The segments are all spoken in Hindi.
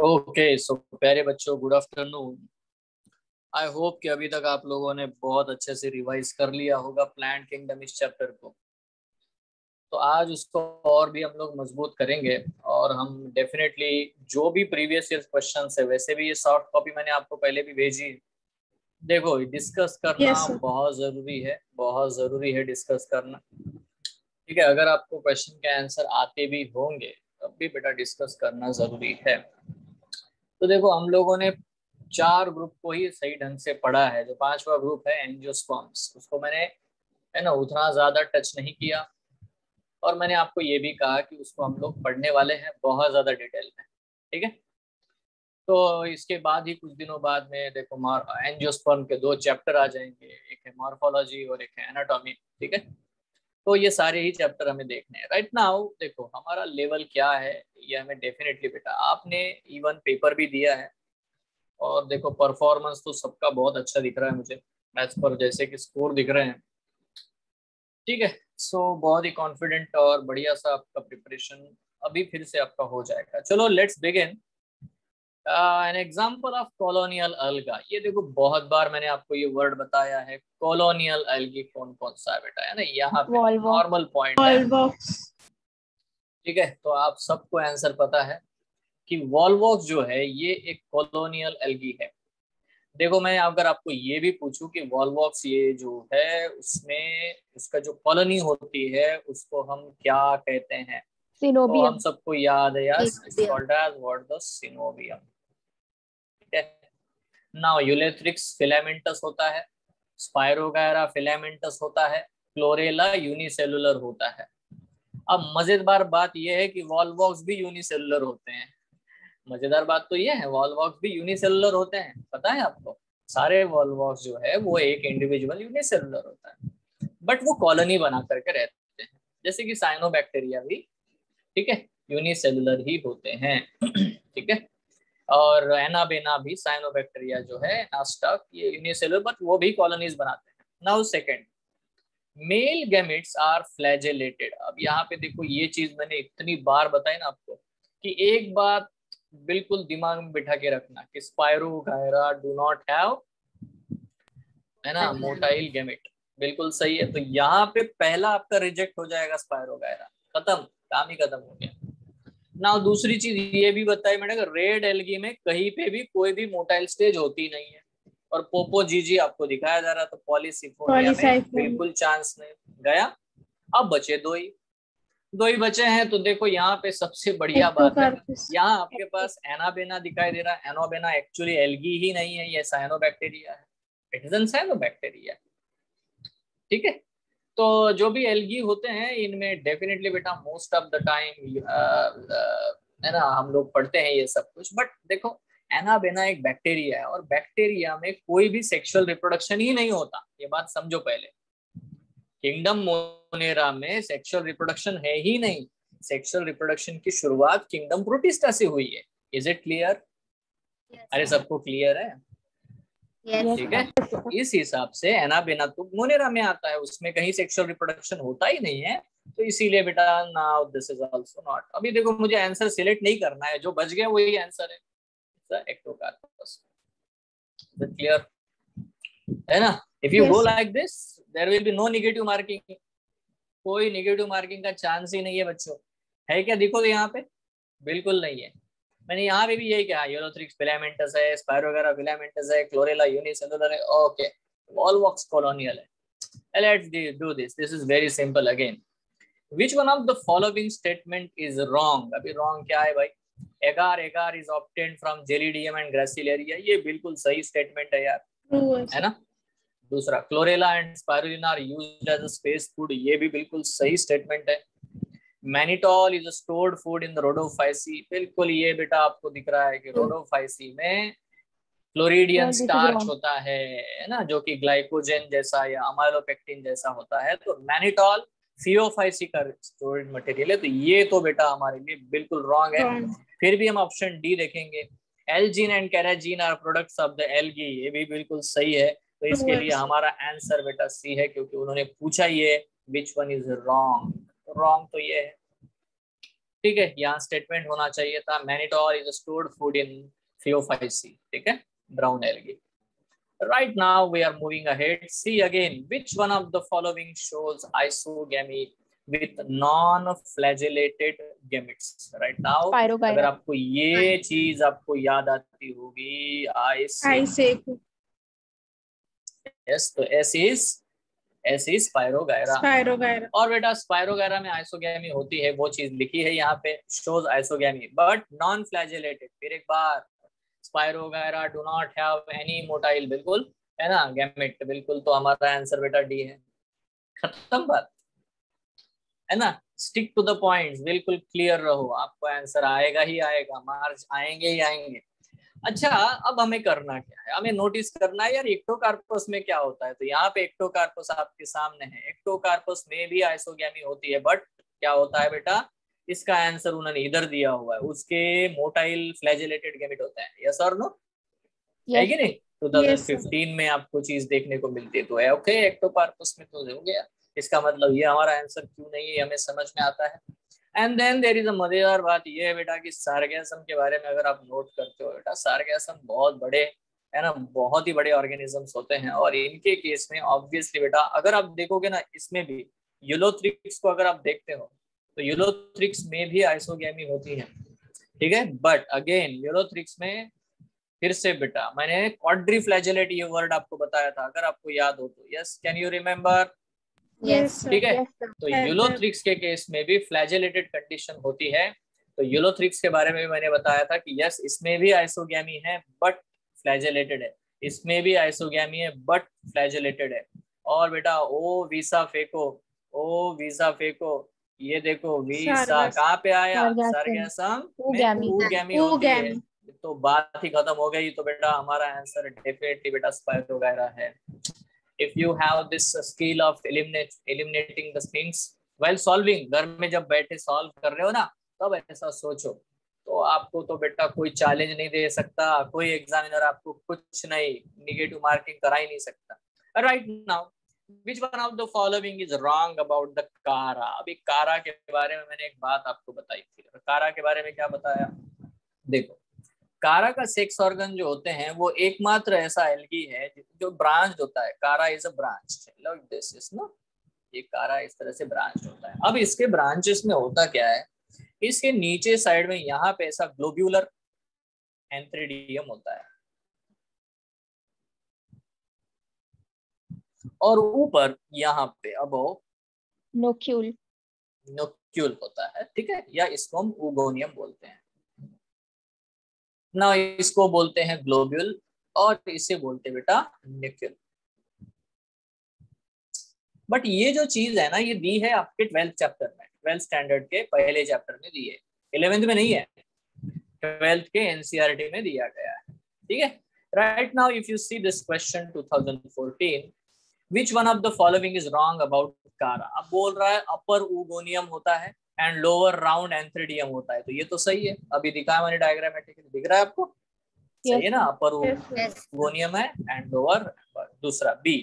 ओके सो प्यारे बच्चों गुड आफ्टरनून। आई होप कि अभी तक आप लोगों ने बहुत अच्छे से रिवाइज कर लिया होगा प्लान किंगडम इस चैप्टर को। तो आज उसको और भी हम लोग मज़बूत करेंगे और हम डेफिनेटली जो भी प्रीवियस ईयर क्वेश्चन है वैसे भी ये सॉफ्ट कॉपी मैंने आपको पहले भी भेजी देखो डिस्कस करना yes, बहुत ज़रूरी है बहुत ज़रूरी है डिस्कस करना। ठीक है अगर आपको क्वेश्चन के आंसर आते भी होंगे तब भी बेटा डिस्कस करना ज़रूरी है। तो देखो, हम लोगों ने चार ग्रुप को ही सही ढंग से पढ़ा है। जो पांचवा ग्रुप है एंजियोस्पर्म्स उसको मैंने, है ना, उतना ज़्यादा टच नहीं किया। और मैंने आपको ये भी कहा कि उसको हम लोग पढ़ने वाले हैं, बहुत ज़्यादा डिटेल में, ठीक है? तो इसके बाद ही कुछ दिनों बाद में देखो एंजियोस्पर्म के दो चैप्टर आ जाएँगे। एक है मॉर्फोलॉजी और एक है एनाटॉमी ठीक है? तो ये सारे ही चैप्टर हमें देखने हैं। राइट नाउ देखो हमारा लेवल क्या है ये हमें डेफिनेटली बेटा आपने इवन पेपर भी दिया है और देखो परफॉर्मेंस तो सबका बहुत अच्छा दिख रहा है मुझे मैथ्स पर जैसे कि स्कोर दिख रहे हैं। ठीक है सो so, बहुत ही कॉन्फिडेंट और बढ़िया सा आपका प्रिपरेशन अभी फिर से आपका हो जाएगा। चलो let's begin an example of colonial alga ये देखो बहुत बार मैंने आपको ये वर्ड बताया है कॉलोनियल अलगी कौन कौन सा है बेटा? है ना यहाँ पे नॉर्मल पॉइंट ठीक है तो आप सबको आंसर पता है कि वॉलवॉक्स जो है ये एक कॉलोनियल एल्गी है। देखो मैं अगर आपको ये भी पूछूँ कि वॉलवॉक्स ये जो है उसमें उसका जो कॉलोनी होती है उसको हम क्या कहते हैं? तो हम सबको याद है यार called as what the coenobium now Ulothrix filamentous होता है स्पायरोगायरा फिलामेंटस होता है क्लोरेला यूनिसेलुलर होता है। अब मज़ेदार बात यह है कि वॉलवॉक्स भी यूनिसेलुलर होते हैं। मज़ेदार बात तो ये है वॉलवॉक्स भी यूनिसेलुलर होते हैं, पता है आपको? सारे वॉलवॉक्स जो है, वो एक इंडिविजुअल यूनिसेलुलर होता है। बट वो कॉलोनी बना करके रहते हैं। जैसे कि साइनोबैक्टीरिया भी, ठीक है यूनिसेलुलर ही होते हैं। ठीक है? और एनाबेना भी साइनोबैक्टीरिया जो है नास्टक ये यूनिसेलुलर बट वो भी कॉलोनीज बनाते हैं। Now second male gametes are flagellated अब यहाँ पे देखो ये चीज़ मैंने इतनी बार बताई ना आपको कि एक बात बिल्कुल दिमाग में बिठा के रखना कि स्पायरो गायरा डू नॉट हैव है ना मोटाइल गैमेट बिल्कुल सही है। तो यहाँ पे पहला आपका रिजेक्ट हो जाएगा स्पायरो गायरा खत्म। काम ही खत्म हो गया। ना दूसरी चीज़ ये भी बताई मैंने रेड एलगी में कहीं पे भी कोई भी मोटाइल स्टेज होती नहीं है। और पोपो जीजी आपको दिखाया जा रहा था पॉलिसिफोनिया में। बिल्कुल चांस नहीं गया। अब बचे दो ही। दो ही बचे हैं तो देखो यहाँ पे सबसे बढ़िया बात है। यहाँ आपके पास एनाबेना दिखाई दे रहा है। एनोबेना एक्चुअली एलगी ही नहीं है ये साइनोबैक्टीरिया है। इट इज़ एन साइनोबैक्टीरिया ठीक है? तो जो भी एलगी होते हैं इनमें डेफिनेटली बेटा मोस्ट ऑफ़ द टाइम है ना हम लोग पढ़ते हैं ये सब कुछ। बट देखो एनाबेना एक बैक्टीरिया है और बैक्टीरिया में कोई भी सेक्सुअल रिप्रोडक्शन ही नहीं होता। ये बात समझो पहले। किंगडम मोनेरा में सेक्सुअल रिप्रोडक्शन है ही नहीं। सेक्सुअल रिप्रोडक्शन की शुरुआत किंगडम प्रोटिस्टा से हुई है। इज़ इट क्लियर अरे सबको क्लियर है? ठीक है? इस हिसाब से एनाबेना तो मोनेरा में आता है उसमें कहीं सेक्सुअल रिप्रोडक्शन होता ही नहीं है तो इसीलिए बेटा now this is also not अभी देखो मुझे आंसर सिलेक्ट नहीं करना है जो बच गया वही आंसर है। एक्टोकार्पस क्लियर है ना? If you go like this there will be no negative marking कोई नेगेटिव मार्किंग का चांस ही नहीं है बच्चों। है क्या? देखो तो यहाँ पे। बिल्कुल नहीं है। मैंने यहाँ पे भी यही कहा यूरोथ्रिक्स फिलामेंटस है स्पायरोगेरा फिलामेंटस है क्लोरेला यूनिसेलुलर है ओके वॉलवॉक्स कॉलोनियल है। Let's do this this is very simple again which one of the following statement is wrong? अभी wrong क्या है भाई? Agar agar is obtained from gelidium and gracilaria. ये बिल्कुल सही स्टेटमेंट है यार। है। ना? दूसरा Chlorella and Spirulina are used as a space food ये भी बिल्कुल सही स्टेटमेंट है। Mannitol is stored food in the Rhodophyceae बिल्कुल ये बेटा आपको दिख रहा है कि रोडोफाइसी में क्लोरिडियन स्टार्च होता है ना जो कि ग्लाइकोजेन जैसा या अमाइलोपेक्टिन जैसा होता है। तो मैनिटॉल सीओफाइसी का स्टोरेज मटेरियल है। तो ये तो बेटा हमारे लिए बिल्कुल रॉन्ग है। फिर भी हम ऑप्शन डी देखेंगे। Algin and carrageenan are products of the algae ये भी बिल्कुल सही है। तो इसके लिए हमारा आंसर बेटा सी है क्योंकि उन्होंने पूछा ये which one is wrong wrong तो ये है। ठीक है यहाँ स्टेटमेंट होना चाहिए था mannitol is stored food in Phaeophyceae ठीक है? Brown algae right now we are moving ahead C again which one of the following shows isogamy with non flagellated gametes right now अगर आपको ये चीज़ आपको याद आती होगी आई आइस यस तो S is S is Spirogyra Spirogyra और बेटा स्पायरोगायरा में आइसोगैमी होती है वो चीज़ लिखी है यहाँ पे shows isogamy. But non flagellated फिर एक बार Spirogyra do not have any motile बिल्कुल है ना गैमेट बिल्कुल तो हमारा आंसर बेटा डी है। खत्म बात। है ना? स्टिक टू द पॉइंट्स बिल्कुल क्लियर रहो आपको आंसर आएगा ही आएगा मार्क्स आएँगे ही आएँगे। अच्छा अब हमें करना क्या है? हमें नोटिस करना है यार एक्टोकार्पस में क्या होता है? तो यहाँ पे एक्टोकार्पस आपके सामने है। एक्टोकार्पस में भी आइसोगैमी होती है बट क्या होता है बेटा? इसका आंसर उन्होंने इधर दिया हुआ है। उसके मोटाइल फ्लैजिलेटेड गैमिट होता है। यस और नो है कि नहीं? 2015 में आपको चीज़ देखने को मिलती है तो है। ओके एक्टोकार्पस में तो हो गया। इसका मतलब ये हमारा आंसर क्यों नहीं है? हमें समझ में आता है। And then there is a मज़ेदार बात ये है बेटा कि सार्गेसम के बारे में अगर आप नोट करते हो बेटा सार्गेसम बहुत बड़े, है ना, बहुत ही बड़े ऑर्गेनिजम्स होते हैं और इनके केस में ऑब्वियसली बेटा, अगर आप देखोगे ना इसमें भी यूलोथ्रिक्स को अगर आप देखते हो तो यूलोथ्रिक्स में भी आइसोगेमी होती है, ठीक है? बट अगेन यूलोथ्रिक्स में फिर से बेटा, मैंने क्वाड्रीफ्लैजेलेट ये वर्ड आपको बताया था, अगर आपको याद हो तो। यस कैन यू रिमेम्बर ठीक है? तो यूलोथ्रिक्स के केस में भी फ्लैजेलेटेड कंडीशन होती है। तो यूलोथ्रिक्स के बारे में भी मैंने बताया था कि यस इसमें भी आइसोगैमी है बट फ्लैजेलेटेड है। इसमें भी आइसोगैमी है बट फ्लैजेलेटेड है। और बेटा ओ वीसा फेको ओ वीसा फेको ये देखो वीसा कहाँ पे आया? सरगेसम में तो बात ही खत्म हो गई। तो बेटा हमारा आंसर डेफिनेटली बेटा स्पाइरोगायरा है। If you have this skill of eliminate, eliminating the things while solving, घर में जब बैठे सॉल्व कर रहे हो ना, तब ऐसा सोचो। तो आपको तो बेटा कोई चैलेंज नहीं दे सकता, कोई एग्जामिनर आपको कुछ नहीं निगेटिव मार्किंग करा ही नहीं सकता। Right now which one of the following is wrong about the Chara अभी कारा के बारे में मैंने एक बात आपको बताई थी। कारा के बारे में क्या बताया? देखो कारा का सेक्स ऑर्गन जो होते हैं वो एकमात्र ऐसा एलगी है जो ब्रांच होता है। Chara is a branch lock this is no ये कारा इस तरह से ब्रांच होता है। अब इसके ब्रांचेस में होता क्या है? इसके नीचे साइड में यहाँ पे ऐसा ग्लोब्यूलर एंथ्रीडियम होता है। और ऊपर यहाँ पे अब नोक्यूल नोक्यूल होता है ठीक है? या इसको हम उगोनियम बोलते हैं। ना इसको बोलते हैं ग्लोब्यूल और इसे बोलते बेटा न्यूक्लियर बट ये जो चीज़ है ना, ये दी है आपके ट्वेल्थ चैप्टर में ट्वेल्थ स्टैंडर्ड के पहले चैप्टर में दी है। इलेवेंथ में नहीं है ट्वेल्थ के एनसीआरटी में दिया गया है। ठीक है? Right now if you see this question 2014 which one of the following is wrong about Chara अब बोल रहा है अपर उगोनियम होता है एंड लोअर राउंड एंथ्रीडियम होता है। तो ये तो सही है। अभी दिखाया मैंने डायग्रामेटिकली दिख रहा है आपको? सही है ना? अपर गोनियम है एंड लोअर दूसरा B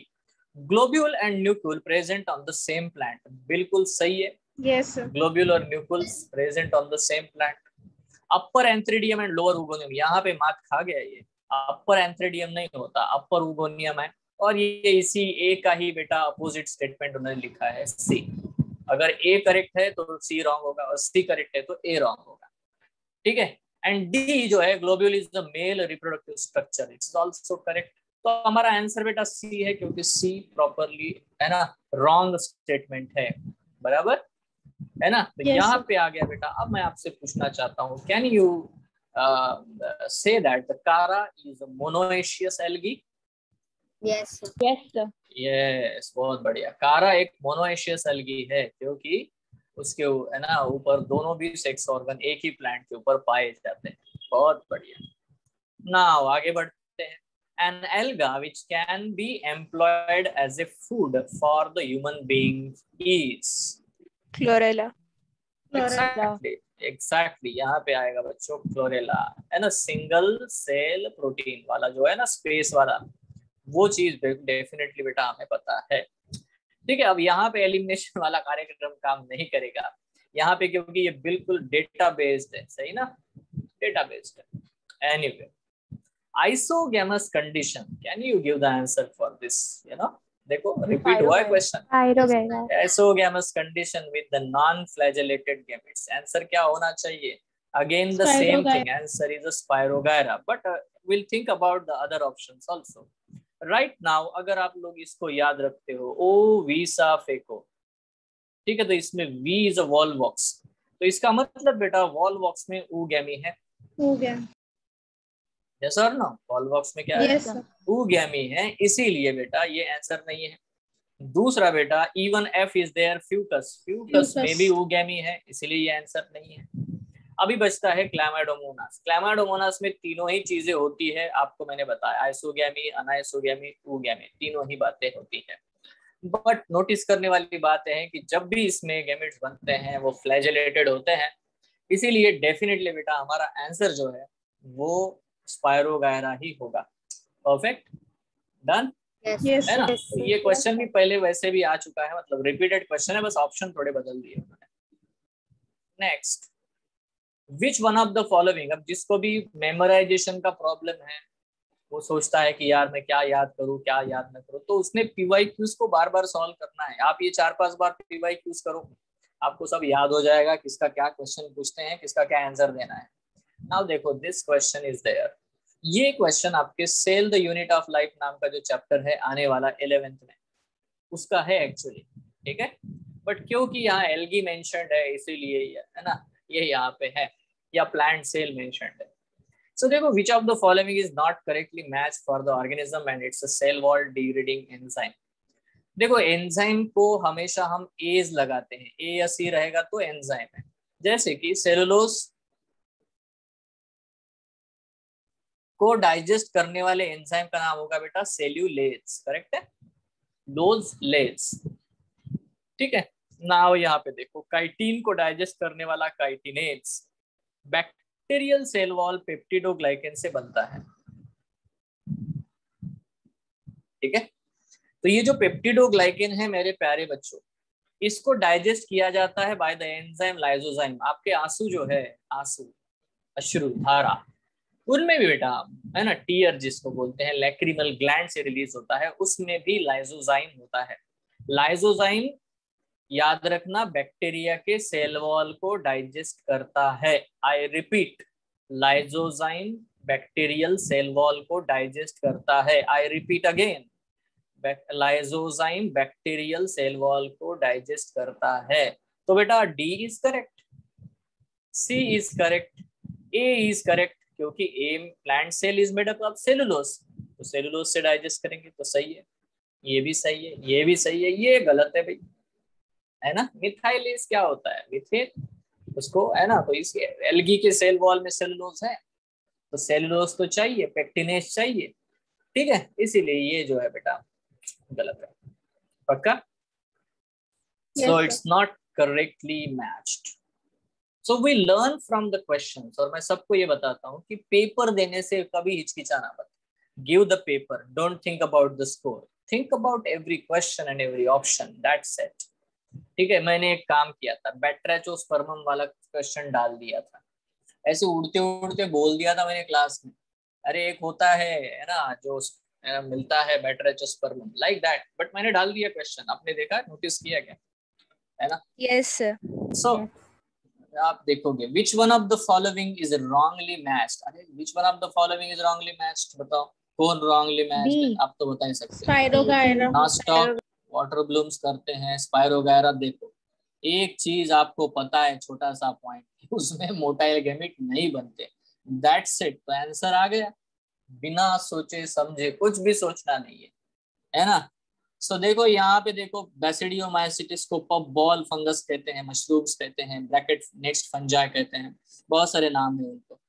globule and nucule present on the same plant बिल्कुल सही है। यस ग्लोब्यूल और nucule present on the same plant upper antheridium and lower oogonium यहाँ पे मात खा गया ये। अपर एंथ्रीडियम नहीं होता। अपर उगोनियम है। और ये इसी ए का ही बेटा अपोजिट स्टेटमेंट उन्होंने लिखा है। सी अगर ए करेक्ट है तो सी रॉन्ग होगा और सी करेक्ट है तो ए रॉन्ग होगा। ठीक है? एंड डी जो है globule is the male reproductive structure it's also correct तो हमारा आंसर बेटा सी है क्योंकि सी प्रॉपरली है ना रॉन्ग स्टेटमेंट है। बराबर? है ना? तो yes, यहाँ पे आ गया बेटा। अब मैं आपसे पूछना चाहता हूँ can you say that the Chara is monoecious algae yes yes yes बहुत बढ़िया। कारा एक मोनोएशियस एल्गी है क्योंकि उसके है ना ऊपर दोनों भी सेक्स ऑर्गन एक ही प्लांट के ऊपर पाए जाते हैं। बहुत बढ़िया। ना आगे बढ़ते हैं। An alga which can be employed as a food for the human being is chlorella. Exactly exactly. यहाँ पे आएगा बच्चों क्लोरेला है ना सिंगल सेल प्रोटीन वाला जो है ना स्पेस वाला। वो चीज़ डेफिनेटली बेटा हमें पता है। ठीक है अब यहाँ पे एलिमिनेशन वाला कार्यक्रम काम नहीं करेगा। यहाँ पे क्योंकि ये बिल्कुल डेटा बेस्ड है सही ना? डेटा बेस्ड है। Anyway isogamous condition can you give the answer for this you know देखो रिपीट हुआ है question isogamous condition with the non flagellated gametes answer क्या होना चाहिए? Again the same thing answer is a Spirogyra but will think about the other options also right now अगर आप लोग इसको याद रखते हो ओ वीसा फेको ठीक है तो इसमें V is a Volvox. तो इसका मतलब बेटा वॉल बॉक्स में ऊ गैमी है। यस और नो वॉल बॉक्स में क्या yes, है ऊ गैमी है इसीलिए बेटा ये आंसर नहीं है। दूसरा बेटा even F is there Fucus Fucus में भी ऊ गैमी है इसीलिए ये आंसर नहीं है। अभी बचता है क्लैमाडोमोनास। क्लैमाडोमोनास में तीनों ही चीज़ें होती है आपको मैंने बताया आइसोगैमी अनाइसोगैमी ऊगैमी तीनों ही बातें होती है। बट नोटिस करने वाली बात है कि जब भी इसमें गैमेट्स बनते हैं वो फ्लैजलेटेड होते हैं इसीलिए डेफिनेटली बेटा हमारा आंसर जो है वो स्पायरोगायरा ही होगा। परफेक्ट डन yes, है ना? yes, yes, ये क्वेश्चन yes. भी पहले वैसे भी आ चुका है मतलब रिपीटेड क्वेश्चन है बस ऑप्शन थोड़े बदल दिए उन्होंने। Next which one of the following अब जिसको भी मेमोराइजेशन का प्रॉब्लम है, वो सोचता है कि यार मैं क्या याद करूँ, क्या याद न करूँ तो उसने पीवाई क्यूज को बार बार सॉल्व करना है। आप ये चार पाँच बार पीवाई क्यूज करो, आपको सब याद हो जाएगा किसका क्या क्वेश्चन पूछते हैं, किसका क्या आंसर देना है। नाउ देखो दिस क्वेश्चन इज़ देयर ये क्वेश्चन आपके cell the unit of life नाम का जो चैप्टर है, आने वाला इलेवेंथ में, उसका है एक्चुअली ठीक है? बट क्योंकि यहाँ एलगी मेंशनड है, इसीलिए है ना? ये यहाँ पे है, या प्लांट सेल मेंशनड So देखो, which of the following is not correctly matched for the organism and it's a cell wall degrading enzyme. देखो एंजाइम को हमेशा हम एज लगाते हैं। ए या सी रहेगा तो एंजाइम है। जैसे कि सेलुलोज को डाइजेस्ट करने वाले एंजाइम का नाम होगा बेटा सेल्यूलेज करेक्ट है? लोज लेज ठीक है? नाउ यहाँ पे देखो, काइटीन को डाइजेस्ट करने वाला काइटिनेज बैक्ट बैक्टीरियल सेल वॉल पेप्टिडोग्लाइकेन से बनता है। ठीक है? तो ये जो पेप्टिडोग्लाइकेन है मेरे प्यारे बच्चों, इसको डाइजेस्ट किया जाता है बाय द एंजाइम लाइजोजाइम आपके आँसू जो है, आँसू, अश्रु, धारा, उनमें भी बेटा है ना टीयर जिसको बोलते हैं लैक्रिमल ग्लैंड से रिलीज़ होता है, उसमें भी लाइजोजाइम होता है। लाइजोजाइम याद रखना, बैक्टीरिया के सेल वॉल को डाइजेस्ट करता है। I repeat lysozyme bacterial cell wall को डाइजेस्ट करता है। I repeat again lysozyme bacterial cell wall को डाइजेस्ट करता है। तो बेटा D is correct C is correct A is correct क्योंकि A plant cell is made up of cellulose तो सेलुलोज से डाइजेस्ट करेंगे तो सही है। ये भी सही है, ये भी सही है, ये गलत है भाई। है ना? मिथाइलेज क्या होता है? मिथेन उसको है ना? तो इसके एलगी के सेल वॉल में सेलुलोज है तो सेलुलोज तो चाहिए पेक्टिनेज चाहिए ठीक है? इसीलिए ये जो है बेटा गलत है। पक्का? So it's not correctly matched so we learn from the question और मैं सबको ये बताता हूँ कि पेपर देने से कभी हिचकिचाना मत। Give the paper don't think about the score think about every question and every option that's it ठीक है मैंने एक काम किया था बैट्रेचोस्पर्मम वाला क्वेश्चन डाल दिया था। ऐसे उड़ते उड़ते बोल दिया था मैंने क्लास में अरे एक होता है है ना जो ना, मिलता है बैट्रेचोस्पर्मम लाइक दैट बट मैंने डाल दिया क्वेश्चन आपने देखा नोटिस किया क्या? है ना? यस सो आप देखोगे which one of the following is wrongly matched अरे which one of the following is wrongly matched बताओ कौन रॉन्गली मैच्ड आप तो बता ही सकते। हैं वाटर ब्लूम्स करते हैं स्पायर वगैरह देखो एक चीज़ आपको पता है छोटा सा पॉइंट उसमें मोटाइल गेमिट नहीं बनते। दैट्स इट तो आंसर आ गया। बिना सोचे समझे कुछ भी सोचना नहीं है। है ना? सो so, देखो यहाँ पे देखो बैसिडियोमाइसिटिस को पब बॉल फंगस कहते हैं मशरूम्स कहते हैं ब्रैकेट नेक्स्ट फंजा कहते हैं बहुत सारे नाम है उनको।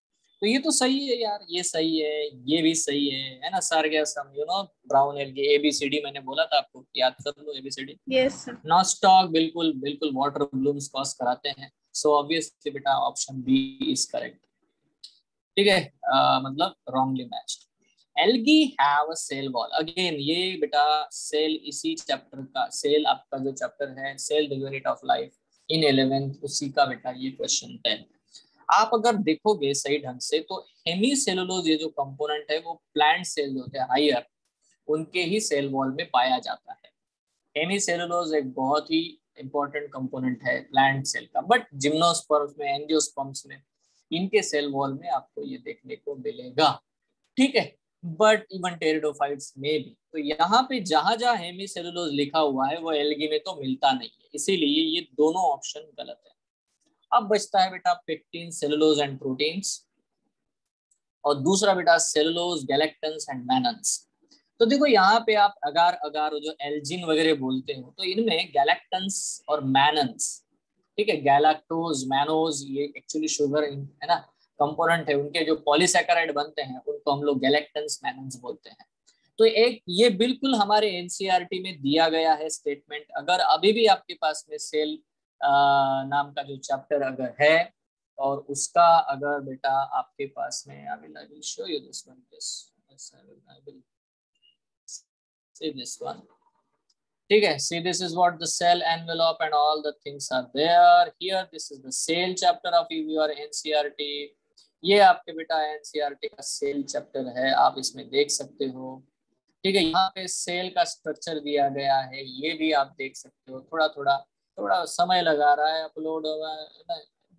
तो ये तो सही है यार ये सही है ये भी सही है है ना सर गया some you know brown L A B C D मैंने बोला था आपको याद कर लो A B C D yes Nostoc बिल्कुल बिल्कुल वाटर ब्लूम्स कॉज कराते हैं सो ऑब्वियसली बेटा ऑप्शन बी इज़ करेक्ट ठीक है मतलब wrongly matched algae have a cell wall again ये बेटा सेल इसी चैप्टर का सेल आपका जो चैप्टर है cell the unit of life in eleventh उसी का बेटा ये क्वेश्चन है। आप अगर देखोगे सही ढंग से तो हेमी सेलुलोज ये जो कंपोनेंट है, वो प्लांट सेल होते हैं हाइयर उनके ही सेल वॉल में पाया जाता है। हेमी सेलुलोज एक बहुत ही इंपॉर्टेंट कंपोनेंट है प्लांट सेल का बट जिम्नोस्पर्म्स में एंजियोस्पर्म्स में, इनके सेल वॉल में आपको ये देखने को मिलेगा। ठीक है बट इवन टेरिडोफाइट्स में भी। तो यहाँ पे जहाँ जहाँ हेमी सेलुलोज लिखा हुआ है, वो एलगी में तो मिलता नहीं है, इसीलिए ये दोनों ऑप्शन गलत है। अब बचता है बेटा पेक्टिन सेलुलोज एंड प्रोटीन्स और दूसरा बेटा सेलुलोज गैलेक्टन्स एंड मैनन्स तो देखो यहाँ पे आप अगार अगार जो एल्जिन वगैरह बोलते हो तो इनमें गैलेक्टन्स और मैनन्स ठीक है? गैलेक्टोज मैनोज ये एक्चुअली शुगर है ना? कंपोनेंट है, उनके जो पॉलीसेकेराइड बनते हैं, उनको हम लोग गैलेक्टन्स मैनन्स बोलते हैं। तो एक, ये बिल्कुल हमारे एनसीईआरटी में दिया गया है स्टेटमेंट अगर अभी भी आपके पास में सेल नाम का जो चैप्टर अगर है और उसका अगर बेटा आपके पास में I will I will show you this one this I will I see this one. ठीक है, see this is what the cell envelope and all the things are there. Here, this is the cell chapter of your NCRT ये आपके बेटा NCRT का सेल चैप्टर है, आप इसमें देख सकते हो। ठीक है, यहाँ पे सेल का स्ट्रक्चर दिया गया है, ये भी आप देख सकते हो। थोड़ा थोड़ा थोड़ा समय लगा रहा है upload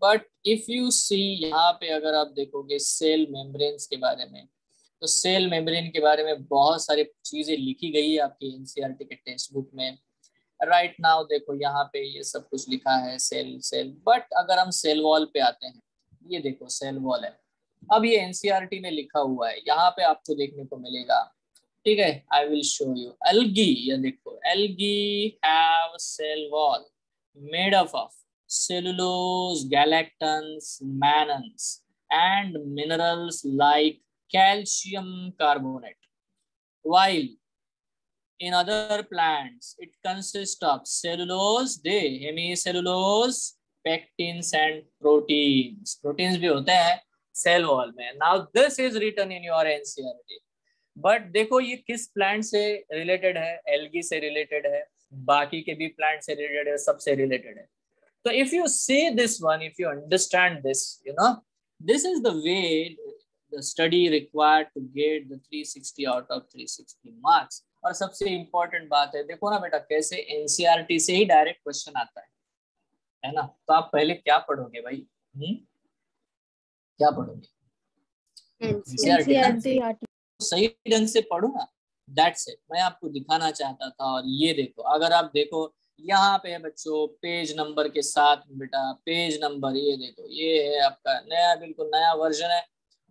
but if you see यहाँ पे अगर आप देखोगे सेल मेम्ब्रेन्स के बारे में तो सेल मेम्ब्रेन के बारे में बहुत सारी चीज़ें लिखी गई है आपकी एनसीईआरटी के टेक्स्ट बुक में। राइट right नाउ देखो, यहाँ पे ये सब कुछ लिखा है सेल सेल बट अगर हम सेल वॉल पे आते हैं, ये देखो सेल वॉल है। अब ये एनसीईआरटी में लिखा हुआ है, यहाँ पे आपको देखने को मिलेगा। ठीक है I will show you algae ये देखो algae have cell wall made up of cellulose galactans mannans and minerals like calcium carbonate. While in other plants, it consists of cellulose, they hemicellulose, pectins and proteins. Proteins भी होते हैं cell wall में. Now this is written in your NCERT. But देखो ये किस प्लांट से रिलेटेड है एल्गी से रिलेटेड है बाकी के भी प्लांट से रिलेटेड है सबसे रिलेटेड है। तो if you see this one if you understand this you know this is the way the study required to get the 360 out of 360 marks. और सबसे इंपॉर्टेंट बात है देखो ना बेटा कैसे एनसीईआरटी से ही डायरेक्ट क्वेश्चन आता है। है ना? तो आप पहले क्या पढ़ोगे भाई? हुँ? हम्म? क्या पढ़ोगे? एनसीईआरटी सही ढंग से पढ़ो ना। दैट्स इट मैं आपको दिखाना चाहता था और ये देखो, अगर आप देखो, यहाँ पे बच्चों पेज नंबर के साथ बेटा पेज नंबर ये देखो, ये है आपका नया, बिल्कुल नया वर्जन है।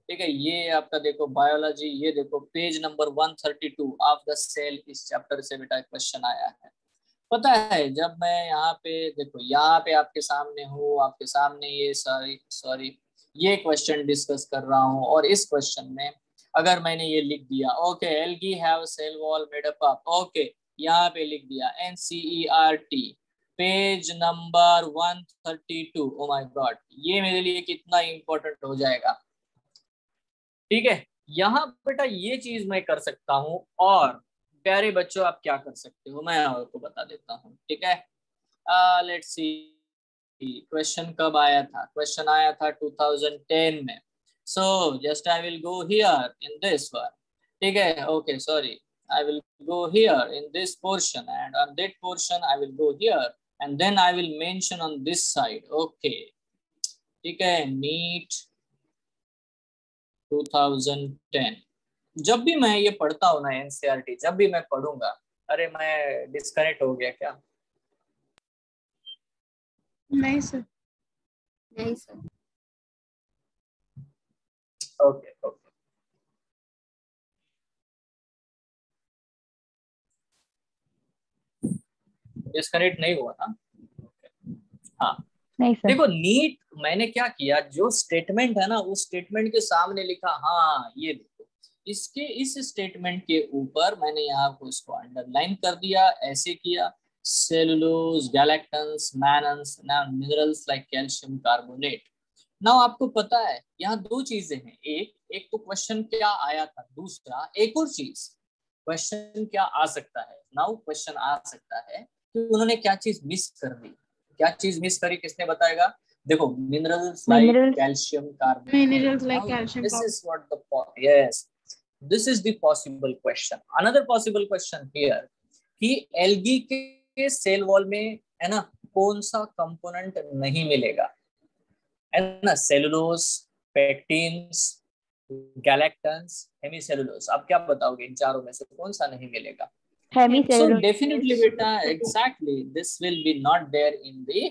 ठीक है, ये आपका देखो बायोलॉजी ये देखो page number 132 of the cell इस चैप्टर से बेटा क्वेश्चन आया है। पता है, जब मैं यहाँ पे, देखो, यहाँ पे आपके सामने हूँ, आपके सामने ये सॉरी सॉरी ये क्वेश्चन डिस्कस कर रहा हूँ और इस क्वेश्चन में अगर मैंने ये लिख दिया, okay, algae have cell wall made up okay, यहाँ पे लिख दिया N C E R T page number 132 oh my god, ये मेरे लिए कितना इंपॉर्टेंट हो जाएगा। ठीक है, यहाँ बेटा ये चीज़ मैं कर सकता हूँ, और प्यारे बच्चों, आप क्या कर सकते हो, मैं आपको बता देता हूँ, ठीक है? लेट्स सी क्वेश्चन कब आया था? क्वेश्चन आया था 2010 में। I will go here in this one ठीक है? Okay sorry I will go here in this portion and on that portion I will go here and then I will mention on this side okay ठीक है? नीट 2010 जब भी मैं ये पढ़ता हूँ ना एनसीआरटी जब भी मैं पढ़ूँगा अरे मैं डिस्कनेक्ट हो गया क्या? नहीं सर। नहीं सर। ओके ओके डिस्कनेक्ट नहीं हुआ ना? हाँ। नहीं सर। देखो नीट मैंने क्या किया जो स्टेटमेंट है ना उस स्टेटमेंट के सामने लिखा हाँ ये देखो। इसके इस स्टेटमेंट के ऊपर मैंने यहाँ को इसको अंडरलाइन कर दिया ऐसे किया। Cellulose galactans mannans minerals like calcium carbonate now आपको पता है यहाँ दो चीज़ें हैं। एक एक तो क्वेश्चन क्या आया था? दूसरा एक और चीज़। क्वेश्चन क्या आ सकता है? नाउ क्वेश्चन आ सकता है कि उन्होंने क्या चीज़ मिस कर दी? क्या चीज़ मिस करी किसने बताएगा? देखो minerals like calcium carbon minerals like calcium this is what the yes this is the possible question another possible question here कि एल्गी के सेल वॉल में है ना कौन सा कंपोनेंट नहीं मिलेगा? है ना? सेलुलोज पेक्टिन्स गैलेक्टन्स हेमीसेलुलोज आप क्या बताओगे इन चारों में से कौन सा नहीं मिलेगा? Definitely beta exactly this will be not there in the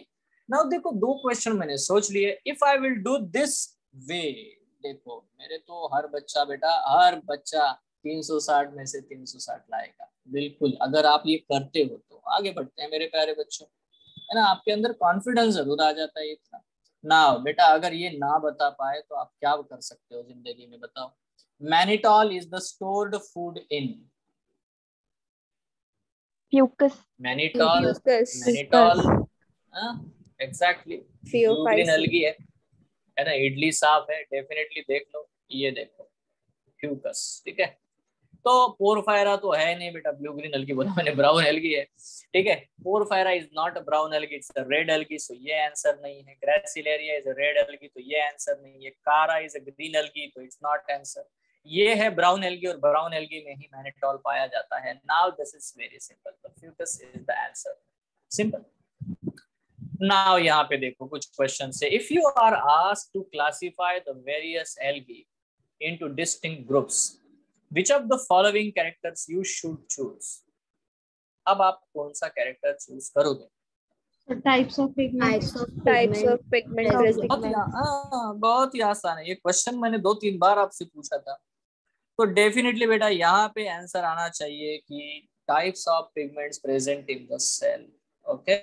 now देखो दो क्वेश्चन मैंने सोच लिए। If I will do this way देखो मेरे तो हर बच्चा बेटा हर बच्चा 360 में से 360 लाएगा। बिल्कुल अगर आप ये करते हो तो। आगे बढ़ते हैं मेरे प्यारे बच्चों। है ना? आपके अंदर कॉन्फिडेंस ज़रूर आ जाता है इतना। ना बेटा अगर ये ना बता पाए तो आप क्या कर सकते हो ज़िंदगी में बताओ। Mannitol is the stored food in mannitol mannitol exactly algae है है। ना इडली साफ़ है डेफिनेटली देख लो ये देखो। फ्यूकस ठीक है? तो पोरफायरा तो है नहीं बेटा ब्लू ग्रीन अलगी बोला मैंने ब्राउन अलगी है। ठीक है? Porphyra is not brown algae it's red algae so ये आंसर नहीं है। ग्रेसिलेरिया इज़ रेड अलगी तो ये आंसर नहीं है। कारा इज़ ग्रीन अलगी तो इट्स नॉट आंसर ये है ब्राउन एल्गी और ब्राउन एल्गी में ही मैनेटॉल पाया जाता है। Now this is very simple Fucus is the answer simple now यहाँ पे देखो कुछ क्वेश्चन से if you are asked to classify the various algae into distinct groups which of the following characters you should choose? अब आप कौन सा कैरेक्टर चूज़ करोगे? So types of pigments. types of types of pigment. बहुत ही हाँ, बहुत ही आसान है। ये क्वेश्चन मैंने दो तीन बार आपसे पूछा था। तो डेफिनेटली बेटा यहाँ पे आंसर आना चाहिए कि types of pigments present in the cell okay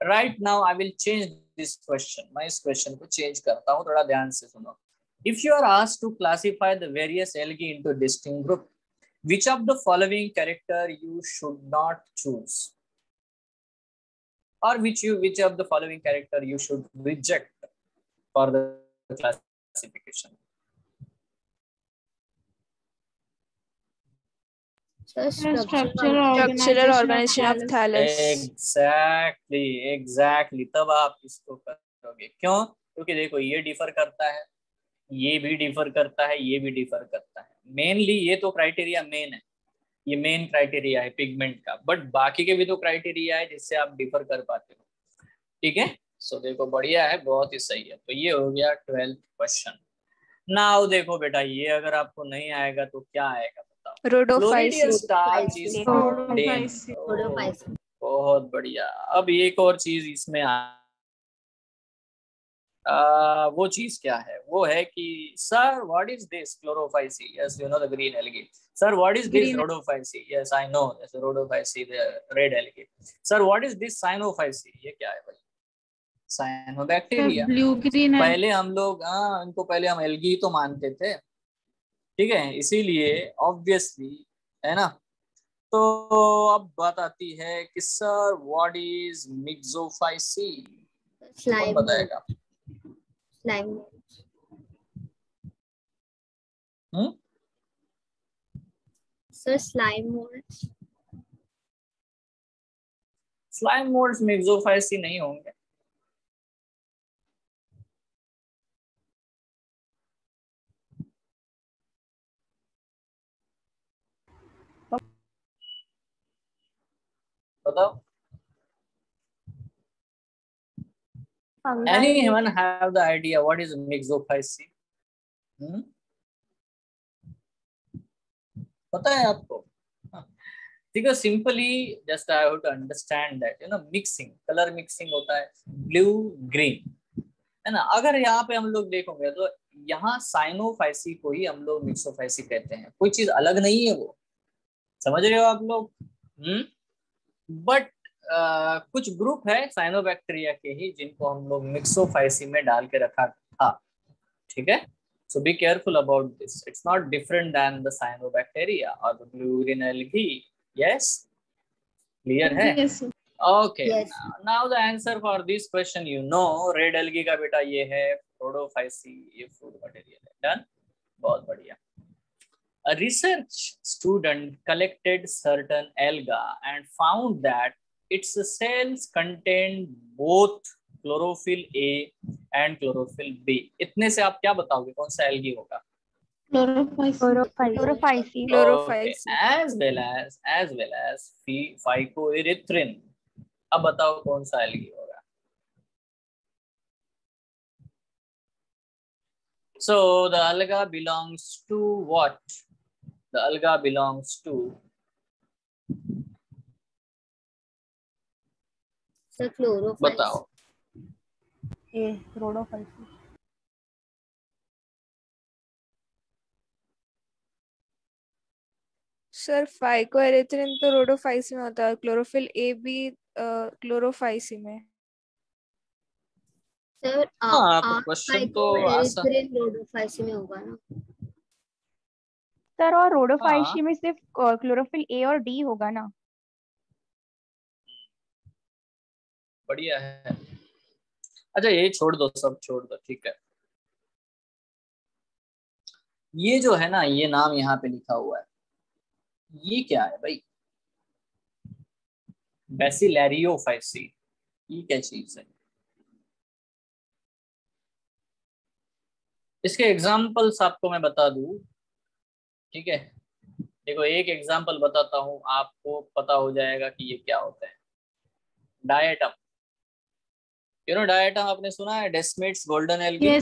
right now I will change this question मैं इस क्वेश्चन को चेंज करता हूँ थोड़ा ध्यान से सुनो। If you are asked to classify the various algae into distinct group, which of the following character you should not choose? Or which you which of the following character you should reject for the classification? structural organization of thallus Exactly, exactly. तब आप इसको करोगे क्यों क्योंकि देखो ये डिफर करता है ये भी डिफर करता है ये भी डिफर करता है। मेनली ये तो क्राइटेरिया मेन है। ये मेन क्राइटेरिया है पिगमेंट का। बट बाकी के भी तो क्राइटेरिया है जिससे आप डिफर कर पाते हो। ठीक है? सो देखो बढ़िया है बहुत ही सही है। तो ये हो गया ट्वेल्थ क्वेश्चन नाउ देखो बेटा ये अगर आपको नहीं आएगा तो क्या आएगा बताओ. बहुत बढ़िया। अब एक और चीज़ इसमें आ वो चीज़ क्या है? वो है कि sir what is this Chlorophyceae yes you know the green algae sir what is this Rhodophyceae yes I know this Rhodophyceae the red algae sir what is this Cyanophyceae ये क्या है भाई? साइनोबैक्टीरिया ब्लू ग्रीन पहले हम लोग हाँ इनको पहले हम एल्गी तो मानते थे। ठीक है? इसीलिए ऑब्वियसली है ना? तो अब बात आती है कि सर व्हाट इज़ मिक्सोफाइसी कौन बताएगा? Slime hmm sir slime molds slime molds Myxophyceae नहीं होंगे। बताओ। Anyone have the idea what is mixophacy hmm? पता है आपको? है। Simply just I have to understand that you know mixing colour mixing होता है ब्लू ग्रीन है ना? अगर यहाँ पे हम लोग देखोगे तो यहाँ साइनोफाइसी को ही हम लोग मिक्सोफाइसी कहते हैं। कोई चीज़ अलग नहीं है वो। समझ रहे हो आप लोग? हम्म? बट कुछ ग्रुप है साइनोबैक्टीरिया के ही जिनको हम लोग मिक्सोफाइसी में डाल के रखा था। ठीक है? So be careful about this it's not different then the cyanobacteria और है? Yes. Okay Yes. Now the answer for this question you know red algae का बेटा ये है प्रोडोफाइसी ये फ़ूड मटेरियल है डन बहुत बढ़िया। A research student collected certain alga and found that it's cells contain both chlorophyll A and chlorophyll B. इतने से आप क्या बताओगे? कौन सा एल होगा? अब बताओ कौन सा एलगी होगा? So the alga belongs to what the alga belongs to Sir, chlorophyll. बताओ A. Rhodophyce. सर फाइकोएरिथ्रिन तो रोडोफाइस में होता है क्लोरोफिल ए भी क्लोरोफाइसी में Sir, हाँ, आ- तो तो phycoerythrin में होगा ना सर और हाँ। रोडोफाइसी में सिर्फ़ क्लोरोफिल ए और डी होगा ना बढ़िया है। अच्छा ये छोड़ दो सब, छोड़ दो, ठीक है। ये जो है ना, ये नाम यहाँ पे लिखा हुआ है। ये क्या है भाई? बेसिलैरियोफाइसी ये क्या चीज़ है? इसके एग्जाम्पल्स आपको मैं बता दू, ठीक है? देखो, एक एग्ज़ाम्पल बताता हूँ, आपको पता हो जाएगा कि ये क्या होता है। डायटम यू नो डायटम आपने सुना है? Desmids golden algae sir.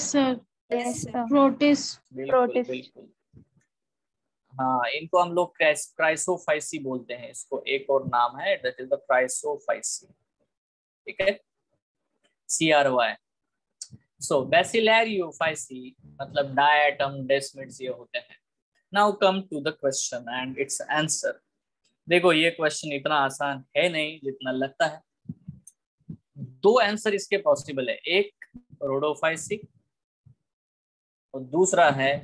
Yes sir Protist. बिल्कुल हाँ इनको हम लोग क्राइसोफाइसी बोलते हैं। इसको एक और नाम है दैट इज़ द क्राइसोफाइसी ठीक है? सी आर वाई सो बेसिलैरियोफाइसी मतलब डायटम डेस्मिड्स ये होते हैं। Now come to the question and its answer देखो ये क्वेश्चन इतना आसान है नहीं जितना लगता है। दो आंसर इसके पॉसिबल है। एक रोडोफाइसी और दूसरा है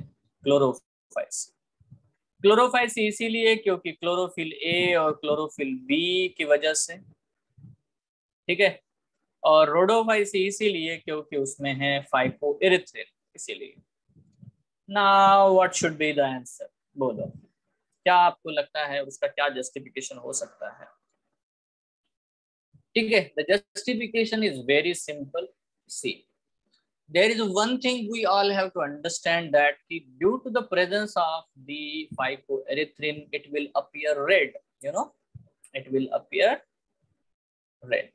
क्लोरोफाइसी क्लोरोफाइसी इसीलिए क्योंकि क्लोरोफिल ए और क्लोरोफिल बी की वजह से, ठीक है? और रोडोफाइसी इसीलिए क्योंकि उसमें है फाइकोइरिथ्रिन इसीलिए। ना what should be the answer बोलो। क्या आपको लगता है उसका क्या जस्टिफिकेशन हो सकता है? ठीक है the justification is very simple see there is one thing we all have to understand that due to the presence of the phycoerythrin it will appear red you know it will appear red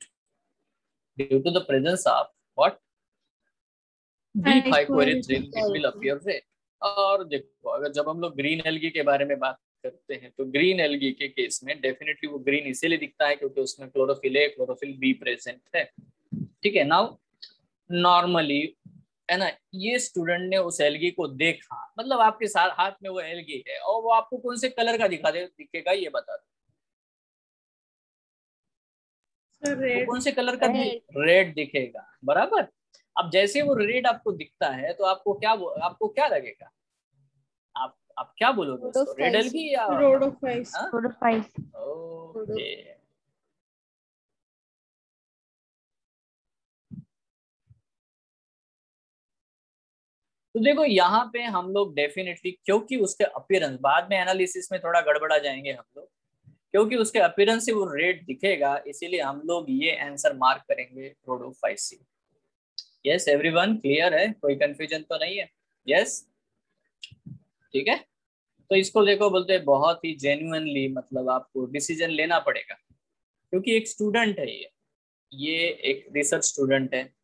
due to the presence of what the phycoerythrin it will appear red और देखो अगर जब हम लोग ग्रीन एल्गी के बारे में बात करते हैं। तो ग्रीन एल्गी के केस में डेफिनेटली वो ग्रीन इसीलिए दिखता है क्योंकि उसमें chlorophyll A chlorophyll B present है। ठीक है नाउ नॉर्मली है ना ये स्टूडेंट ने उस एलगी को देखा मतलब आपके साथ हाथ में वो एलगी है और वो आपको कौन से कलर का दिखा दे दिखेगा ये बता दो। Red. कौन से कलर का रेड दिखेगा बराबर? अब जैसे वो रेड आपको दिखता है तो आपको क्या आपको क्या लगेगा? आप क्या बोलोगे उसको? रेड. एलगी या. हाँ? रोडोफाइस ओके तो देखो यहाँ पे हम लोग डेफिनेटली क्योंकि उसके अपीयरेंस बाद में एनालिसिस में थोड़ा गड़बड़ा जाएँगे हम लोग क्योंकि उसके अपीयरेंस से वो रेट दिखेगा इसीलिए हम लोग ये आंसर मार्क करेंगे रोडोफाइसी यस एवरीवन क्लियर है? कोई कंफ्यूजन तो नहीं है? यस ठीक है? तो इसको देखो, बोलते हैं बहुत ही जेन्युइनली मतलब आपको डिसीज़न लेना पड़ेगा। क्योंकि एक स्टूडेंट है ये। ये एक रिसर्च स्टूडेंट है।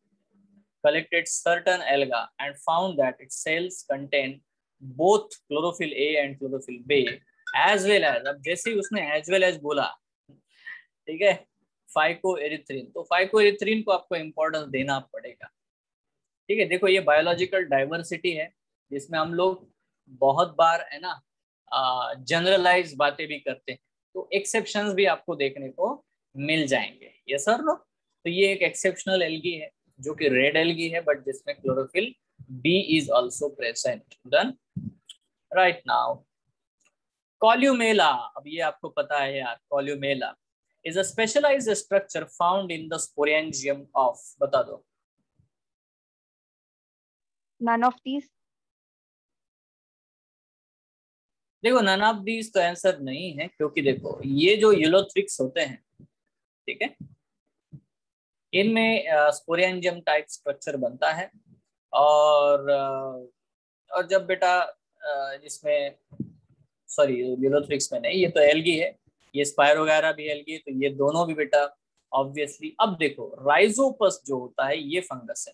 Collected certain alga and found that its cells contain both chlorophyll A and chlorophyll B, as well as, अब जैसे ही उसने as well as बोला, ठीक है? फाइकोएरिथ्रिन तो फाइकोएरिथ्रिन को आपको इम्पोर्टेंस देना पड़ेगा। ठीक है? देखो, ये बायोलॉजिकल डाइवर्सिटी है, जिसमें हम लोग बहुत बार, है ना जनरलाइज बातें भी करते हैं तो एक्सेप्शन भी आपको देखने को मिल जाएँगे। ये सर नो तो ये एक एक्सेप्शनल एल्गी है, जो कि रेड एल्गी है बट जिसमें chlorophyll B is also present done right now columella अब ये आपको पता है यार columella is a specialized structure found in the sporangium of बता दो। None of these देखो, नन ऑफ़ दीज तो आंसर नहीं है, क्योंकि देखो, ये जो यूलोथ्रिक्स होते हैं, ठीक है? इनमें स्पोरेंजियम टाइप स्ट्रक्चर बनता है और और जब बेटा इसमें सॉरी यूलोथ्रिक्स में नहीं, ये तो एलगी है, ये स्पायर वगैरह भी एलगी है तो ये दोनों भी बेटा ऑब्वियसली अब देखो राइजोपस जो होता है, ये फंगस है।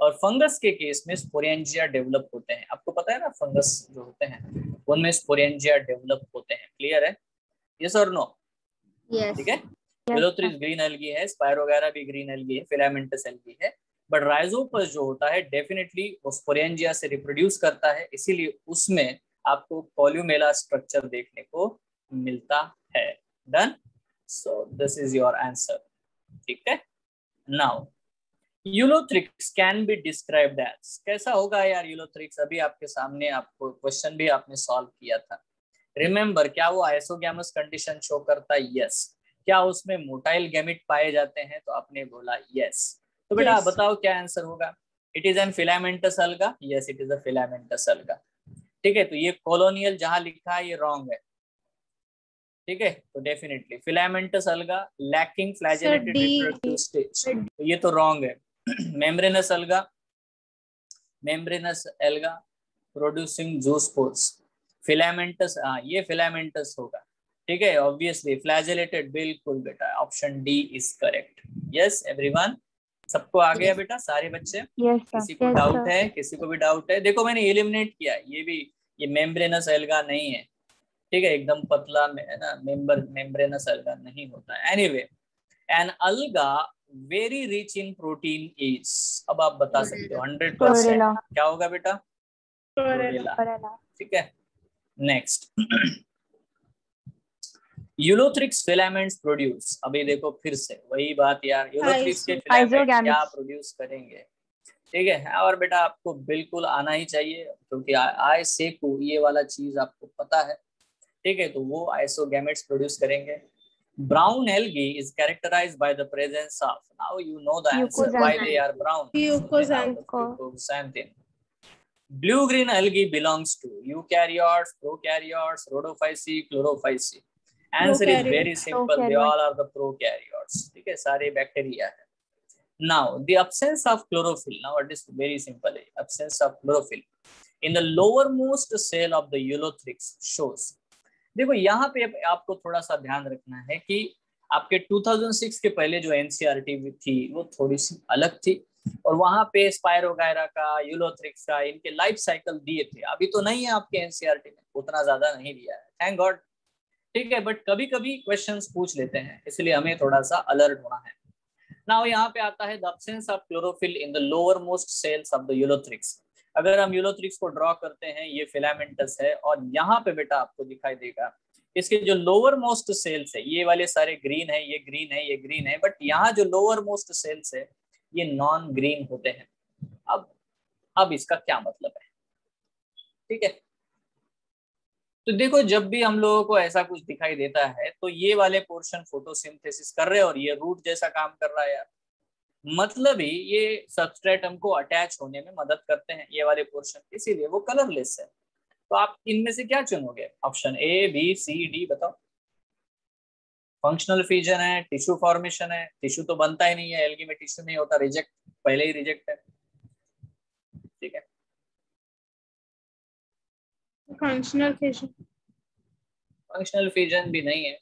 और फंगस के केस में स्पोरेंजिया डेवलप होते हैं। आपको पता है ना फंगस जो होते हैं उनमें स्पोरेंजिया डेवलप होते हैं। क्लियर है? यस और नो ठीक है? यूलोथ्रिक्स ग्रीन एल्गी है स्पायर वगैरह भी ग्रीन एल्गी है फिलामेंटस एल्गी है। बट राइजोपस जो होता है डेफिनेटली वो स्पोरेंजिया से रिप्रोड्यूस करता है। इसीलिए उसमें आपको कॉल्यूमेला स्ट्रक्चर देखने को मिलता है। Done so this is your answer ठीक है? Now ulothrix can be described as. कैसा होगा यार यूलोथ्रिक्स? अभी आपके सामने आपको क्वेश्चन भी आपने सॉल्व किया था। रिमेंबर क्या वो आइसोगैमस कंडीशन शो करता? है यस क्या उसमें मोटाइल गैमिट पाए जाते हैं? तो आपने बोला यस तो बेटा Yes. बताओ क्या आंसर होगा? It is an filamentous alga yes it is a filamentous alga ठीक है तो ये कॉलोनियल जहाँ लिखा है ये रॉन्ग है। ठीक है तो definitely filamentous alga lacking flagellated ये तो रॉन्ग है। Membranous alga membranous alga producing zoospores filamentous हाँ ये फिलामेंटस होगा। ठीक है? ऑब्वियसली फ्लैजेलेटेड बिल्कुल बेटा। Option D is correct yes everyone सबको आ गया बेटा? सारे बच्चे? यस किसी को डाउट है? किसी को भी डाउट है? देखो मैंने एलिमिनेट किया ये भी ये मेम्ब्रेनस एल्गा नहीं है। ठीक है? एकदम पतला में है ना? मेंबर मेम्ब्रेनस एल्गा नहीं होता। Anyway an alga very rich in protein is अब आप बता सकते हो हंड्रेड परसेंट क्या होगा बेटा? ठीक है? नेक्स्ट यूलोथ्रिक्स फिलामेंट्स प्रोड्यूस अभी देखो फिर से वही बात यार यूलोथ्रिक्स के फिलामेंट क्या प्रोड्यूस करेंगे? ठीक है? और बेटा आपको बिल्कुल आना ही चाहिए क्योंकि आई से को ये वाला चीज़ आपको पता है। ठीक है? तो वो आइसोगैमेट्स प्रोड्यूस करेंगे। brown algae is characterized by the presence of now you know the answer why they are brown. Blue green algae belongs to eukaryotes prokaryotes rhodophysi chlorophysi. Answer is very simple. They all are the prokaryotes. Okay, hai bacteria now the absence of chlorophyll now it is very simple. Absence of chlorophyll. In the lowermost cell of the eulothrix shows देखो, यहाँ पे आपको थोड़ा सा ध्यान रखना है कि आपके 2006 के पहले जो एनसीआरटी थी, वो थोड़ी सी अलग थी और वहाँ पे स्पायर वगैरह का यूलोथ्रिक्स का, इनके लाइफ साइकिल दिए थे। अभी तो नहीं है आपके एनसीआरटी में, उतना ज़्यादा नहीं दिया है। थैंक गॉड ठीक है बट कभी कभी क्वेश्चन पूछ लेते हैं, इसलिए हमें थोड़ा सा अलर्ट होना है। नाउ यहाँ पे आता है the of chlorophyll in the lower most cells of the ulothrix अगर हम यूलोथ्रिक्स को ड्रॉ करते हैं, ये फिलामेंटस है, और यहाँ पे बेटा आपको दिखाई देगा, इसके जो लोअर मोस्ट सेल्स है, ये वाले सारे ग्रीन है, ये ग्रीन है, ये ग्रीन है बट यहाँ जो लोअर मोस्ट सेल्स है, ये नॉन ग्रीन होते हैं। अब अब इसका क्या मतलब है? ठीक है? तो देखो, जब भी हम लोगों को ऐसा कुछ दिखाई देता है तो ये वाले पोर्शन फोटोसिंथेसिस कर रहे हैं, और ये रूट जैसा काम कर रहा है यार। मतलब ही ये सबस्ट्रेट हमको अटैच होने में मदद करते हैं ये वाले पोर्शन इसीलिए वो कलरलेस है। तो आप इनमें से क्या चुनोगे? Option A B C D बताओ। फंक्शनल फ्यूजन है टिश्यू फॉर्मेशन है। टिश्यू तो बनता ही नहीं है एलगी में टिश्यू नहीं होता रिजेक्ट पहले ही रिजेक्ट है। ठीक है। Functional fission. फंक्शनल फ्यूजन भी नहीं है।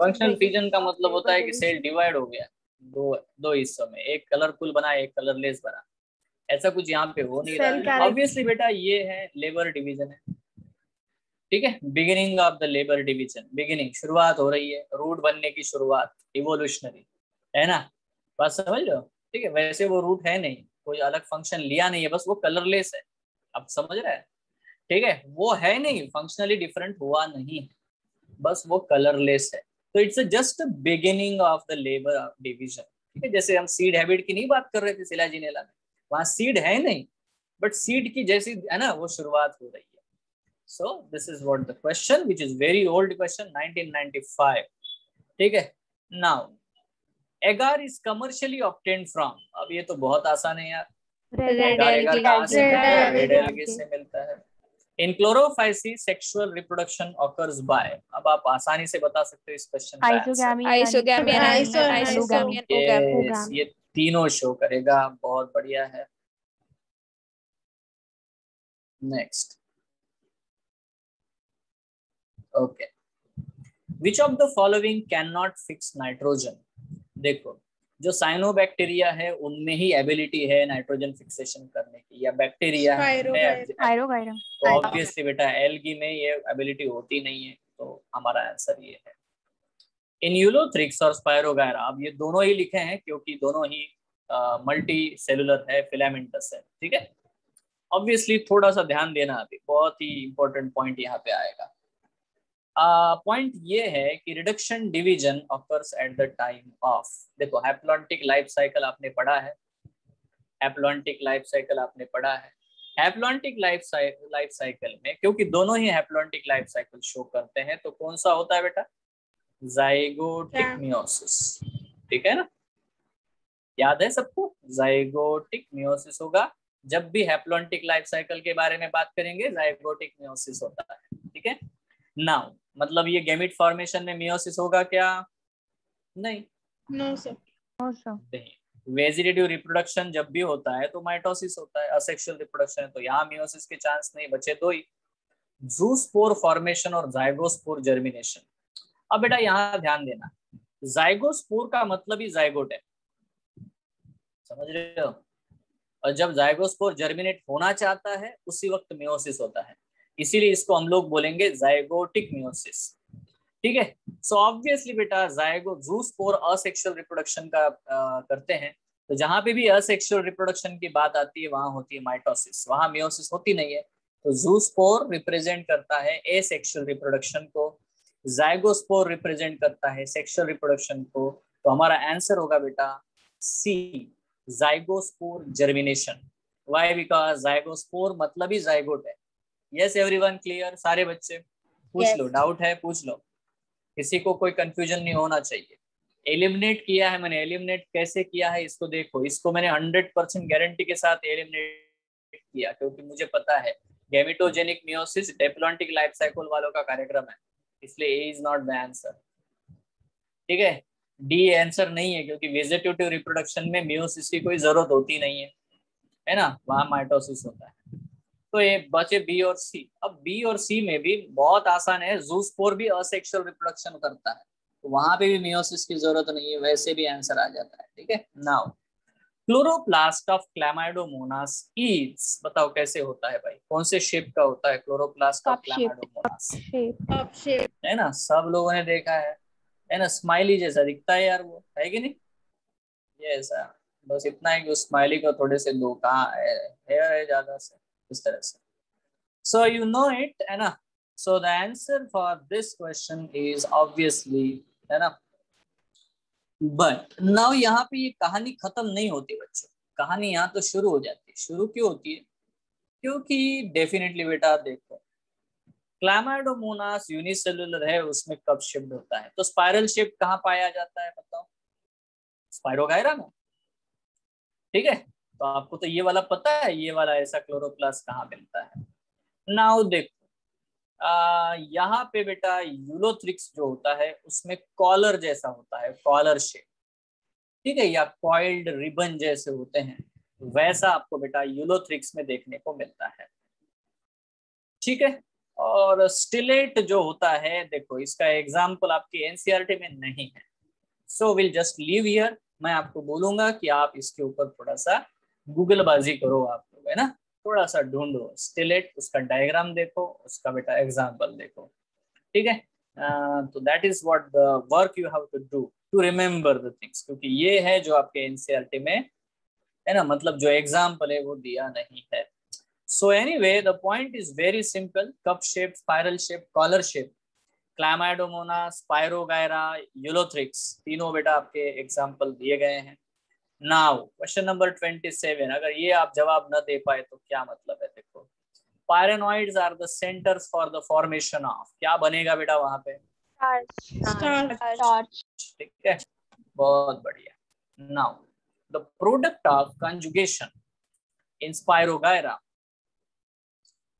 फंक्शनल फ्यूजन का मतलब होता है कि सेल डिवाइड हो गया। दो दो हिस्सों में एक कलरफुल बना एक कलरलेस बना। ऐसा कुछ यहाँ पे हो नहीं रहा। ऑब्वियसली बेटा ये है लेबर डिवीज़न है। ठीक है? Beginning of the labour division beginning शुरुआत हो रही है। रूट बनने की शुरुआत इवोल्यूशनरी है ना? बात समझ लो ठीक है? वैसे वो रूट है नहीं। कोई अलग फ़ंक्शन लिया नहीं है बस वो कलरलेस है। अब समझ रहे हैं? ठीक है? वो है नहीं। फंक्शनली डिफरेंट हुआ नहीं है। बस वो कलरलेस है। तो it's just beginning of the labour division ठीक है जैसे हम सीड हैबिट की नहीं बात कर रहे थे सिलाजिनेला में वहाँ सीड है नहीं बट सीड की जैसी है ना वो शुरुआत हो रही है। So this is what the question which is very old question 1995 ठीक है नाउ एगार इज़ कमर्शियली ऑब्टेन्ड फ्रॉम अब ये तो बहुत आसान है यार। रेड एगार से मिलता है। In chlorophyceae sexual reproduction occurs by अब आप आसानी से बता सकते हो इस क्वेश्चन ये तीनों शो करेगा बहुत बढ़िया है। Next okay which of the following can not fix nitrogen देखो जो साइनोबैक्टीरिया है उनमें ही एबिलिटी है नाइट्रोजन फिक्सेशन करने की या बैक्टीरिया है तो ऑब्वियसली बेटा एल्गी में ये एबिलिटी होती नहीं है तो हमारा आंसर ये है। इन यूलोथ्रिक्स और स्पायरोगायरा अब ये दोनों ही लिखे हैं क्योंकि दोनों ही मल्टी सेलुलर है फिलामेंटस है ठीक है? ऑब्वियसली थोड़ा सा ध्यान देना अभी बहुत ही इंपॉर्टेंट पॉइंट यहाँ पे आएगा। पॉइंट ये है कि reduction division occurs at the time of देखो हैप्लॉन्टिक लाइफ साइकिल आपने पढ़ा है। हैप्लॉन्टिक लाइफ साइकिल आपने पढ़ा है। हैप्लॉन्टिक लाइफ लाइफ साइकिल में, क्योंकि दोनों ही हैप्लॉन्टिक लाइफ साइकिल शो करते हैं तो कौन सा होता है बेटा? जाइगोटिक मियोसिस ठीक है ना? याद है सबको? जाइगोटिक मियोसिस होगा। जब भी हैप्लॉन्टिक लाइफ साइकिल के बारे में बात करेंगे जाइगोटिक मियोसिस होता है। ठीक है? नाउ मतलब ये गैमिट फॉर्मेशन में मियोसिस होगा क्या? नहीं। No, sir. नहीं। वेजिटेटिव रिप्रोडक्शन जब भी होता है तो माइटोसिस होता है असेक्सुअल रिप्रोडक्शन है तो यहाँ मियोसिस के चांस नहीं बचे दो ही। जूस्पोर फॉर्मेशन और जाइगोस्पोर जर्मिनेशन अब बेटा यहाँ ध्यान देना। जाइगोस्पोर का मतलब ही जाइगोट है। समझ रहे हो? और जब जाइगोस्पोर जर्मिनेट होना चाहता है उसी वक्त मियोसिस होता है। इसीलिए इसको हम लोग बोलेंगे जाइगोटिक मियोसिस ठीक है? सो ऑब्वियसली बेटा जायगो जूस्पोर असेक्सुअल रिप्रोडक्शन का आ, करते हैं। तो जहाँ पे भी असेक्सुअल रिप्रोडक्शन की बात आती है वहाँ होती है माइटोसिस वहाँ मियोसिस होती नहीं है। तो जूस्पोर रिप्रेजेंट करता है ए सेक्सुअल रिप्रोडक्शन को जाइगोस्पोर रिप्रेजेंट करता है सेक्सुअल रिप्रोडक्शन को। तो हमारा आंसर होगा बेटा C zygospore germination why because zygospore मतलब ही जाइगोट है। यस एवरीवन क्लियर सारे बच्चे पूछ Yes. लो डाउट है पूछ लो। किसी को कोई कंफ्यूजन नहीं होना चाहिए। एलिमिनेट किया है मैंने एलिमिनेट कैसे किया है इसको देखो। इसको मैंने हंड्रेड परसेंट गारंटी के साथ एलिमिनेट किया क्योंकि मुझे पता है gametogenic meiosis diplontic life cycle वालों का कार्यक्रम है। इसलिए A is not the answer ठीक है? डी आंसर नहीं है क्योंकि वेजिटेटिव रिप्रोडक्शन में मियोसिस की कोई ज़रूरत होती नहीं है। है ना? वहाँ माइटोसिस होता है। तो ये बचे बी और सी। अब बी और सी में भी बहुत आसान है जूस्पोर भी असेक्सुअल रिप्रोडक्शन करता है। तो वहाँ पे भी मियोसिस की ज़रूरत नहीं है वैसे भी आंसर आ जाता है ठीक है? Now chloroplast of chlamydomonas is बताओ कैसे होता है भाई? कौन से शेप का होता है क्लोरोप्लास्ट ऑफ़ क्लैमाइडोमोनास. है ना? सब लोगों ने देखा है। है ना? स्माइली जैसा दिखता है यार वो। है कि नहीं? ये ऐसा बस इतना है कि उस स्माइली को थोड़े से दो कहाँ है है ज़्यादा से। इस तरह से सो यू नो इट है ना so the answer for this question is obviously है ना बट नाउ यहाँ पे ये कहानी खत्म नहीं होती बच्चों। कहानी यहाँ तो शुरू हो जाती है। शुरू क्यों होती है? क्योंकि डेफिनेटली बेटा देखो क्लामाइडोमोनास यूनिसेलुलर है, उसमें कब शिफ्ट होता है? तो स्पाइरल शिफ्ट कहाँ पाया जाता है बताओ? स्पाइरोगायरा में। ठीक है? तो आपको तो ये वाला पता है, ये वाला ऐसा क्लोरोप्लास्ट कहाँ मिलता है? नाउ देखो यहाँ पे बेटा यूलोथ्रिक्स जो होता है, उसमें कॉलर जैसा होता है, कॉलर शेप ठीक है, या कॉइल्ड रिबन जैसे होते हैं, वैसा आपको बेटा यूलोथ्रिक्स में देखने को मिलता है। ठीक है, और स्टिलेट जो होता है, देखो, इसका एग्ज़ाम्पल आपकी एनसीआरटी में नहीं है। So will just leave here मैं आपको बोलूँगा कि आप इसके ऊपर थोड़ा सा गूगल बाजी करो आप लोग, है ना? थोड़ा सा ढूंढो स्टिलेट उसका डायग्राम देखो, उसका बेटा एग्ज़ाम्पल देखो, ठीक है? तो that is what the work you have to do to remember the things क्योंकि ये है जो आपके एनसीआरटी में, है ना? मतलब जो एग्ज़ाम्पल है वो दिया नहीं है। So anyway the point is very simple cup shape spiral shape collar shape chlamydomona spirogyra ulothrix तीनों बेटा आपके एग्ज़ाम्पल दिए गए हैं। Now question number twenty seven अगर ये आप जवाब न दे पाए तो क्या मतलब है? देखो pyrenoids are the centres for the formation of क्या बनेगा बेटा वहाँ पे? ठीक है? बहुत बढ़िया। Now the product of conjugation in spirogyra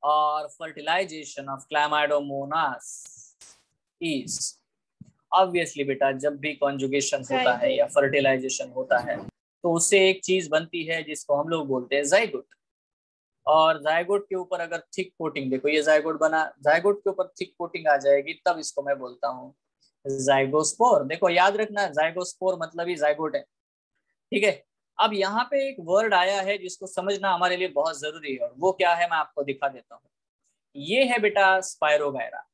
और fertilization of chlamydomonas is obviously बेटा जब भी कॉन्जुगेशन होता है या फर्टिलाइजेशन होता है तो उससे एक चीज़ बनती है जिसको हम लोग बोलते हैं जाइगोट और जायगोट के ऊपर अगर थिक कोटिंग, देखो ये जायगोट बना, जायगोट के ऊपर थिक कोटिंग आ जाएगी, तब इसको मैं बोलता हूँ जाइगोस्पोर देखो याद रखना, जायगोस्पोर मतलब ही जायगोट है, ठीक है? अब यहाँ पे एक वर्ड आया है जिसको समझना हमारे लिए बहुत ज़रूरी है, और वो क्या है मैं आपको दिखा देता हूँ। ये है बेटा स्पायरोगायरा,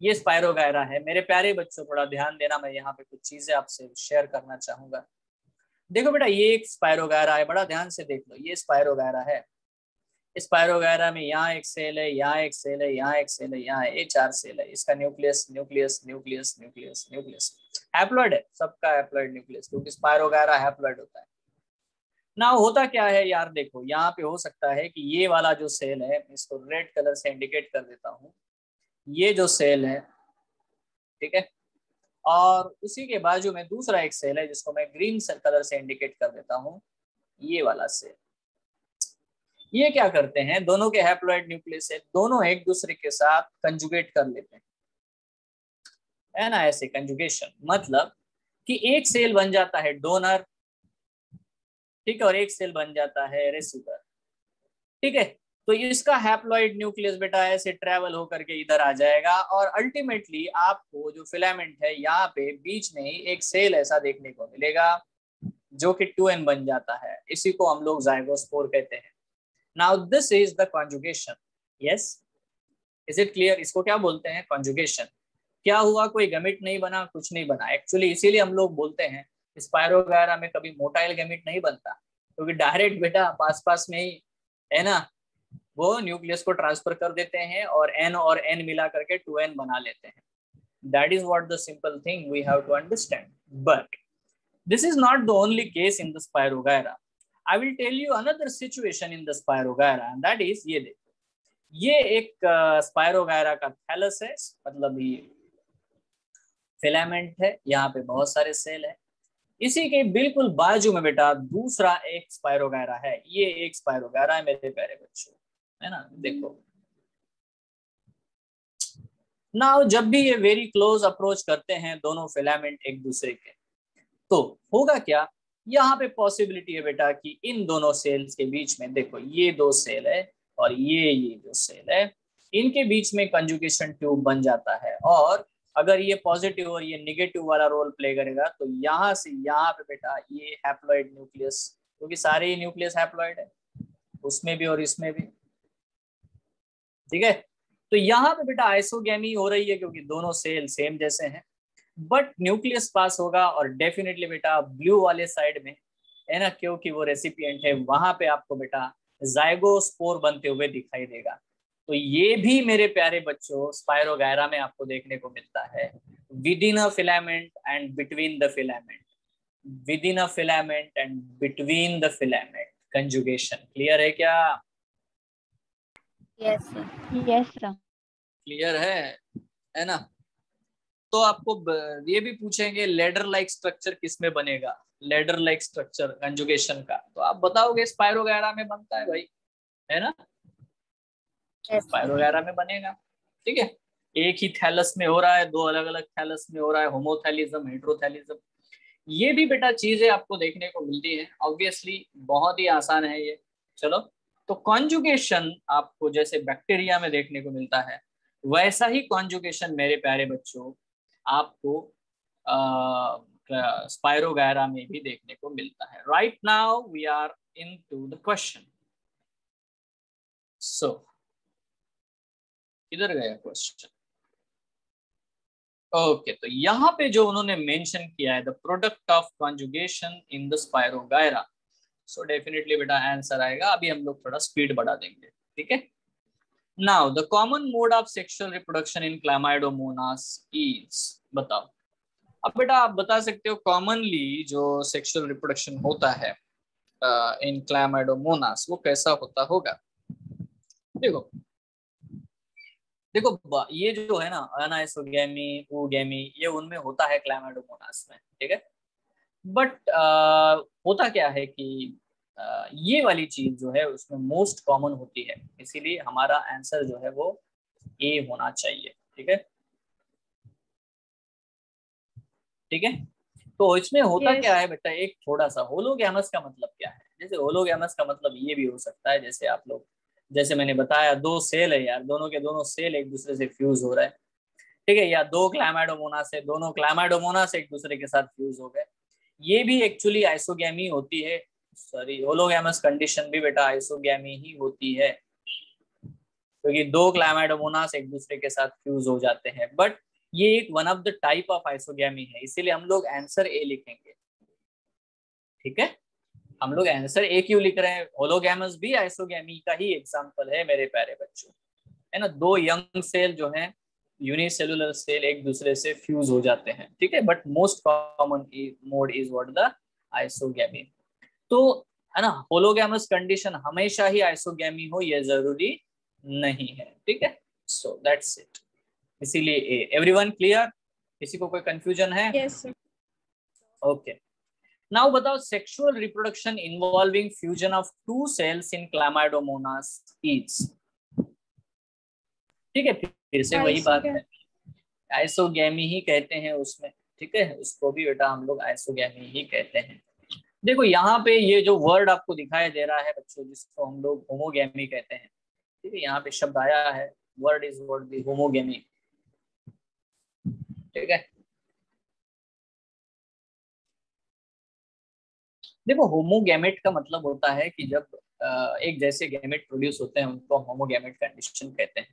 ये स्पायरोगायरा है। मेरे प्यारे बच्चों, थोड़ा ध्यान देना, मैं यहाँ पे कुछ चीज़ें आपसे शेयर करना चाहूँगा। देखो बेटा, ये एक स्पायरोगायरा है, बड़ा ध्यान से देख लो, ये स्पायरोगायरा है। स्पायरोगायरा में यहाँ एक सेल है, यहाँ एक सेल है, यहाँ एक सेल है, यहाँ ये चार सेल है, इसका nucleus nucleus nucleus nucleus nucleus haploid है, सबका हैप्लॉइड न्यूक्लियस क्योंकि स्पायरोगायरा हैप्लॉइड होता है। ना होता क्या है यार, देखो, यहाँ पे हो सकता है कि ये वाला जो सेल है इसको रेड कलर से इंडिकेट कर देता हूँ। ये जो सेल है, ठीक है और उसी के बाजू में दूसरा एक सेल है, जिसको मैं ग्रीन कलर से इंडिकेट कर देता हूँ, ये वाला सेल ये क्या करते हैं? दोनों के हैप्लॉइड न्यूक्लियस है दोनों एक दूसरे के साथ कंजुगेट कर लेते हैं। है ना ऐसे कंजुगेशन मतलब कि एक सेल बन जाता है डोनर ठीक है, और एक सेल बन जाता है रेसिवर ठीक है? तो इसका हैप्लॉइड न्यूक्लियस बेटा ऐसे ट्रेवल होकर के इधर आ जाएगा और अल्टीमेटली आपको जो फिलामेंट है यहाँ पे बीच में ही एक सेल ऐसा देखने को मिलेगा जो कि टू एन बन जाता है। इसी को हम लोग जाइगोस्पोर कहते हैं। Now this is the conjugation yes is it clear इसको क्या बोलते हैं? कॉन्जुगेशन क्या हुआ? कोई गमिट नहीं बना, कुछ नहीं बना। एक्चुअली इसीलिए हम लोग बोलते हैं स्पायरो में कभी मोटाइल गमिट नहीं बनता। क्योंकि तो डायरेक्ट बेटा पास पास में ही, है ना? वो न्यूक्लियस को ट्रांसफ़र कर देते हैं और एन और एन मिला करके टू एन बना लेते हैं। That is what the simple thing we have to understand but this is not the only case in the spirogyra I will tell you another situation in the spirogyra and that is ये देखो। ये एक स्पायरोगायरा का थैलस है मतलब ये फिलामेंट है, यहाँ पे बहुत सारे सेल है। इसी के बिल्कुल बाजू में बेटा दूसरा एक स्पायरोगायरा है। ये एक स्पायरोगायरा है मेरे प्यारे बच्चों। है ना? देखो। ना जब भी ये वेरी क्लोज अप्रोच करते हैं दोनों फिलामेंट एक दूसरे के तो होगा क्या? यहाँ पे पॉसिबिलिटी है बेटा कि इन दोनों सेल्स के बीच में देखो ये दो सेल है और ये ये जो सेल है इनके बीच में कंजुकेशन ट्यूब बन जाता है। और अगर ये पॉजिटिव और ये निगेटिव वाला रोल प्ले करेगा तो यहाँ से यहाँ पे बेटा ये हैप्लॉइड न्यूक्लियस क्योंकि सारे ही न्यूक्लियस हैप्लॉइड है उसमें भी और इसमें भी। ठीक है? तो यहाँ पे बेटा आइसोगेमी हो रही है क्योंकि दोनों सेल सेम जैसे हैं। बट न्यूक्लियस पास होगा और डेफिनेटली बेटा ब्लू वाले साइड में, है ना? क्योंकि वो रेसिपियंट है, वहाँ पे आपको बेटा जाइगोस्पोर बनते हुए दिखाई देगा। तो ये भी मेरे प्यारे बच्चों स्पायरोगैरा में आपको देखने को मिलता है। Within a filament and between the filament within a filament and between the filament conjugation clear है क्या? यस यस सर क्लियर है? है ना? तो आपको ये भी पूछेंगे लेडर लाइक स्ट्रक्चर किसमें बनेगा? लेडर लाइक स्ट्रक्चर कंजुगेशन का। तो आप बताओगे स्पायरोगैरा में बनता है भाई? है ना? स्पायरोगैरा में बनेगा। ठीक है? एक ही थैलस में हो रहा है दो अलग अलग थैलस में हो रहा है होमोथैलिज्म हेट्रोथैलिज्म ये भी बेटा चीज़ें आपको देखने को मिलती है। ऑब्वियसली बहुत ही आसान है ये। चलो तो कॉन्जुगेशन आपको जैसे बैक्टीरिया में देखने को मिलता है वैसा ही कॉन्जुगेशन मेरे प्यारे बच्चों आपको स्पायरोगैरा में भी देखने को मिलता है। Right now we are into the question so किधर गया क्वेश्चन ओके okay, तो यहाँ पे जो उन्होंने मेंशन किया है the product of conjugation in the spirogyra so definitely बेटा आंसर आएगा। अभी हम लोग थोड़ा स्पीड बढ़ा देंगे। ठीक है? Now the common mode of sexual reproduction in chlamydomonas is बताओ। अब बेटा आप बता सकते हो कॉमनली जो सेक्सुअल रिप्रोडक्शन होता है इन क्लामाइडोमोनास वो कैसा होता होगा? देखो। देखो ये जो है ना अनाइसोगेमी ओगेमी ये उनमें होता है क्लाइमेडोमोनास में। ठीक है? बट होता क्या है कि ये वाली चीज़ जो है उसमें मोस्ट कॉमन होती है। इसीलिए हमारा आंसर जो है वो ए होना चाहिए ठीक है? ठीक है? तो इसमें होता Yes. क्या है बेटा? एक थोड़ा सा होलोगैमस का मतलब क्या है? जैसे होलोगैमस का मतलब ये भी हो सकता है जैसे आप लोग जैसे मैंने बताया दो सेल है यार दोनों के दोनों सेल एक दूसरे से फ्यूज हो रहे हैं ठीक है? या दो क्लाइमाडोमोनास है दोनों क्लाइमाडोमोनास एक दूसरे के साथ फ्यूज हो गए। ये भी एक्चुअली आइसोगैमी होती है सॉरी होलोगैमस कंडीशन भी बेटा आइसोगैमी ही होती है। क्योंकि तो दो क्लाइमाडोमोनास एक दूसरे के साथ फ्यूज हो जाते हैं। बट ये एक one of the type of isogamy है। इसीलिए हम लोग आंसर ए लिखेंगे। ठीक है? हम लोग आंसर ए क्यों लिख रहे हैं? होलोगैमस भी आइसोगैमी का ही एग्ज़ाम्पल है मेरे प्यारे बच्चों। है ना? दो यंग सेल जो है यूनिसेलुलर सेल एक दूसरे से फ्यूज हो जाते हैं। ठीक है? But most common mode is what the isogamy तो है ना होलोगैमस कंडीशन हमेशा ही आइसोगैमी हो यह ज़रूरी नहीं है ठीक है? सो दैट्स इट इसीलिए एवरीवन क्लियर किसी को कोई कंफ्यूजन है? Yes, ओके नाउ बताओ sexual reproduction involving fusion of two cells in chlamydomonas is ठीक है फिर से वही बात है। आइसोगैमी ही कहते हैं उसमें ठीक है? उसको भी बेटा हम लोग आइसोगैमी ही कहते हैं। देखो, यहाँ पे ये जो वर्ड आपको दिखाई दे रहा है बच्चों, जिसको हम लोग होमोगेमी कहते हैं, ठीक है, यहाँ पे शब्द आया है word is word the homogamy ठीक है? देखो होमोगेमेट का मतलब होता है कि जब एक जैसे गैमेट प्रोड्यूस होते हैं, उनको होमोगैमेट कंडीशन कहते हैं।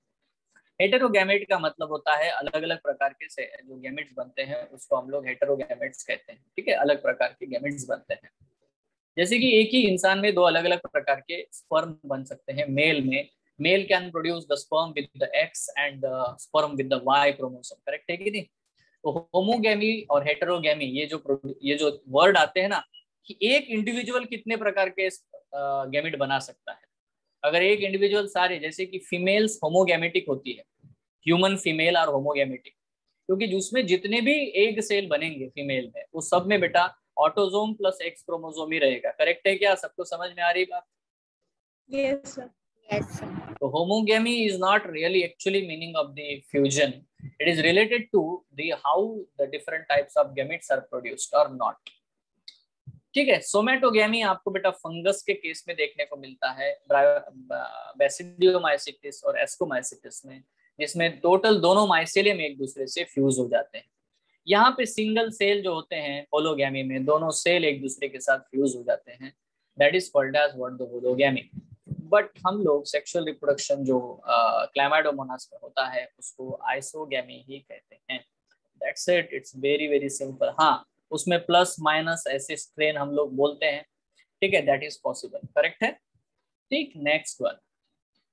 हेटेरोगैमेट का मतलब होता है अलग अलग प्रकार के से जो गैमेट्स बनते हैं, उसको हम लोग हेटेरोगैमेट्स कहते हैं, ठीक है? अलग प्रकार के गैमेट्स बनते हैं। जैसे कि एक ही इंसान में दो अलग अलग प्रकार के स्पर्म बन सकते हैं मेल में। Male can produce the sperm with the X and the sperm with the Y chromosome correct है कि नहीं? तो होमोगैमी और हेटेरोगैमी ये जो ये जो वर्ड आते हैं ना, कि एक इंडिविजुअल कितने प्रकार के गैमेट बना सकता है? अगर एक इंडिविजुअल सारे, जैसे कि फीमेल्स होमोगेमेटिक होती है ह्यूमन फीमेल और होमोगेमेटिक क्योंकि उसमें जितने भी एग सेल बनेंगे फीमेल में, वो सब में बेटा ऑटोजोम प्लस एक्स क्रोमोजोम ही रहेगा। करेक्ट है क्या? सबको समझ में आ रही बात? तो homogamy is not really actually meaning of the fusion it is related to the how the different types of gametes are produced or not ठीक है? सोमेटोगेमी आपको बेटा फंगस के केस में देखने को मिलता है और एस्कोमाइसिटिस में जिसमें टोटल दोनों माइसेलियम एक दूसरे से फ्यूज हो जाते हैं। यहाँ पे सिंगल सेल जो होते हैं होलोगैमी में, दोनों सेल एक दूसरे के साथ फ्यूज हो जाते हैं। That is called as what the hologamy but हम लोग सेक्सुअल रिप्रोडक्शन जो क्लाइमाडोमोनास में होता है, उसको आइसोगैमी ही कहते हैं। That's it it's very very simple हाँ उसमें प्लस माइनस ऐसे स्ट्रेन हम लोग बोलते हैं। ठीक है दैट इज़ पॉसिबल करेक्ट है? ठीक next one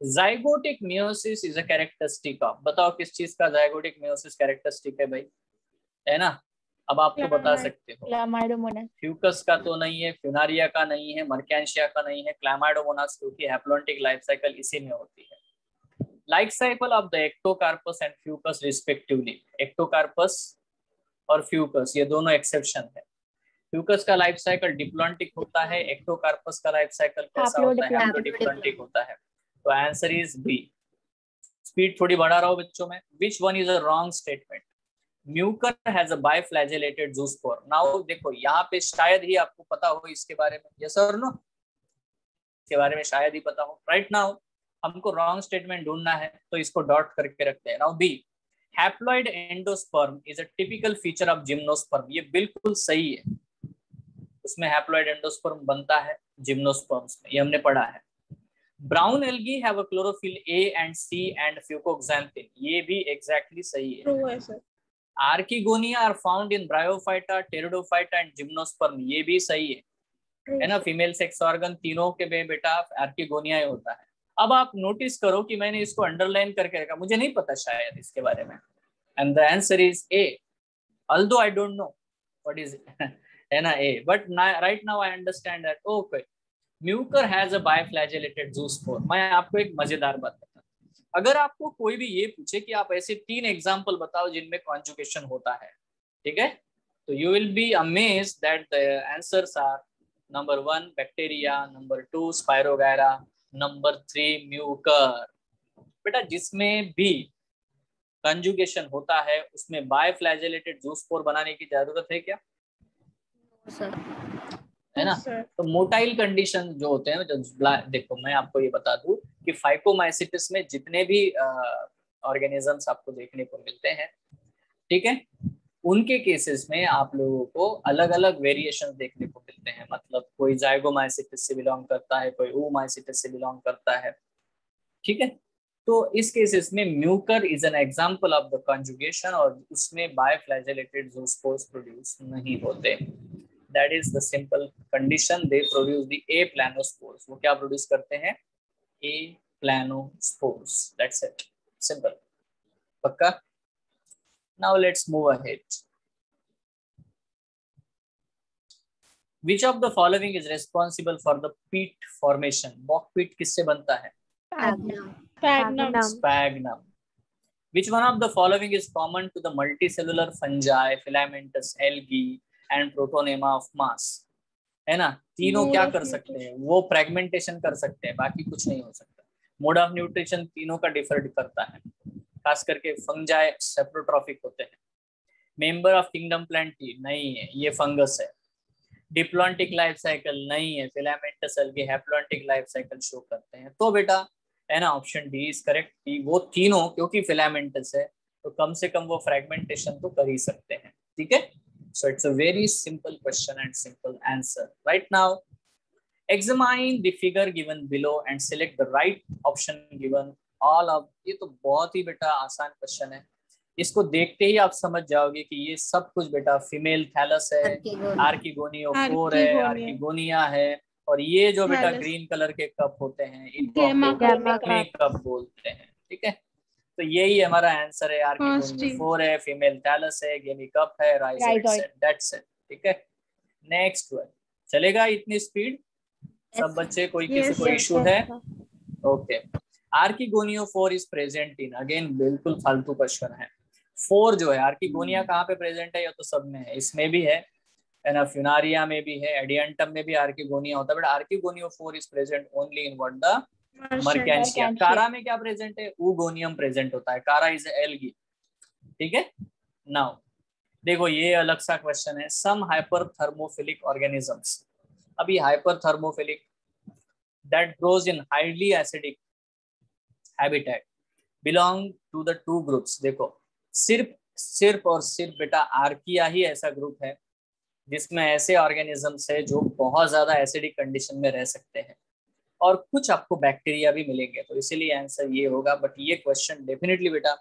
zygotic meiosis is a characteristic of बताओ किस चीज़ का जाइगोटिक मियोसिस कैरेक्टरिस्टिक है भाई? है ना? अब आप तो बता सकते हो। क्लामाइडोमोनास फ्यूकस का तो नहीं है फ्यूनारिया का नहीं है मर्केंशिया का नहीं है क्लामाइडोमोनास क्योंकि हैप्लोन्टिक लाइफ साइकिल इसी में होती है। Life cycle of the ectocarpus and fucus respectively ectocarpus और फ्यूकस ये दोनों एक्सेप्शन है। फ्यूकस का लाइफ साइकिल डिप्लॉन्टिक होता है एक्टोकार्पस का लाइफ साइकिल कैसा होता है? Haplodiploid. होता है। तो आंसर इज़ बी स्पीड थोड़ी बढ़ा रहा हूँ बच्चों में। Which one is a wrong statement mucor has a biflagellated zoospore now देखो, यहाँ पे शायद ही आपको पता हो इसके बारे में। यस और नो इसके बारे में शायद ही पता हो। राइट नाउ हमको रॉन्ग स्टेटमेंट ढूंढना है तो इसको डॉट करके रखते हैं now B haploid endosperm is a typical feature of gymnosperm ये बिल्कुल सही है। उसमें हैप्लॉइड एंडोस्पर्म बनता है जिम्नोस्पर्म्स में। ये हमने पढ़ा है। Brown algae have a chlorophyll A and C and fucoxanthin ये भी एग्जैक्टली exactly सही है। True है, sir. Archegonia are found in bryophyta pteridophyta and gymnosperm ये भी सही है। है ना? फीमेल सेक्स ऑर्गन तीनों के में बेटा आर्किगोनिया होता है। अब आप नोटिस करो कि मैंने इसको अंडरलाइन करके रखा। मुझे नहीं पता शायद इसके बारे में। And the answer is A although i don't know what is ना? A but right now I understand that okay mucor has a biflagellated zoospore मैं आपको एक मज़ेदार बात। अगर आपको कोई भी ये पूछे कि आप ऐसे तीन एग्ज़ाम्पल बताओ जिनमें कॉन्जुकेशन होता है ठीक है? तो you will be amaze that the answers are number one bacteria number two spirogyra number three mucor बेटा जिसमें भी कंजुगेशन होता है उसमें बायफ्लैजेलेटेड जूस्पोर बनाने की ज़रूरत है क्या? सर है ना? सर तो मोटाइल कंडीशन जो होते हैं जो देखो मैं आपको ये बता दूँ कि फाइकोमाइसिटिस में जितने भी ऑर्गेनिजम्स आपको देखने को मिलते हैं, ठीक है? उनके केसेस में आप लोगों को अलग अलग वेरिएशन देखने को मिलते हैं। मतलब कोई जाइगोमाइसिटिस से बिलोंग करता है, कोई oomaisitis से बिलोंग करता है, ठीक है? तो इस केसेस में mucor is an example of the conjugation और उसमें बायफ्लैजेलेटेड जूस्पोर्स प्रोड्यूस नहीं होते। That is the simple condition they produce the uh planospores वो क्या प्रोड्यूस करते हैं? Uh planospores that's it simple पक्का now let's move ahead which of the following is responsible for the peat formation bog peat किससे बनता है Sphagnum. Sphagnum. sphagnum which one of the following is common to the multicellular fungi filamentous algae and protonema of mars है ना? तीनों क्या कर सकते हैं? वो फ्रेगमेंटेशन कर सकते हैं बाकी कुछ नहीं हो सकता। मोड ऑफ़ न्यूट्रिशन तीनों का डिफर करता है। खास करके फंजाई सेप्रोट्रॉफिक होते हैं। मेंबर ऑफ़ किंगडम प्लांटी नहीं है ये फंगस है। डिप्लॉन्टिक लाइफ साइकिल नहीं है फिलामेंटस अलगे हैप्लॉन्टिक लाइफ साइकिल शो करते हैं। तो बेटा है ना? ऑप्शन डी इज़ करेक्ट कि वो तीनों क्योंकि फिलामेंटस है तो कम से कम वो फ्रेगमेंटेशन तो कर ही सकते हैं। ठीक है? So it's a very simple question and simple answer right now examine the figure given below and select the right option given. All of ये तो बहुत ही बेटा आसान क्वेश्चन है। इसको देखते ही आप समझ जाओगे कि ये सब कुछ बेटा फीमेल थैलस है. आर्किगोनियोफोर है आर्किगोनिया है और ये जो बेटा ग्रीन कलर के कप होते हैं इनको कप बोलते हैं ठीक है? तो यही हमारा आंसर है आर्किगोनियोफोर है फीमेल थैलस है गेमी कप है राइजोइड्स Rhizoid. है ठीक है? नेक्स्ट वन चलेगा इतनी स्पीड सब. बच्चे कोई किसी को इशू है? Okay archegoniophore is present in again बिल्कुल फालतू क्वेश्चन है। फोर जो है आर्किगोनिया कहाँ पे प्रेजेंट है? या तो सब में है इसमें भी है है ना? फ्यूनारिया में भी है एडियंटम में भी आर्किगोनिया होता है but archegoniophore is present only in what the marchantia chara में क्या प्रेजेंट है? उगोनियम प्रेजेंट होता है। कारा इज़ एल्गी ठीक है? नाउ देखो ये अलग सा क्वेश्चन है। सम हाइपर थर्मोफिलिक ऑर्गेनिजम्स अभी hyper thermophilic that grows in highly acidic habitat belong to the two groups देखो सिर्फ़ सिर्फ़ और सिर्फ़ बेटा आर्किया ही ऐसा ग्रुप है जिसमें ऐसे ऑर्गेनिजम्स है जो बहुत ज़्यादा एसिडिक कंडीशन में रह सकते हैं। और कुछ आपको बैक्टीरिया भी मिलेंगे। तो इसीलिए आंसर ये होगा बट ये क्वेश्चन डेफिनेटली बेटा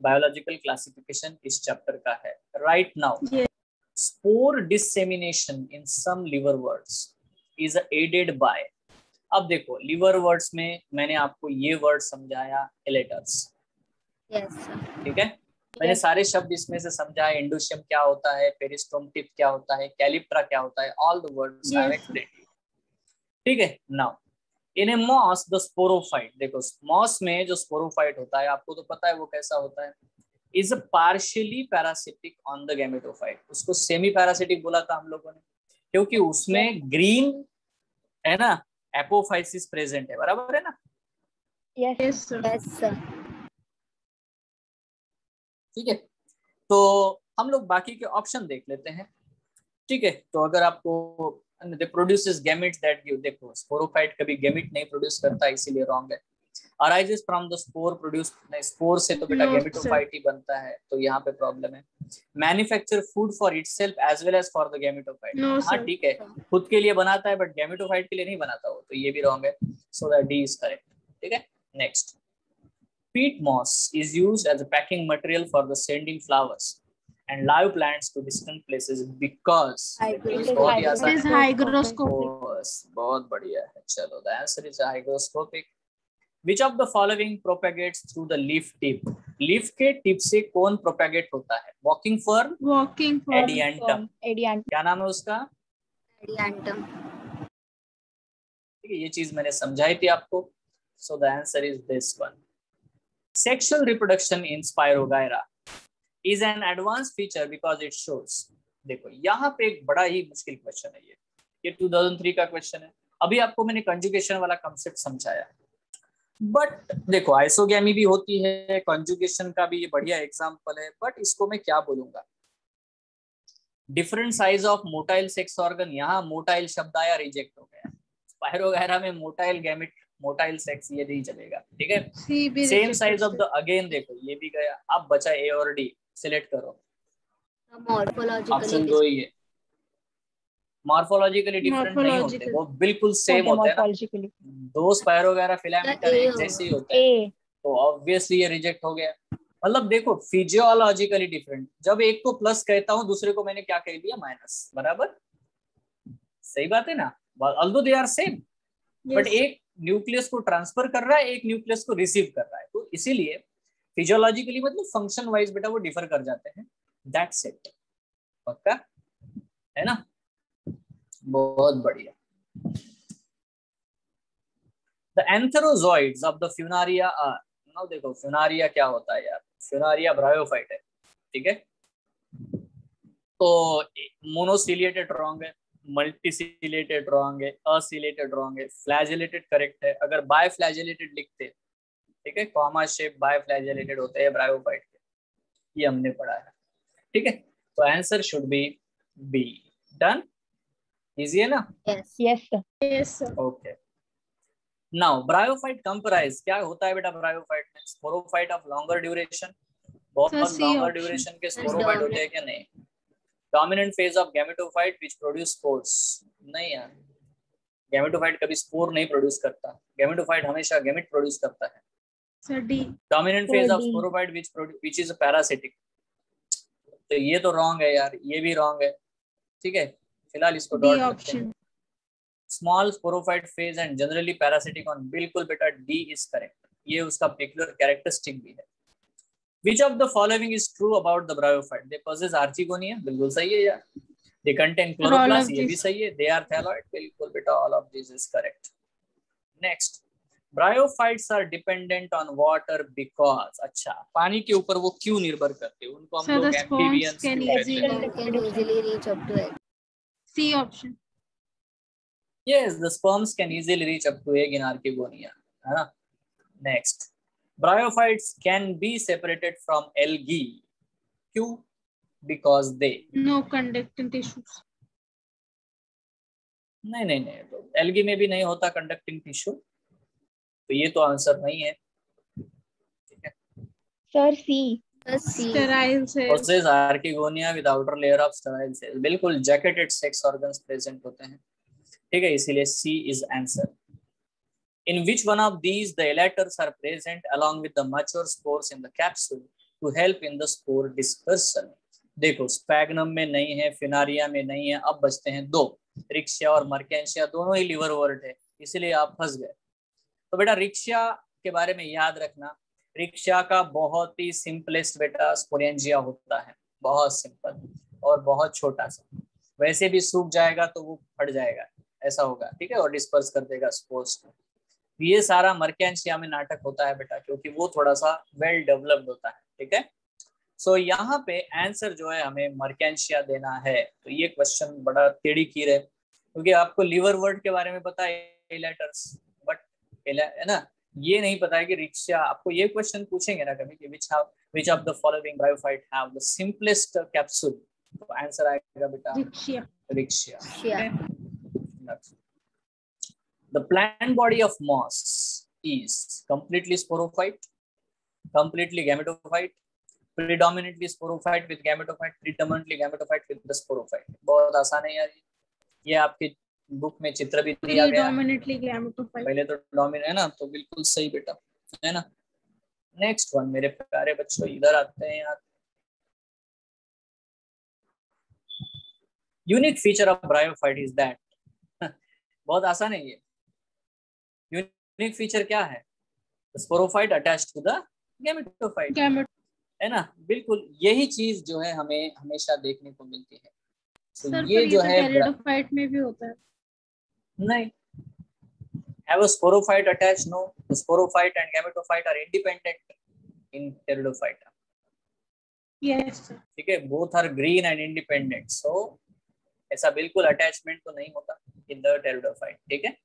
बायोलॉजिकल क्लासिफिकेशन इस चैप्टर का है। Right now. Spore dissemination in some liver words is added by अब देखो लिवर वर्ड्स में मैंने आपको ये वर्ड समझाया एलेटर्स. ठीक है? मैंने सारे शब्द इसमें से समझा इंडोशियम क्या होता है पेरिस्टोम टिप क्या होता है कैलिप्ट्रा क्या होता है ऑल द वर्ड्स ठीक है? Now in a moss the sporophyte. देखो मॉस में जो स्पोरोफाइट होता है आपको तो पता है वो कैसा होता है। Is a partially parasitic on the gametophyte. उसको सेमी पैरासिटिक बोला था हम लोगों ने क्योंकि उसमें ग्रीन है ना एपोफाइसिस प्रेजेंट है बराबर है ना? Sir. Yes, ठीक है तो हम लोग बाकी के ऑप्शन देख लेते हैं। ठीक है तो अगर आपको they produces gametes that give देखो स्पोरोफाइट कभी गैमेट नहीं प्रोड्यूस करता इसीलिए रॉन्ग है। Arises from the spore produce spore से तो बेटा गैमेटोफाइट ही बनता है तो यहाँ पे प्रॉब्लम है। Manufacture food for itself as well as for the gametophyte No, हाँ. ठीक है खुद के लिए बनाता है बट गैमेटोफाइट के लिए नहीं बनाता वो तो ये भी रॉन्ग है। So that D is correct ठीक है next peat moss is used as a packing material for the sending flowers and live plants to distant places because बहुत It is hygroscopic. बहुत बढ़िया है चलो the answer is hygroscopic which of the following propagates through the leaf tip leaf के टिप से कौन propagate होता है walking fern Walking for adiantum Adiant. क्या नाम है उसका Adiantum. ठीक है ये चीज़ मैंने समझाई थी आपको so the answer is this one sexual reproduction in Spirogyra is an advance feature because it shows देखो यहाँ पे एक बड़ा ही मुश्किल क्वेश्चन है ये। ये 2003 का क्वेश्चन है। अभी आपको मैंने कंजुगेशन वाला कंसेप्ट समझाया। बट देखो आइसोगैमी भी होती है कंजुगेशन का भी ये बढ़िया एग्ज़ाम्पल है बट इसको मैं क्या बोलूँगा? Different size of motile sex organ यहाँ मोटाइल शब्द आया रिजेक्ट हो गया। स्पायरोगैरा में मोटाइल गैमिट मोटाइल सेक्स ये नहीं चलेगा। ठीक है? Same size of the again देखो ये भी गया। अब बचा ए और डी सिलेक्ट करो। ऑप्शन दो ही है मॉर्फोलॉजिकली डिफरेंट नहीं होते वो बिल्कुल सेम होते हैं। दो स्पायरोगैरा फिलामेंटा A एक जैसे ही होते हैं। तो ऑब्वियसली ये रिजेक्ट हो गया। मतलब देखो फिजियोलॉजिकली डिफरेंट जब एक को प्लस कहता हूँ दूसरे को मैंने क्या कह दिया? माइनस बराबर? सही बात है ना? Although they are same but एक न्यूक्लियस को ट्रांसफ़र कर रहा है एक न्यूक्लियस को रिसीव कर रहा है। तो इसीलिए फिजियोलॉजिकली मतलब फ़ंक्शन वाइज बेटा वो डिफर कर जाते हैं। दैट्स इट पक्का? है ना? बहुत बढ़िया। The antherozoids of the Funaria are now देखो फ्यूनारिया क्या होता है यार? फ्यूनारिया ब्रायोफाइट है, ठीक है? तो मोनोसिलिएटेड रॉन्ग है मल्टीसिलेटेड रॉन्ग है असिलेटेड रॉन्ग है फ्लैजिलेटेड करेक्ट है। अगर बाय फ्लैजिलेटेड लिखते ठीक है? कॉमा शेप बाय फ्लैजिलेटेड होते हैं ब्रायोफाइट के। ये हमने पढ़ा है। ठीक है? तो answer should be B done easy है ना. Yes, sir. Okay now bryophyte comprise क्या होता है बेटा ब्रायोफाइट में? स्पोरोफाइट ऑफ़ लॉन्गर ड्यूरेशन बहुत लॉन्गर ड्यूरेशन के स्पोरोफाइट होते हैं क्या नहीं? Dominant phase of gametophyte which produce spores नहीं यार। गैमेटोफाइट कभी स्पोर नहीं प्रोड्यूस करता। गैमेटोफाइट हमेशा गैमेट प्रोड्यूस करता है। Sir, D. Dominant phase of. Sporophyte which which is parasitic तो ये तो रॉन्ग है यार ये भी रॉन्ग है ठीक है फ़िलहाल इसको dot option. Small sporophyte phase and generally parasitic on बिल्कुल बेटा डी इज़ करेक्ट ये उसका पेक्युलर कैरेक्टरिस्टिक भी है which of the following is true about the bryophyte they possess archegonia बिल्कुल सही है यार they contain all chloroplast of ये भी. सही है they are thalloid बिल्कुल बेटा all of this is correct next bryophytes are dependent on water because अच्छा पानी के ऊपर वो क्यों निर्भर करते हैं उनको हम लोग हैं egg. C option. Yes, the sperms can easily reach up to egg in archegonia. है ना? Next, bryophytes can be separated from algae. क्यों? Because they. No conducting tissues. नहीं नहीं नहीं तो एल्गी में भी नहीं होता कंडक्टिंग टिश्यू तो ये तो आंसर नहीं है। Sir layer of sterile cells बिल्कुल जैकेटेड सेक्स ऑर्गन्स प्रेजेंट होते हैं। ठीक है इसीलिए C is answer in which one of these the elaters are present along with mature spores in the capsule to help in the spore dispersion देखो स्पैगनम में नहीं है फिनारिया में नहीं है अब बचते हैं दो। रिक्शिया और मर्केशिया दोनों ही लिवर वर्ड है। इसीलिए आप फंस गए। तो बेटा रिक्शा के बारे में याद रखना। रिक्शा का बहुत ही सिंपलेस्ट बेटा स्पोरेंजिया होता है बहुत सिंपल और बहुत छोटा सा। वैसे भी सूख जाएगा तो वो फट जाएगा ऐसा होगा ठीक है? और डिस्पर्स कर देगा स्पोर्स को। ये सारा मर्केंशिया में नाटक होता है बेटा क्योंकि वो थोड़ा सा वेल डेवलप्ड होता है ठीक है? सो so, यहाँ पे आंसर जो है हमें मर्केंशिया देना है। तो ये क्वेश्चन बड़ा टेढ़ी कीर है क्योंकि आपको लिवर वर्ड के बारे में पता है लेटर्स पहले है ना? ये नहीं पता है कि रिक्शा आपको ये क्वेश्चन पूछेंगे ना कभी कि which of the following bryophyte have the simplest capsule तो आंसर आएगा बेटा Riccia. The plant body of moss is completely sporophyte completely gametophyte predominantly sporophyte with gametophyte predominantly gametophyte with the sporophyte. बहुत आसान है यार ये आपके बुक में चित्र भी दिया गया है। Predominantly पहले तो डोमिन है ना? तो बिल्कुल सही बेटा है ना? नेक्स्ट वन मेरे प्यारे बच्चों इधर आते हैं यार। Unique feature of bryophyte is that बहुत आसान है ये। यूनिक फीचर क्या है? Sporophyte attach to the gametophyte. है ना? बिल्कुल यही चीज़ जो है हमें हमेशा देखने को मिलती है। तो ये जो तो है में भी होता है. नहीं have a sporophyte attached no the sporophyte and gametophyte are independent in pteridophyte Yes, sir. ठीक है both are green and independent so ऐसा बिल्कुल अटैचमेंट तो नहीं होता in the pteridophyte ठीक है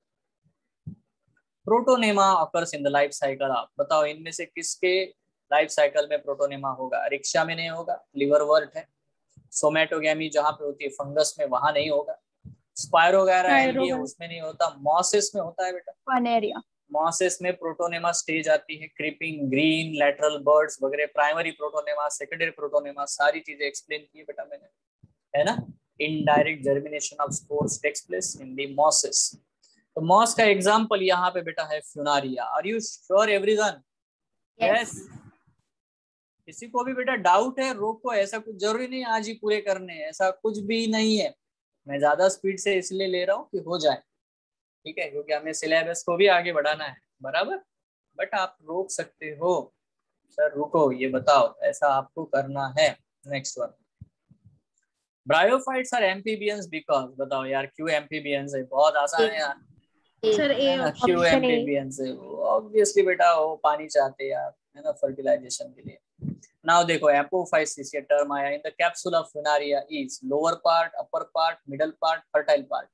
protonema occurs in the life cycle आप बताओ इनमें से किसके लाइफ साइकिल में प्रोटोनेमा होगा रिक्शा में नहीं होगा लिवर वर्ट है सोमेटोगेमी जहाँ पे होती है फंगस में वहाँ नहीं होगा स्पायरोगैरा Spirogyra। उसमें नहीं होता मॉसिस में होता है बेटा। Funaria. मॉसिस में प्रोटोनेमा स्टेज आती है क्रीपिंग ग्रीन लेटरल बर्ड्स वगैरह प्राइमरी प्रोटोनेमा सेकेंडरी प्रोटोनेमा सारी चीज़ें एक्सप्लेन की बेटा मैंने। है ना? Indirect germination of spores takes place in the mosses तो मॉस का एग्जांपल यहाँ पे बेटा है Funaria are you sure everyone Yes. किसी को भी बेटा डाउट है रोको ऐसा कुछ ज़रूरी नहीं आज ही पूरे करने ऐसा कुछ भी नहीं है। मैं ज़्यादा स्पीड से इसलिए ले रहा हूँ कि हो जाए। ठीक है? क्योंकि हमें सिलेबस को भी आगे बढ़ाना है। बराबर? बट आप रोक सकते हो। सर रुको ये बताओ ऐसा आपको करना है। Next one bryophytes are amphibians because बताओ यार क्यों एम्फीबियंस है? बहुत आसान है यार। सर ए क्यों एम्फीबियंस है ऑब्वियसली बेटा वो पानी चाहते हैं यार है ना फर्टिलाइजेशन के लिए। नाउ देखो एपोफाइसिस ये टर्म आया in the capsule of Funaria is lower part upper part middle part fertile part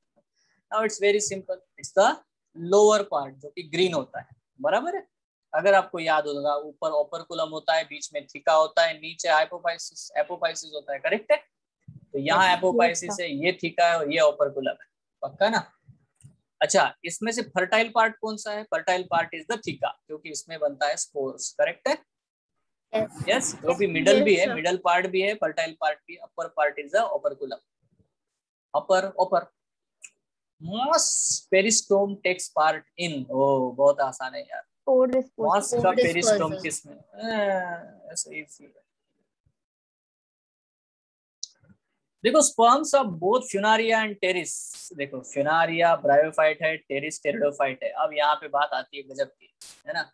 now it's very simple it's the lower part जो कि ग्रीन होता है। बराबर है? अगर आपको याद होगा ऊपर ओपरकुलम होता है बीच में थिका होता है नीचे हाइपोफाइसिस एपोफाइसिस होता है करेक्ट है? तो यहाँ एपोफाइसिस है ये थिका है और ये ओपरकुलम है। पक्का ना? अच्छा इसमें से फर्टाइल पार्ट कौन सा है? फर्टाइल पार्ट इज़ द थिका क्योंकि इसमें बनता है स्पोर्स करेक्ट है? Yes. यस तो भी मिडल भी है मिडल पार्ट भी है फर्टाइल पार्ट भी upper part is the operculum upper upper moss peristome takes part in ओ बहुत आसान है यार. मॉस का पेरिस्टोम. किसमें? अह, ऐसा easy है. देखो sperms of both Funaria and Pteris देखो फ्यूनारिया ब्रायोफाइट है टेरिस टेरिडोफाइट है. अब यहाँ पे बात आती है गजब की है ना?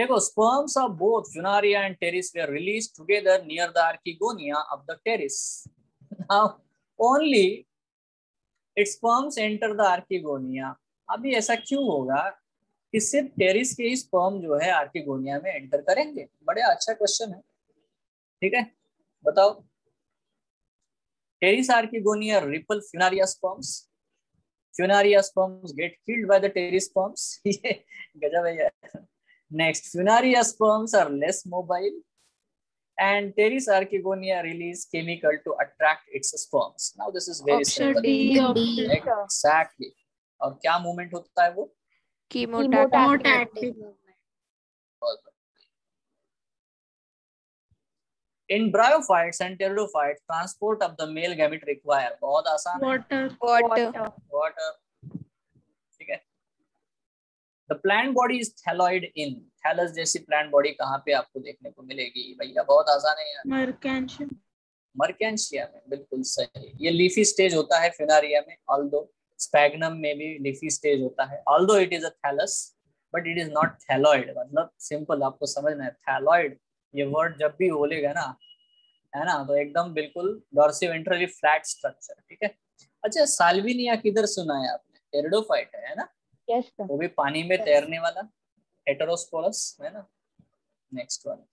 देखो sperms of both Funaria and Teres were released together near the archegonia of the Teres. Now, only its sperms enter the archegonia. अभी ऐसा क्यों होगा कि सिर्फ़ टेरिस के ही स्पर्म जो है आर्किगोनिया में एंटर करेंगे? बड़े अच्छा क्वेश्चन है। ठीक है? बताओ। Pteris archegonia repel Funaria sperms Funaria sperms get killed by the Pteris sperms ये गजब है यार। Next, Funaria sperms are less mobile and Teres archegonia release chemical to attract its sperms. Now this is very Option simple. D. option Exactly. और क्या मूवमेंट होता है वो Chemotactic. In bryophytes and pteridophytes transport of the male gamete require बहुत आसान है water Water. वाटर ठीक है The plant body is thalloid in thallus जैसी प्लांट बॉडी कहाँ पे आपको देखने को मिलेगी? भैया बहुत आसान है यार। mercantium मर्केंशिया में बिल्कुल सही। ये लीफी स्टेज होता है फिनारिया में ऑल्दो स्पैग्नम में भी लीफी स्टेज होता है। Although it is a thallus but it is not thalloid मतलब सिंपल आपको समझना है। थैलॉइड ये वर्ड जब भी बोलेगा ना है ना तो एकदम बिल्कुल डॉर्सी वेंट्रली फ्लैट स्ट्रक्चर ठीक है? अच्छा साल्विनिया किधर सुना है आपने? टेरिडोफाइट है ना? कैश वो भी पानी में तैरने वाला हेटरोस्पोरस है ना? Next one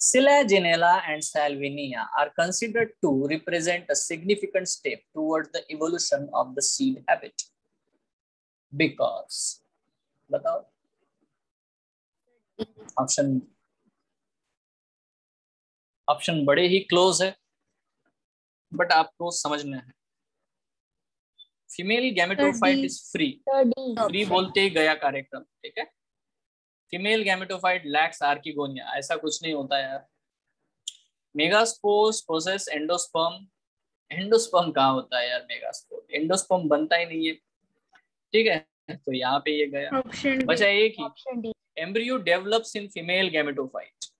Selaginella and Salvinia are considered to represent a significant step towards the evolution of the seed habit because बताओ। ऑप्शन ऑप्शन बड़े ही क्लोज है बट आपको समझना है। Female gametophyte is free free बोलते ही गया कार्यक्रम ठीक है? फीमेल गैमेटोफाइट लैक्स आर्किगोनिया ऐसा कुछ नहीं होता यार। मेगास्पोर्स पोसेस एंडोस्पर्म एंडोस्पर्म कहाँ होता है यार मेगास्पोर एंडोस्पर्म बनता ही नहीं है। ठीक है? तो यहाँ पे ये गया। Option बचा एक ही। Embryo develops in female gametophyte.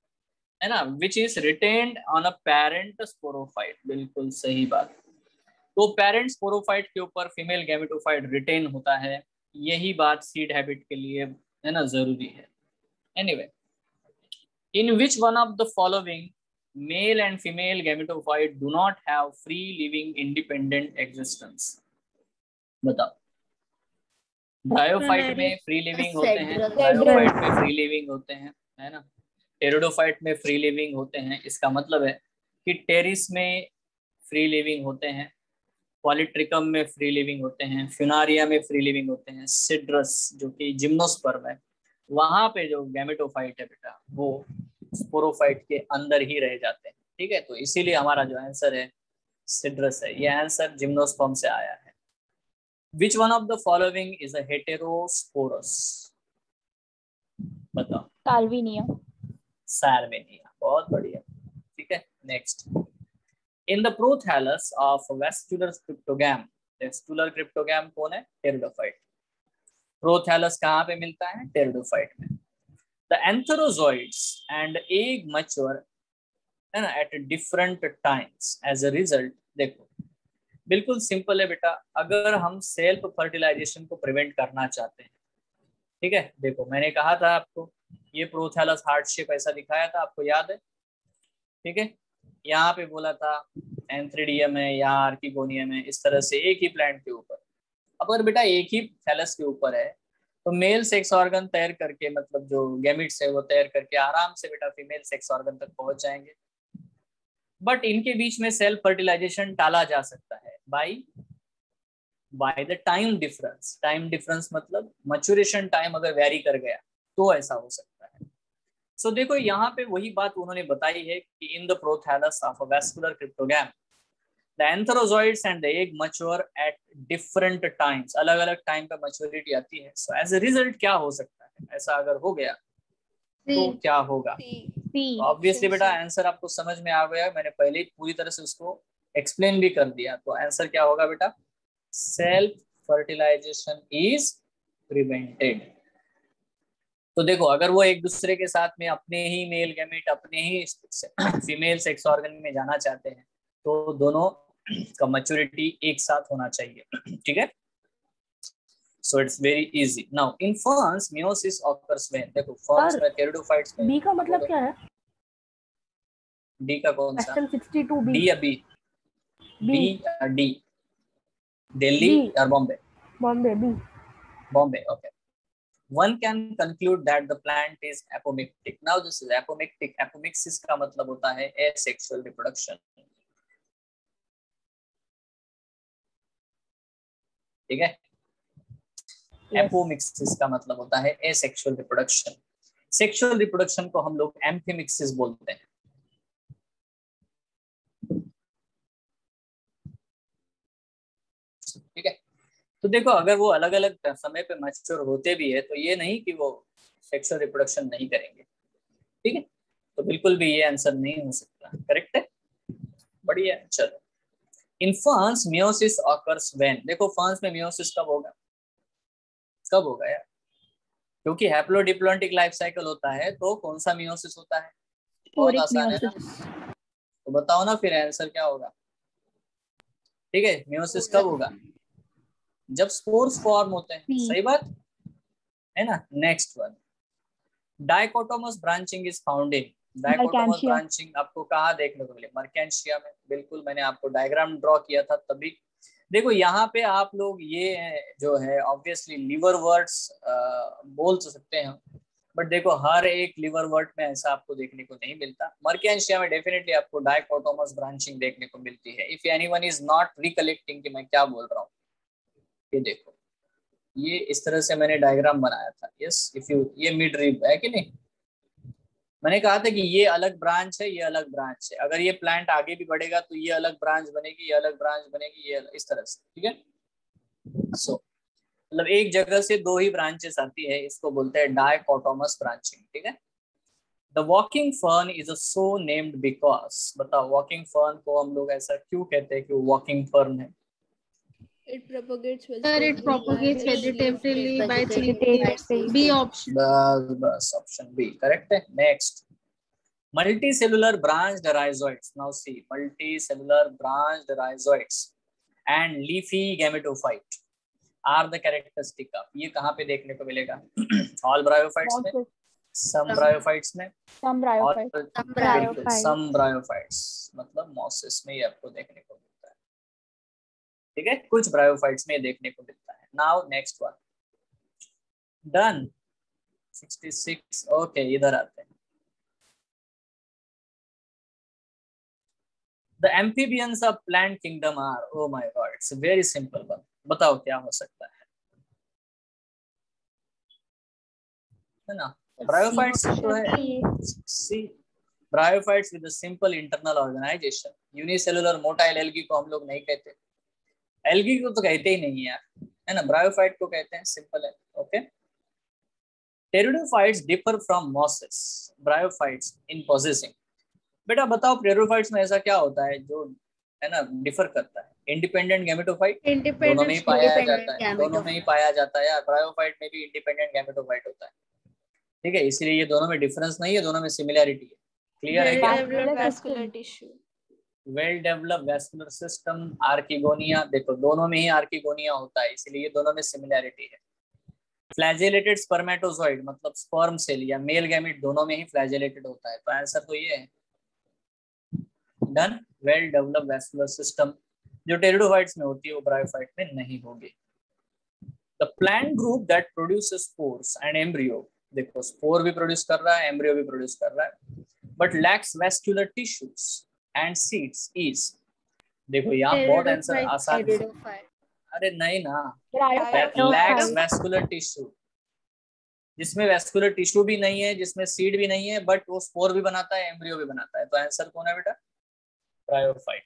है ना? Which is retained on a parent sporophyte. बिल्कुल सही बात। तो पेरेंट स्पोरोफाइट के ऊपर फीमेल गैमेटोफाइट रिटेन होता है यही बात सीड हैबिट के लिए है ना ज़रूरी है। Anyway in which one of the following male and female gametophyte do not have free living independent existence बताओ। ब्रायोफाइट में फ्री लिविंग होते हैं. ब्रायोफाइट में फ्री लिविंग होते हैं है ना? टेरिडोफाइट में फ्री लिविंग होते हैं इसका मतलब है कि टेरिस में फ्री लिविंग होते हैं पॉलिट्रिकम में फ्री लिविंग होते हैं फ्यूनारिया में फ्री लिविंग होते हैं सिड्रस जो कि जिम्नोस्पर्म है वहाँ पे जो गैमेटोफाइट है बेटा वो स्पोरोफाइट के अंदर ही रह जाते हैं ठीक है? तो इसीलिए हमारा जो आंसर है सिड्रस है। ये आंसर जिम्नोस्पर्म से आया है। Which one of the following is a heterosporous बताओ। कार्विनिया सार्वेनिया बहुत बढ़िया। ठीक है? Next in the prothallus of vascular cryptogam vascular cryptogam कौन है? टेरिडोफाइट प्रोथैलस कहाँ पे मिलता है? टेरिडोफाइट में. The antherozoids and egg mature है ना at different times as a result देखो, बिल्कुल सिंपल है बेटा। अगर हम सेल्फ फर्टिलाइजेशन को प्रिवेंट करना चाहते हैं, ठीक है? देखो, मैंने कहा था आपको, ये प्रोथैलस हार्ट शेप ऐसा दिखाया था, आपको याद है? ठीक है? यहाँ पे बोला था एंथ्रीडियम है यहाँ आर्किगोनियम है, इस तरह से एक ही प्लांट के ऊपर। अब अगर बेटा एक ही थैलस के ऊपर है तो मेल सेक्स ऑर्गन तैर करके मतलब जो गैमिट्स है, वो तैर करके आराम से बेटा फीमेल सेक्स ऑर्गन तक पहुँच जाएँगे। बट इनके बीच में सेल्फ फर्टिलाइजेशन टाला जा सकता है by by the time difference time difference मतलब मचुरेशन टाइम अगर वेरी कर गया तो ऐसा हो सकता है। सो so, देखो यहाँ पे वही बात उन्होंने बताई है कि in the prothallus of a vascular cryptogam the antherozoids and the egg mature at different times अलग अलग टाइम पे मैच्योरिटी आती है। सो एज अ रिज़ल्ट क्या हो सकता है? ऐसा अगर हो गया तो क्या होगा? ऑब्वियसली बेटा आंसर आपको समझ में आ गया। मैंने पहले ही पूरी तरह से उसको एक्सप्लेन भी कर दिया। तो आंसर क्या होगा बेटा? सेल्फ फर्टिलाइजेशन इज़ प्रिवेंटेड तो देखो अगर वो एक दूसरे के साथ में अपने ही मेल गैमेट अपने ही फीमेल सेक्स ऑर्गन में जाना चाहते हैं तो दोनों का मैच्योरिटी एक साथ होना चाहिए ठीक है? So it's very easy now in ferns meiosis occurs when देखो Sir, में टेरिडोफाइट्स में बी का मतलब क्या है? डी का कौन सा? एसएल 62 डी बी या बी बी बी या डी दिल्ली B. और Bombay? Bombay B Bombay, okay. One can conclude that the plant is apomictic. Now this is apomictic. Apomixis का मतलब होता है asexual reproduction. ठीक है एपोमिक्सिस का मतलब होता है asexual reproduction. Sexual reproduction को हम लोग एम्फीमिक्सिस बोलते हैं है तो देखो अगर वो अलग अलग समय पे मैच्योर होते भी है तो ये नहीं कि वो सेक्सुअल रिप्रोडक्शन नहीं करेंगे। ठीक है? तो बिल्कुल भी ये आंसर नहीं हो सकता। करेक्ट है? बढ़िया चलो। In ferns meiosis occurs when देखो फर्न्स में मियोसिस कब होगा? कब होगा यार? क्योंकि हैप्लोडिप्लोंटिक लाइफ साइकिल होता है तो कौन सा मियोसिस होता है? बहुत आसान है ना? तो बताओ ना फिर आंसर क्या होगा? ठीक है? मियोसिस कब होगा? जब स्पोर्स फॉर्म होते हैं सही बात? है ना? Next one dichotomous branching is found in Mercantia. Branching आपको कहाँ देखने को मिले? मर्केंशिया में। बिल्कुल मैंने आपको डायग्राम ड्रॉ किया था तभी। देखो यहाँ पे आप लोग ये जो है ऑब्वियसली लिवर वर्ड्स बोल तो सकते हैं बट देखो हर एक लिवर वर्ड में ऐसा आपको देखने को नहीं मिलता। मर्केंशिया में डेफिनेटली आपको डायकोटोमस ब्रांचिंग देखने को मिलती है। If anyone is not recollecting कि मैं क्या बोल रहा हूँ ये देखो। ये इस तरह से मैंने डायग्राम बनाया था। यस इफ़ यू ये मिड रिब है कि नहीं? मैंने कहा था कि ये अलग ब्रांच है, ये अलग ब्रांच है। अगर ये प्लांट आगे भी बढ़ेगा तो ये अलग ब्रांच बनेगी, ये अलग ब्रांच बनेगी, ये इस तरह से, ठीक है? सो मतलब एक जगह से दो ही ब्रांचेस आती है, इसको बोलते हैं डायकोटोमस ब्रांचिंग ठीक है? The walking fern is a so named because बताओ वॉकिंग फर्न को हम लोग ऐसा क्यों कहते हैं कि वॉकिंग फर्न है? It propagates Sir, it propagates vegetatively by Vegetatively. B option. बस बस ऑप्शन बी करेक्ट है next multicellular branched rhizoids now see multicellular branched rhizoids and leafy gametophyte are the characteristic of ये कहाँ पे देखने को मिलेगा all bryophytes में some bryophytes में Some bryophytes. some bryophytes मतलब mosses में ये आपको देखने को मिलता है ठीक है? कुछ bryophytes में देखने को मिलता है। Now next one. Done. 66 okay इधर आते हैं। The amphibians of plant kingdom are oh my God it's very simple one बताओ क्या हो सकता है? है ना? ब्रायोफाइट्स तो है C bryophytes with simple internal organisation unicellular motile algae को हम लोग नहीं कहते। एल्गी को तो कहते ही नहीं यार है ना? ब्रायोफाइट को कहते हैं सिंपल है okay pteridophytes differ from mosses bryophytes in possessing बेटा बताओ टेरिडोफाइट्स में ऐसा क्या होता है जो है ना डिफर करता है? इंडिपेंडेंट गैमेटोफाइट दोनों में ही पाया जाता है दोनों में ही पाया जाता है यार। ब्रायोफाइट में भी इंडिपेंडेंट गैमेटोफाइट होता है। ठीक है इसलिए ये दोनों में डिफरेंस नहीं है दोनों में सिमिलैरिटी है। क्लियर है क्या. Well develop vascular system, archegonia, देखो दोनों में ही आर्किगोनिया होता है, इसलिए दोनों में सिमिलैरिटी है। फ्लैजेलेटेड स्पर्मेटोजॉइड मतलब स्पर्म सेल या मेल गैमिट दोनों में ही फ्लैजेलेटेड होता है तो आंसर तो ये है। Done? Well develop vascular system. जो टेरिडोफाइट्स में होती है, वो ब्रायोफाइट में नहीं होगी। The plant group that produces spores and embryo, देखो स्पोर भी प्रोड्यूस कर रहा है, एम्ब्रियो भी प्रोड्यूस कर रहा है, but lacks vascular tissues. And seeds is देखो यहाँ बहुत आंसर आसान है। अरे नहीं ना. लैक्स वेस्कुलर टिश्यू जिसमें वेस्कुलर टिश्यू भी नहीं है जिसमें सीड भी नहीं है बट वो स्पोर भी बनाता है एम्ब्रियो भी बनाता है। तो आंसर कौन है बेटा? ब्रायोफाइट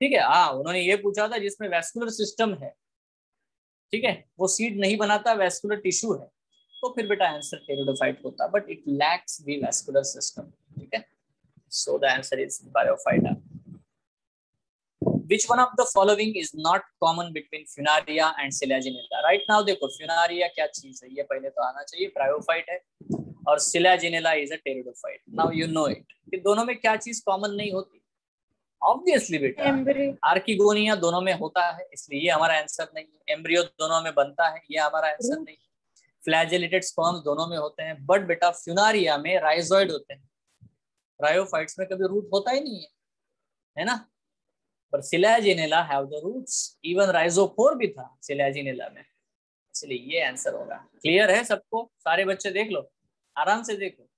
ठीक है? हाँ उन्होंने ये पूछा था जिसमें वेस्कुलर सिस्टम है। ठीक है? वो सीड नहीं बनाता वेस्कुलर टिश्यू है। तो फिर बेटा आंसर टेरिडोफाइट होता but it lacks the vascular system ठीक है? So the answer is Bryophyta which one of the following is not common between funaria and silaginella right now देखो funaria क्या चीज़ है? ये पहले तो आना चाहिए ब्रायोफाइट है और silaginella is a pteridophyte. Now you know it. कि दोनों में क्या चीज़ कॉमन नहीं होती? ऑब्वियसली बेटा आर्किगोनिया दोनों में होता है इसलिए ये हमारा आंसर नहीं है। एम्ब्रियो दोनों में बनता है ये हमारा आंसर नहीं है। फ्लैजेलेटेड स्पर्म्स दोनों में होते हैं बट बेटा फ्यूनारिया में राइजोइड होते हैं। ब्रायोफाइट्स में कभी रूट होता ही नहीं है है ना? पर Selaginella have the roots even rhizophore भी था सिलाजिनेला में। इसलिए ये आंसर होगा। क्लियर है सबको? सारे बच्चे देख लो। आराम से देखो।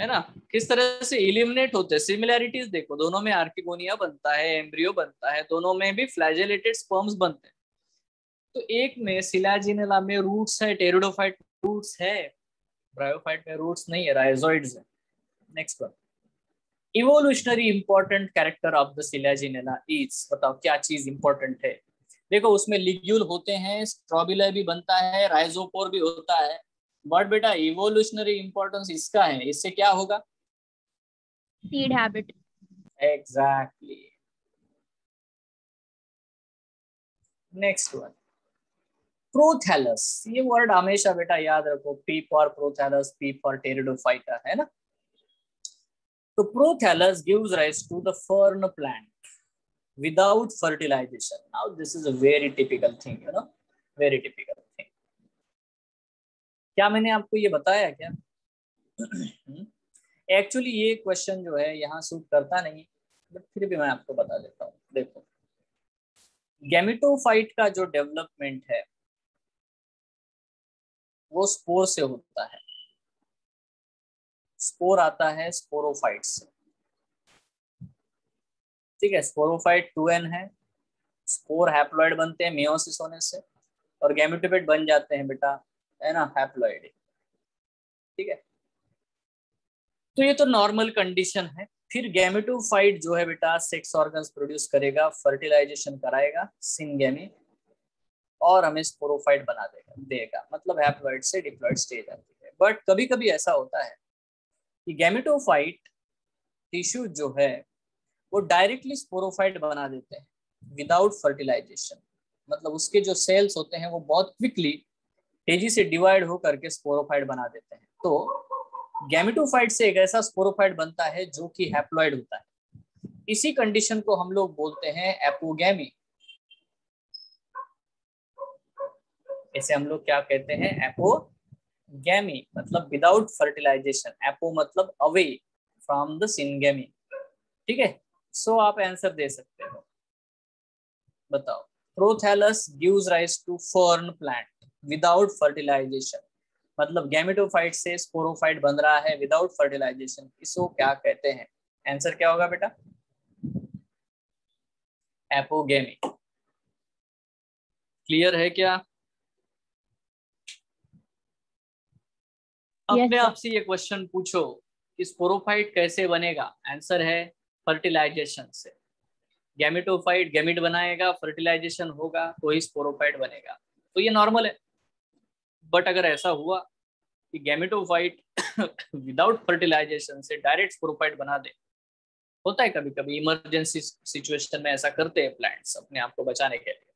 है ना? किस तरह से इलिमिनेट होते हैं? सिमिलैरिटीज देखो। दोनों में आर्किगोनिया बनता है एम्ब्रियो बनता है। दोनों में भी फ्लैजेलेटेड स्पर्म्स बनते हैं। तो एक में सिलाजिनेला में रूट्स है टेरिडोफाइट रूट्स है। ब्रायोफाइट में रूट्स नहीं है राइजोइड्स है। Next one evolutionary important character of the Selaginella is बताओ क्या चीज़ इंपॉर्टेंट है? देखो उसमें लिग्यूल होते हैं स्ट्रॉबिला भी बनता है राइजोपोर भी होता है। बट बेटा इवोल्यूशनरी इंपॉर्टेंस इसका है इससे क्या होगा? Seed habit. Exactly next one prothallus, ये वर्ड हमेशा बेटा याद रखो P for prothallus P for Pteridophyta है ना? तो prothallus gives rise to the fern plant without fertilization. Now, this is a very typical thing, you know, very typical thing. क्या मैंने आपको ये बताया क्या? एक्चुअली ये क्वेश्चन जो है, यहाँ सूट करता नहीं बट फिर भी मैं आपको बता देता हूँ। देखो गैमिटोफाइट का जो डेवलपमेंट है वो स्पोर से होता है। स्पोर आता है स्पोरोफाइट से। ठीक है, स्पोरोफाइट टू एन है। स्पोर हैप्लॉइड बनते हैं मियोसिस होने से और गैमिटोफाइट बन जाते हैं बेटा, है ना हैप्लॉइड ठीक है? तो ये तो नॉर्मल कंडीशन है। फिर गैमेटोफाइट जो है बेटा, सेक्स ऑर्गन्स प्रोड्यूस करेगा, फर्टिलाइजेशन कराएगा, सिंगेमी। और हमें स्पोरोफाइट बना देगा देगा। मतलब हैप्लॉइड से डिप्लॉइड स्टेज आती है। बट कभी कभी ऐसा होता है कि गैमेटोफाइट टिश्यू जो है, वो डायरेक्टली स्पोरोफाइट बना देते हैं विदाउट फर्टिलाइजेशन मतलब उसके जो सेल्स होते हैं, वो बहुत क्विकली तेज़ी से डिवाइड हो करके स्पोरोफाइट बना देते हैं। तो गैमेटोफाइट से एक ऐसा स्पोरोफाइट बनता है जो कि हैप्लॉइड होता है। इसी कंडीशन को हम लोग बोलते हैं एपोगैमी इसे हम लोग क्या कहते हैं? एपो गैमी मतलब विदाउट फर्टिलाइजेशन एपो मतलब अवे फ्रॉम द सिंगेमी ठीक है? सो आप आंसर दे सकते हो। बताओ। Prothallus gives rise to fern plant without fertilisation मतलब गैमेटोफाइट से स्पोरोफाइट बन रहा है विदाउट फर्टिलाइजेशन इसको क्या कहते हैं? आंसर क्या होगा बेटा? एपोगेमी क्लियर है क्या? अपने. आप से ये क्वेश्चन पूछो कि स्पोरोफाइट कैसे बनेगा? आंसर है फर्टिलाइजेशन से। गैमेटोफाइट गैमिट बनाएगा फर्टिलाइजेशन होगा तो ही स्पोरोफाइट बनेगा। तो ये नॉर्मल है। बट अगर ऐसा हुआ कि गैमेटोफाइट विदाउट फर्टिलाइजेशन से डायरेक्ट स्पोरोफाइट बना दे होता है कभी कभी इमरजेंसी सिचुएशन में ऐसा करते हैं प्लांट्स अपने आप को बचाने के लिए।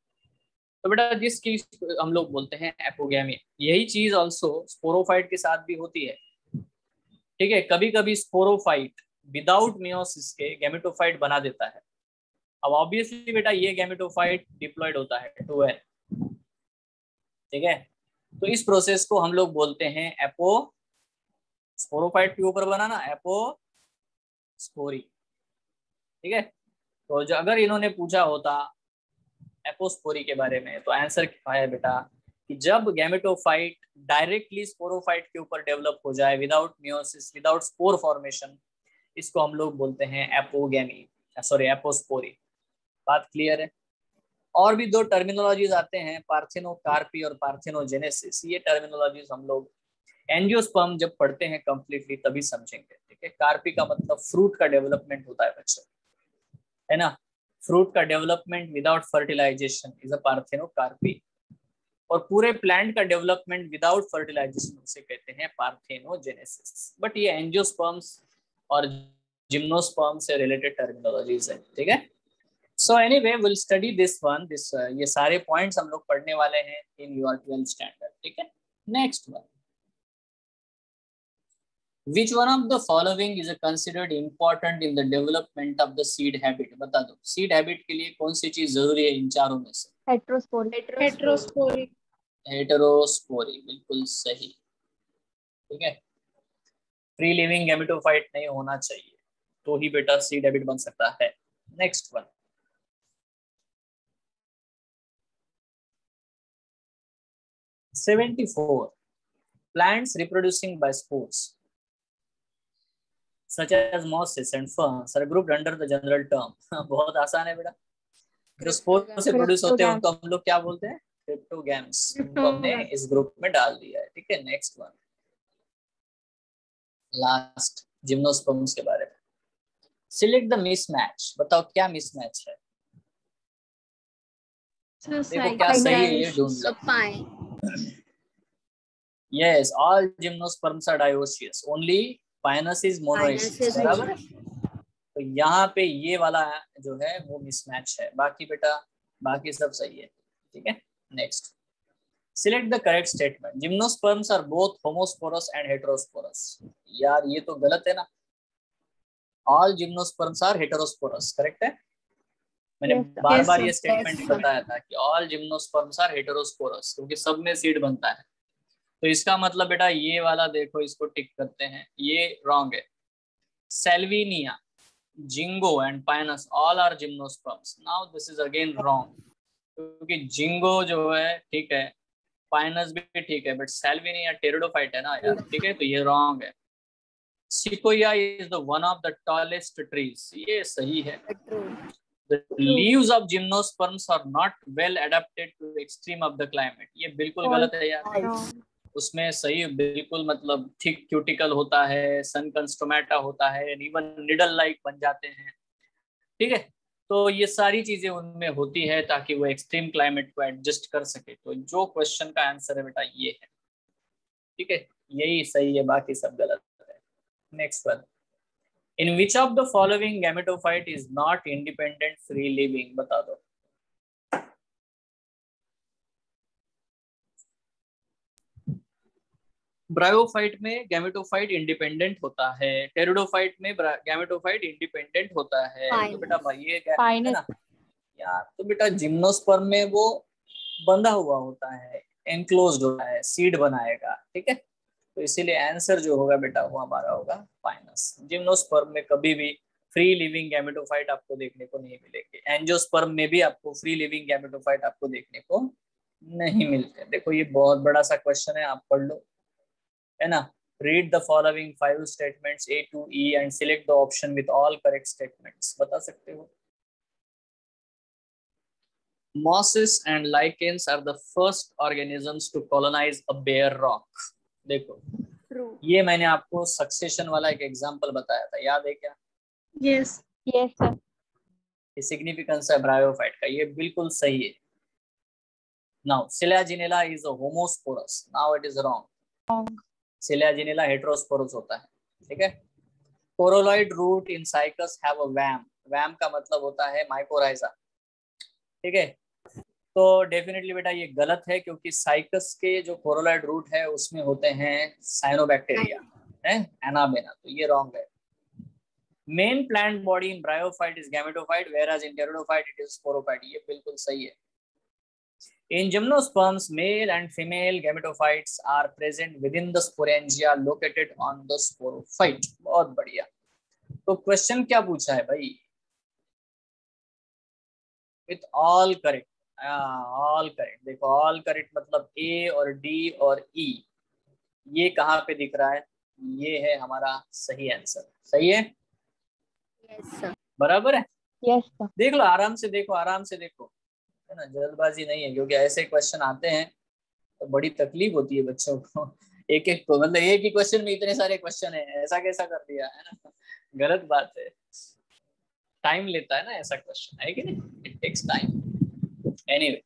तो बेटा जिस चीज़ हम लोग बोलते हैं एपोगैमी, यही चीज़ ऑल्सो स्पोरोफाइट के साथ भी होती है। ठीक है? कभी कभी स्पोरोफाइट विदाउट मियोसिस के गैमेटोफाइट बना देता है। अब ऑब्वियसली बेटा ये गैमेटोफाइट डिप्लॉयड होता है ट्वेल्व ठीक है? तो इस प्रोसेस को हम लोग बोलते हैं एपो स्पोरोफाइट के ऊपर बनाना, एपो स्पोरी ठीक है? तो जो अगर इन्होंने पूछा होता एपोस्पोरी के बारे में तो आंसर क्या है बेटा? कि जब गैमेटोफाइट डायरेक्टली स्पोरोफाइट के ऊपर डेवलप हो जाए without meiosis without spore formation इसको हम लोग बोलते हैं एपोगैमी सॉरी एपोस्पोरी बात क्लियर है? और भी दो टर्मिनोलॉजीज आते हैं पार्थिनोकार्पी और पार्थिनोजेनेसिस ये टर्मिनोलॉजीज हम लोग एंजियोस्पर्म जब पढ़ते हैं कंप्लीटली तभी समझेंगे, ठीक है? कार्पी का मतलब फ्रूट का डेवलपमेंट होता है बच्चे, है ना? फ्रूट का development without fertilisation is a parthenocarpy. और पूरे प्लांट का डेवलपमेंट विदाउट फर्टिलाइजेशन उसे कहते हैं पार्थेनोजेनेसिस। बट ये एंजियोस्पर्म्स और जिम्नोस्पर्म से रिलेटेड टर्मिनोलॉजीज है, ठीक है? So anyway will study this one this ये सारे पॉइंट्स हम लोग पढ़ने वाले हैं इन योर ट्वेल्थ स्टैंडर्ड ठीक है? Next one which one of the following is considered important in the development of the seed habit बता दो seed habit के लिए कौन सी चीज़ ज़रूरी है इन चारों में से Heterosporic. Heterosporic. हेटेरोस्पोरी बिल्कुल सही ठीक है फ्री लिविंग गैमेटोफाइट नहीं होना चाहिए तो ही बेटा सीड हैबिट बन सकता है next one seventy four plants reproducing by spores such as mosses and ferns are grouped under the general term. बहुत आसान है बेटा। जो स्पोर से प्रोड्यूस होते हैं उनको हम लोग क्या बोलते हैं? क्रिप्टोगैम्स उनको हमने इस ग्रुप में डाल दिया है। ठीक है नेक्स्ट वन लास्ट जिम्नोस्पर्म्स के बारे में. सिलेक्ट द मिसमैच बताओ क्या मिसमैच है? देखो क्या सही है ये ढूंढ लो। Supine. yes all gymnosperms are dioecious. Pinus is बराबर तो यहाँ पे ये वाला जो है वो मिसमैच है। बाकी बेटा बाकी सब सही है। ठीक है? Next select the correct statement gymnosperms are both homosporous and heterosporous यार ये तो गलत है ना। All gymnosperms are heterosporous correct है? मैंने Yes, बार Yes, बार sir. ये स्टेटमेंट Yes, बताया था कि ऑल जिम्नोस्पर्म्स आर हेटेरोस्पोरस क्योंकि सब में सीड बनता है। तो इसका मतलब बेटा ये वाला देखो, इसको टिक करते हैं। ये रॉन्ग है। Salvinia Ginkgo and Pinus all are gymnosperms now this is again wrong क्योंकि जिंगो जो है, ठीक है पाइनस भी ठीक है बट सेल्विनिया टेरिडोफाइट है ना यार, ठीक है तो ये रॉन्ग है। Sequoia is the one of the tallest trees ये सही है। The leaves of gymnosperms are not well adapted to the extreme of the climate. ये बिल्कुल गलत है यार। उसमें सही बिल्कुल मतलब थिक क्यूटिकल होता है सन कंस्टोमेटा होता है इवन निडल लाइक बन जाते हैं। ठीक है? तो ये सारी चीज़ें उनमें होती है ताकि वो एक्सट्रीम क्लाइमेट को एडजस्ट कर सके। तो जो क्वेश्चन का आंसर है बेटा, ये है। ठीक है? यही सही है, बाकी सब गलत है। Next one in which of the following gametophyte is not independent free living बता दो। ब्रायोफाइट में गैमेटोफाइट इंडिपेंडेंट होता है। टेरिडोफाइट में गैमेटोफाइट इंडिपेंडेंट होता है। तो बेटा भाई ये क्या है ना? यार तो बेटा जिम्नोस्पर्म में वो बंधा हुआ होता है एनक्लोज होता है सीड बनाएगा ठीक है? तो इसीलिए आंसर जो होगा बेटा वो हमारा होगा पाइनस जिम्नोस्पर्म में कभी भी फ्री लिविंग गैमेटोफाइट आपको देखने को नहीं मिलेंगे। एंजियोस्पर्म में भी आपको फ्री लिविंग गैमेटोफाइट आपको देखने को नहीं मिलते। देखो ये बहुत बड़ा सा क्वेश्चन है आप पढ़ लो। है ना? Read the following five statements A to E and select the option with all correct statements बता सकते हो? Mosses and lichens are the first organisms to colonise a bare rock देखो। True. ये मैंने आपको सक्सेशन वाला एक एग्ज़ाम्पल बताया था। याद है क्या? यस यस सर सिग्निफिकेंस है ब्रायोफाइट का। ये बिल्कुल सही है। Now Selaginella is a homosporous now it is wrong Selaginella heterosporous होता है, ठीक है? Coralloid root in Cycas have a VAM VAM का मतलब होता है माइकोराइजा ठीक है? तो डेफिनेटली बेटा ये गलत है क्योंकि साइकस के जो कोरोलॉइड रूट है, उसमें होते हैं साइनोबैक्टीरिया है? एनाबेना तो ये रॉन्ग है। Main plant body in bryophyte is gametophyte whereas in pteridophyte it is sporophyte, ये बिल्कुल सही है। In gymnosperms male and female gametophytes are present within the sporangia located on the sporophyte बहुत बढ़िया तो क्वेश्चन क्या पूछा है भाई with all correct all correct देखो ऑल करेक्ट मतलब ए और डी और ई ये कहाँ पे दिख रहा है ये है हमारा सही आंसर सही है Yes, sir. बराबर है Yes, sir. देख लो आराम से देखो आराम से देखो है ना, जल्दबाजी नहीं है, क्योंकि ऐसे क्वेश्चन आते हैं तो बड़ी तकलीफ़ होती है बच्चों को। एक एक को मतलब एक ही क्वेश्चन में इतने सारे क्वेश्चन है, ऐसा कैसा कर दिया, है ना? गलत बात है। टाइम लेता है ना ऐसा क्वेश्चन है कि नहीं? It takes time anyway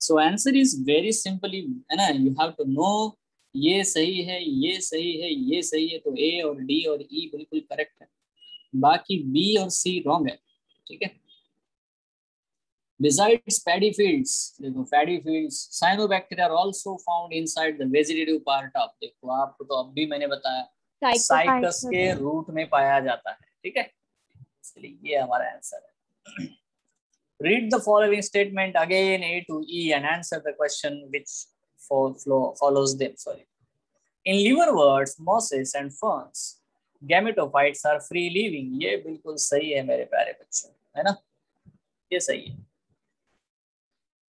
so answer is very simply है ना यू हैव टू नो ये सही है, ये सही है, ये सही है तो ए और डी और ई बिल्कुल करेक्ट है। बाकी बी और सी रॉन्ग है, ठीक है? Besides paddy fields, देखो paddy fields, cyanobacteria are also found inside the vegetative part of देखो आपको तो अब भी मैंने बताया साइकस के रूट में पाया जाता है ठीक है इसलिए ये हमारा आंसर है read the following statement again a to e and answer the question which follows them sorry in liverworts mosses and ferns gametophytes are free living ये बिल्कुल सही है मेरे प्यारे बच्चों है ना ये सही है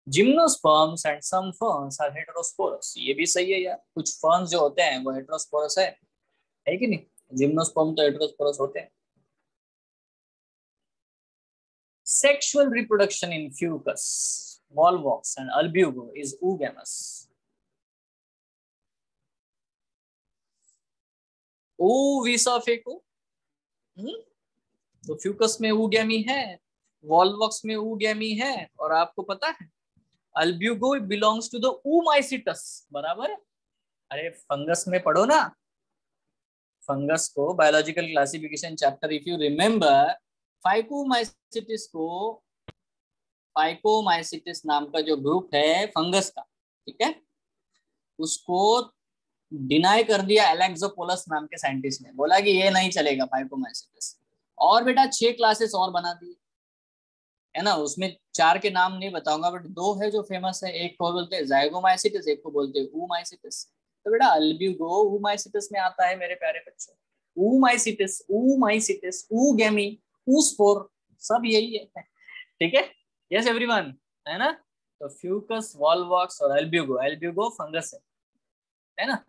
gymnosperms and some ferns are heterosporous ये भी सही है यार। कुछ फर्न्स जो होते हैं, वो हेटरोस्पोरस है। है कि नहीं? जिम्नोस्पर्म तो हेटरोस्पोरस होते हैं। Sexual reproduction in Fucus Volvox and Albugo is oogamous ओ विसाफेको हम्म? तो फ्यूकस में ओगेमी है वॉल्वॉक्स में ओगेमी है, और आपको पता है? Albugo belongs to the oomycetes बराबर अरे फंगस में पढ़ो ना। फंगस को biological classification chapter if you remember phycomycetes को फाइकोमाइसिटिस नाम का जो ग्रुप है फंगस का, ठीक है? उसको डिनाई कर दिया एलेक्सोपोलस नाम के साइंटिस्ट ने। बोला कि ये नहीं चलेगा फाइकोमाइसिटिस और बेटा, छह क्लासेस और बना दी है ना उसमें चार के नाम नहीं बताऊँगा बट दो है जो फ़ेमस है एक को बोलते हैं जाइगोमाइसिटिस एक को बोलते हैं ऊमाइसिटिस तो बेटा अल्ब्यूगो ऊमाइसिटिस में आता है मेरे प्यारे बच्चों। ऊमाइसिटिस ऊमाइसिटिस ऊगेमी ऊस्पोर सब यही है। ठीक है? यस एवरीवन है ना? तो फ्यूकस वॉलवॉक्स और एल्ब्यूगो एल्ब्यूगो फंगस है। है ना?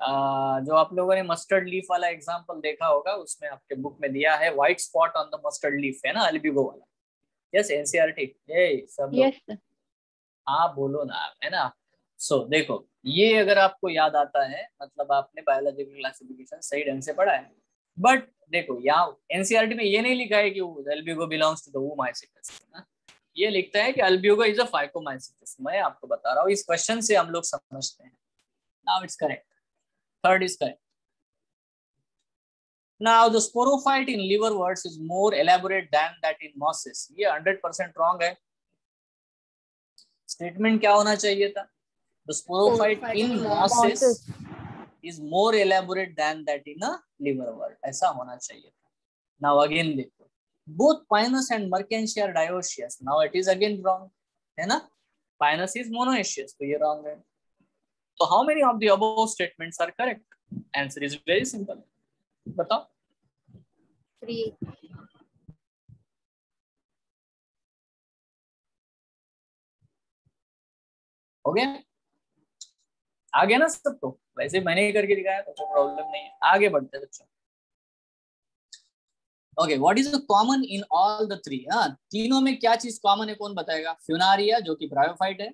आ, जो आप लोगों ने मस्टर्ड लीफ वाला एग्जांपल देखा होगा उसमें आपके बुक में दिया है white spot on the mustard leaf है ना एल्ब्यूगो वाला। यस एनसीईआरटी ये सब Yes, हाँ बोलो ना आप है ना? सो so, देखो ये अगर आपको याद आता है मतलब आपने बायोलॉजिकल क्लासिफिकेशन सही ढंग से पढ़ा है बट देखो यहाँ एनसीईआरटी में ये नहीं लिखा है कि Albugo belongs to the oomycetes ये लिखता है कि अल्ब्यूगो इज़ अ फाइकोमाइसिटिस मैं आपको बता रहा हूँ इस क्वेश्चन से हम लोग समझते हैं। Now it's correct third is correct Now the sporophyte in liverworts is more elaborate than that in mosses. ये 100% wrong है. Statement क्या होना चाहिए था? The sporophyte Sporophyte in in mosses mosses. is more elaborate than that in a liverwort. ऐसा होना चाहिए था. Now again देखो. Both Pinus and Mercantia are dioecious. Now it is again wrong. है ना? Pinus is monoecious. तो ये wrong है. So how many of the above statements are correct? Answer is very simple. बताओ. हो गया? आ गया ना सबको वैसे मैंने ही करके दिखाया तो कोई प्रॉब्लम नहीं है। आगे बढ़ते बच्चों। Okay what is the common in all the three हाँ तीनों में क्या चीज़ कॉमन है कौन बताएगा? फ्यूनारिया जो कि ब्रायोफाइट है।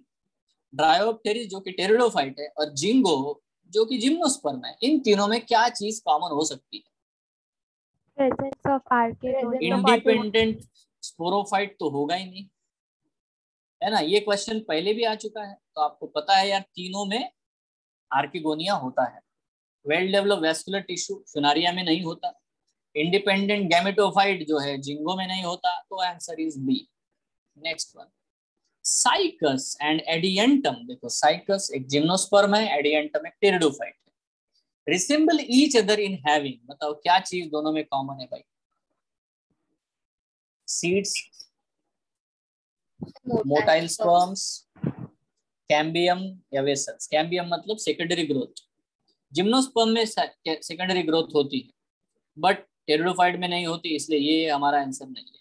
ड्रायोप्टेरिस जो कि टेरिडोफाइट है। और जिंगो जो कि जिम्नोस्पर्म है। इन तीनों में क्या चीज़ कॉमन हो सकती है? Presence of इंडिपेंडेंट स्पोरोफाइट तो होगा ही नहीं। है ना? ये क्वेश्चन पहले भी आ चुका है तो आपको पता है यार तीनों में आर्किगोनिया होता है। Well develop vascular tissue Funaria में नहीं होता। इंडिपेंडेंट गैमेटोफाइट जो है जिंगो में नहीं होता तो answer is B next one Cycas and Adiantum देखो साइकस एक जिम्नोस्पर्म है एडियंटम एक टेरिडोफाइट है। Resemble each other in having बताओ क्या चीज़ दोनों में कॉमन है भाई? सीड्स मोटाइल स्पर्म्स कैम्बियम या वेसल्स कैम्बियम मतलब सेकेंडरी ग्रोथ जिम्नोस्पर्म में सेकेंडरी ग्रोथ होती है बट टेरिडोफाइट में नहीं होती इसलिए ये हमारा आंसर नहीं है।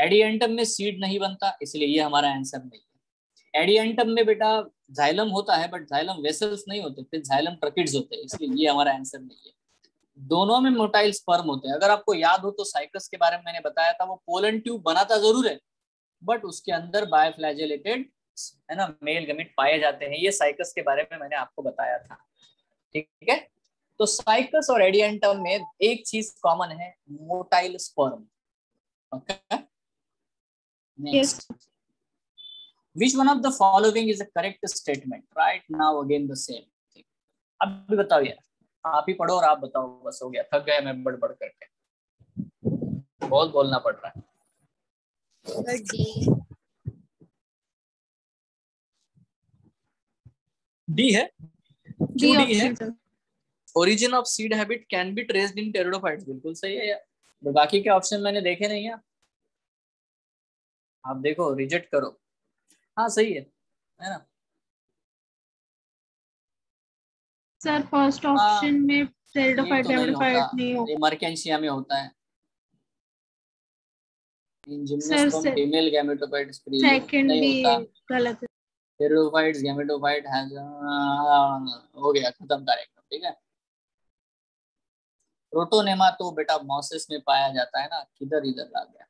एडियंटम में सीड नहीं बनता, इसलिए ये हमारा आंसर नहीं है। एडियंटम में बेटा जाइलम होता है बट जाइलम वेसल्स नहीं होते, फिर जाइलम ट्रकिड्स होते हैं, इसलिए ये हमारा आंसर नहीं है। दोनों में मोटाइल स्पर्म होते हैं। अगर आपको याद हो तो साइकस के बारे में मैंने बताया था, वो पोलन ट्यूब बनाता ज़रूर है बट उसके अंदर बायोफ्लैजेलेटेड है ना मेल गमिट पाए जाते हैं, ये साइकस के बारे में मैंने आपको बताया था। ठीक है? तो साइकस और एडियंटम में एक चीज़ कॉमन है motile sperm okay next which one of the following is a correct statement? Right now again the same thing. अब भी बताओ यार। आप ही पढ़ो और आप बताओ। बस हो गया। थक गया मैं बड़बड़ करके। बहुत बोलना पड़ रहा है। डी है? क्यों डी है? Origin of seed habit can be traced in pteridophytes बिल्कुल सही है यार। बाकी के ऑप्शन मैंने देखे नहीं है। आप देखो रिजेक्ट करो। हाँ सही है है ना? सर फ़र्स्ट ऑप्शन में टेरिडोफाइट ये तो नहीं होता। नहीं मर्केंशिया में होता है। In gymnosperm female gametophytes free second भी गलत है। गैमेटोफाइट हैज़ हो गया खत्म कार्यक्रम ठीक है? प्रोटोनेमा तो बेटा मॉसेस में पाया जाता है ना किधर इधर आ गया?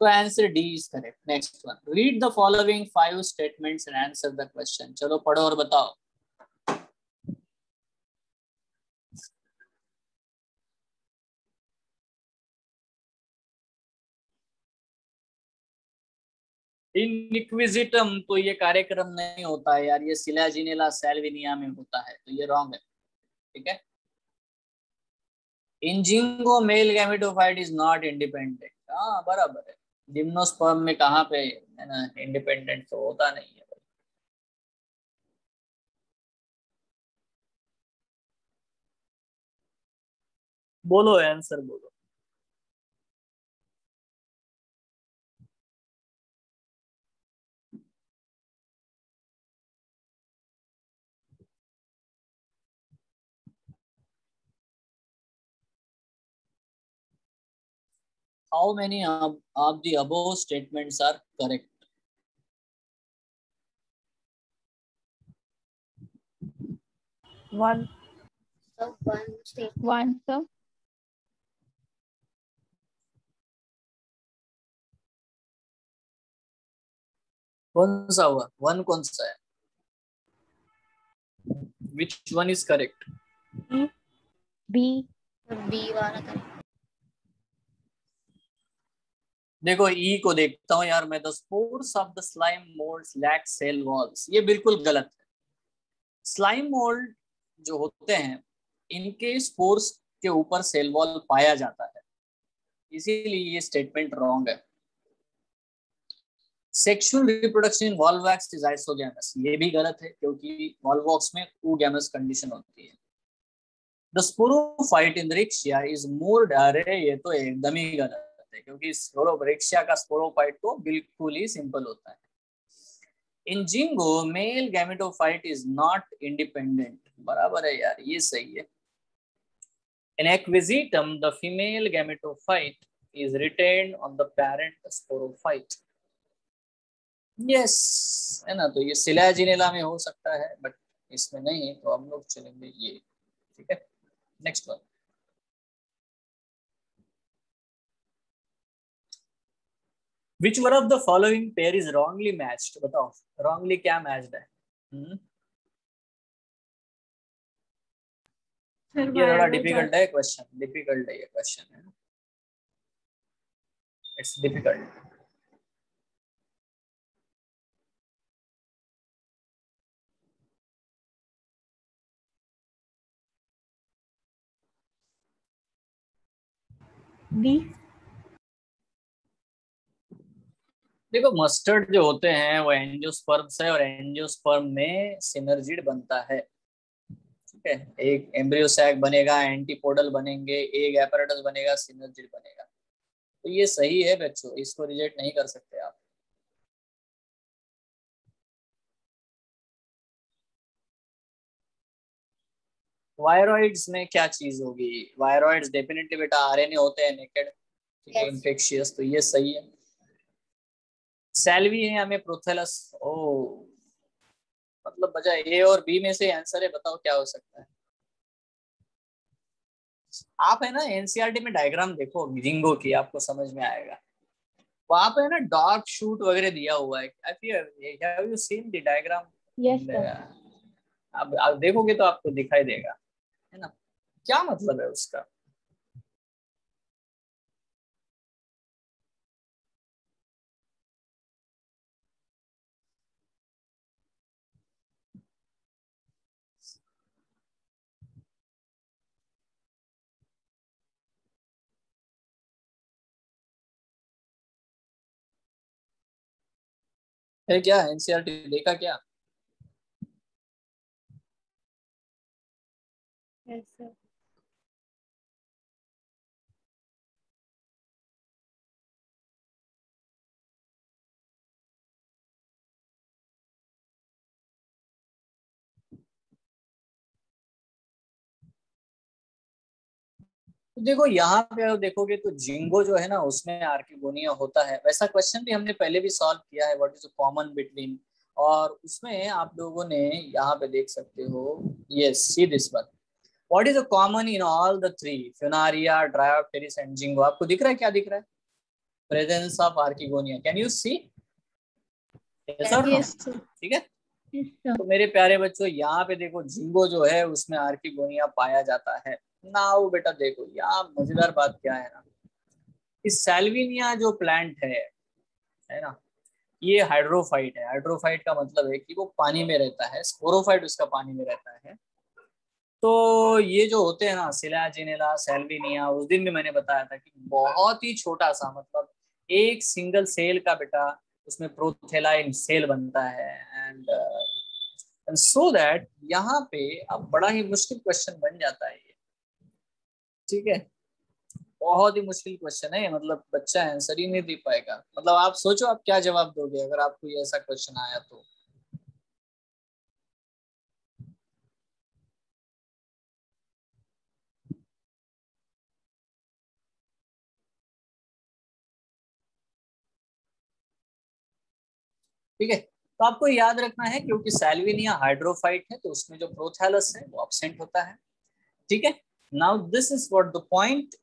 तो answer D is correct next one read the following five statements and answer the question चलो पढ़ो और बताओ. इनक्विजिटम तो ये कार्यक्रम नहीं होता है यार, ये सिलाजिनेला सैल्विनिया में होता है तो ये रॉन्ग है, ठीक है? In Ginkgo male gametophyte is not independent हाँ बराबर है। जिम्नोस्पर्म में कहाँ पे है ना इंडिपेंडेंट तो होता नहीं है बोलो आंसर बोलो। how many of, of the above statements are correct one So one state. One, sir. कौन सा हुआ वन कौन सा है which one is correct B. B वाला करें देखो ई को देखता हूँ यार मैं the spores of the slime moulds lack cell walls ये बिल्कुल गलत है। स्लाइम मोल्ड जो होते हैं, इनके स्पोर्स के ऊपर सेल वॉल पाया जाता है। इसीलिए ये स्टेटमेंट रॉन्ग है। Sexual reproduction in Volvox is isogamous ये भी गलत है, क्योंकि वॉल्वॉक्स में oogamous कंडीशन होती है। The sporophyte in Riccia is more अरे ये तो एकदम ही गलत है क्योंकि स्पोरोरिक्शिया का स्पोरोफाइट तो बिल्कुल ही सिंपल होता है। In Ginkgo male gametophyte is not independent बराबर है यार ये सही है। In equisetum, the female gametophyte is retained on the parent sporophyte. Yes, है ना तो ये सिलाजिनेला में हो सकता है बट इसमें नहीं है तो हम लोग चलेंगे ये ठीक है? Next one which one of the following pair is wrongly matched बताओ। रॉन्गली क्या मैच्ड है? Hmm? ये थोड़ा डिफ़िकल्ट है क्वेश्चन डिफ़िकल्ट है ये क्वेश्चन है इट्स डिफ़िकल्ट बी देखो मस्टर्ड जो होते हैं वो एंजियोस्पर्म है और एंजियोस्पर्म में सिनर्जिड बनता है। ठीक है? एक एम्ब्रियो सैक बनेगा एंटीपोडल बनेंगे एक एपरेटस बनेगा सिनर्जिड बनेगा। तो ये सही है बच्चों इसको रिजेक्ट नहीं कर सकते आप। वायरॉइड्स में क्या चीज़ होगी? वायरॉइड्स डेफिनेटली बेटा आरएनए होते हैं नेकेड ठीक है इन्फेक्शियस तो ये सही है। सैलवी है हमें प्रोथेलस। ओ मतलब बचा ए और बी में से आंसर है बताओ क्या हो सकता है? आप है ना एनसीईआरटी में डायग्राम देखो रिंगो की आपको समझ में आएगा। वहाँ पे है ना डार्क शूट वगैरह दिया हुआ है। Have you seen the diagram yes sir आप देखोगे तो आपको दिखाई देगा। है ना? क्या मतलब है उसका? है क्या एनसीआरटी देखा क्या? Yes, तो देखो यहाँ पे अगर देखोगे तो जिंगो जो है ना उसमें आर्किगोनिया होता है। वैसा क्वेश्चन भी हमने पहले भी सॉल्व किया है व्हाट इज़ कॉमन बिटवीन और उसमें आप लोगों ने यहाँ पे देख सकते हो। Yes see this one what is a common in all the three Funaria Dryopteris and Ginkgo आपको दिख रहा है? क्या दिख रहा है? Presence of archegonia can you see ठीक है? तो मेरे प्यारे बच्चों यहाँ पे देखो जिंगो जो है उसमें आर्किगोनिया पाया जाता है। नाउ बेटा, देखो यहाँ मज़ेदार बात क्या है ना? इस सेल्विनिया जो प्लांट है है ना, ये हाइड्रोफाइट है। हाइड्रोफाइट का मतलब है कि वो पानी में रहता है स्पोरोफाइट उसका पानी में रहता है। तो ये जो होते हैं ना सिलाजिनेला सेल्विनिया, उस दिन भी मैंने बताया था कि बहुत ही छोटा सा मतलब एक सिंगल सेल का बेटा, उसमें प्रोथेलाइन सेल बनता है। एंड सो दैट यहाँ पे अब बड़ा ही मुश्किल क्वेश्चन बन जाता है ये। ठीक है? बहुत ही मुश्किल क्वेश्चन है मतलब बच्चा आंसर ही नहीं दे पाएगा। मतलब आप सोचो, आप क्या जवाब दोगे अगर आपको ऐसा क्वेश्चन आया तो? ठीक है? तो आपको याद रखना है, क्योंकि सैल्विनिया हाइड्रोफाइट है तो उसमें जो प्रोथैलस है, वो एब्सेंट होता है। ठीक है? Now this is what the point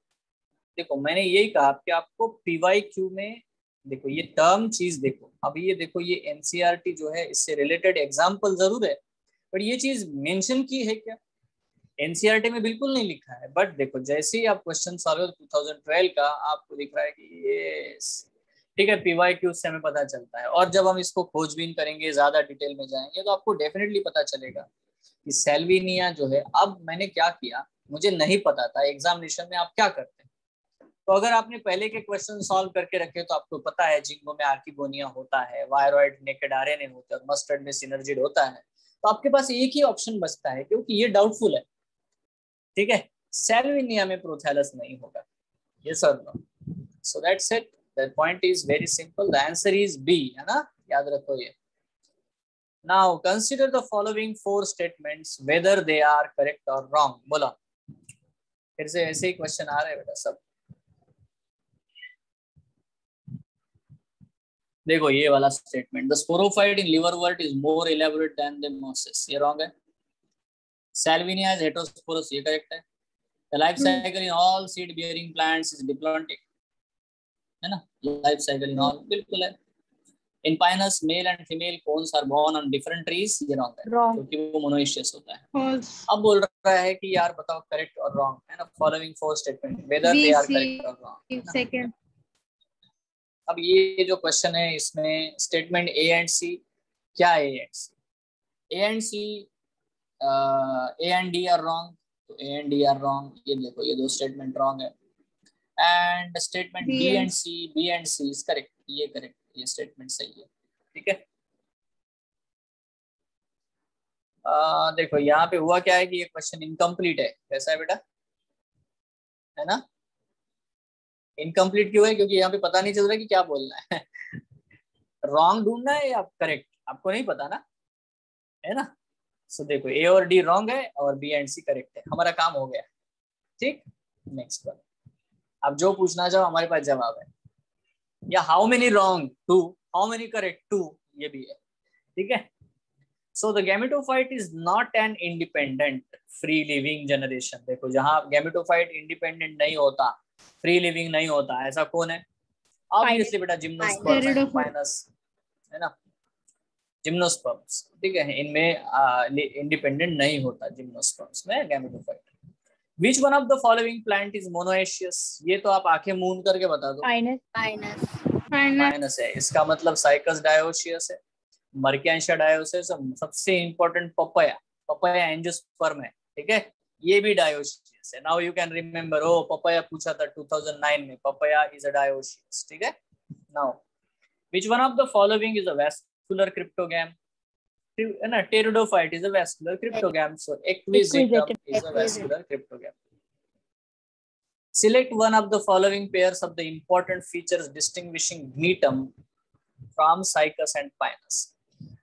देखो, मैंने यही कहा कि आपको पीवाई क्यू में, देखो, ये टर्म चीज़ देखो। अब ये देखो, ये एनसीईआरटी जो है, इससे रिलेटेड एग्ज़ाम्पल ज़रूर है बट ये चीज़ मेंशन की है क्या? एनसीईआरटी में बिल्कुल नहीं लिखा है बट देखो, जैसे ही आप question solve two thousand twelve का, आपको दिख रहा है कि ये ठीक है पीवाई क्यू से हमें पता चलता है। और जब हम इसको खोजबीन करेंगे, ज़्यादा डिटेल में जाएँगे तो आपको डेफिनेटली पता चलेगा कि सेल्विनिया जो है, अब मैंने क्या किया? मुझे नहीं पता था एग्जामिनेशन में आप क्या करते हैं? तो अगर आपने पहले के क्वेश्चन सॉल्व करके रखे तो आपको पता है, जिंगो में आर्किगोनिया होता है वायरॉइड नेकेड आरएनए होता है, और मस्टर्ड में सिनर्जिड होता है। तो आपके पास एक ही ऑप्शन बचता है, क्योंकि ये डाउटफुल है। ठीक है? सेल्विनिया में प्रोथैलस नहीं होगा। ये sir no so that's it the point is very simple the answer is B है ना? याद रखो ये। Now consider the following four statements whether they are correct और रॉन्ग बोला। फिर से ऐसे ही क्वेश्चन आ रहे हैं बेटा सब। देखो ये वाला statement the sporophyte in liverworts is more elaborate than the mosses ये रॉन्ग है। सेल्विनिया इज़ हेटरोस्पोरस ये करेक्ट है। The life cycle in all seed bearing plants is diplontic है ना? लाइफ साइकिल इन ऑल बिल्कुल है। In Pinus male and female cones are borne on different trees ये रॉन्ग है। क्योंकि वो मोनोइशियस होता है। अब बोल रहा रहा है कि यार बताओ करेक्ट और रॉन्ग है ना? Following four statement whether they are correct और रॉन्ग अब ये जो क्वेश्चन है इसमें स्टेटमेंट ए एंड सी क्या है A and C A and C A and D are wrong तो A and D are wrong ये देखो ये दो स्टेटमेंट रॉन्ग है। And statement B and C B and C is correct ये करेक्ट ये स्टेटमेंट सही है ठीक है? देखो, यहाँ पे हुआ क्या है कि ये क्वेश्चन इनकम्प्लीट है। कैसा है बेटा? है ना? इनकम्प्लीट क्यों है? क्योंकि यहाँ पे पता नहीं चल रहा कि क्या बोलना है। रॉन्ग ढूंढना है या करेक्ट आपको नहीं पता ना? है ना? सो देखो ए और डी रॉन्ग है और बी एंड सी करेक्ट है। हमारा काम हो गया। ठीक? नेक्स्ट वन आप जो पूछना चाहो, हमारे पास जवाब है। या how many wrong two how many correct two ये भी है। ठीक है? So the gametophyte is not an independent free living generation देखो जहाँ गैमेटोफाइट इंडिपेंडेंट नहीं होता फ्री लिविंग नहीं होता ऐसा कौन है? ऑब्वियसली बेटा जिम्नोस्पर्म माइनस है ना? जिम्नोस्पर्म्स ठीक है? इनमें इंडिपेंडेंट नहीं होता जिम्नोस्पर्म्स में gametophyte which one of the following plant is monoecious ये तो आप आँखें मूंद करके बता दो। Minus. minus. Final माइनस है। इसका मतलब साइकस डायोशियस है। मर्कियांशा डायोसिस सबसे इंपॉर्टेंट पपया पपया एंजियोस्पर्म है, ठीक है? ये भी डायोशियस है। Now you can remember oh, papaya पूछा था 2009 में, पपया इज़ अ डायोशियस ठीक है? Now which one of the following is a vascular cryptogam है ना? Pteridophyte is a vascular cryptogam so Equisetum is a vascular cryptogam select one of the following pairs of the important features distinguishing Gnetum from Cycas and Pinus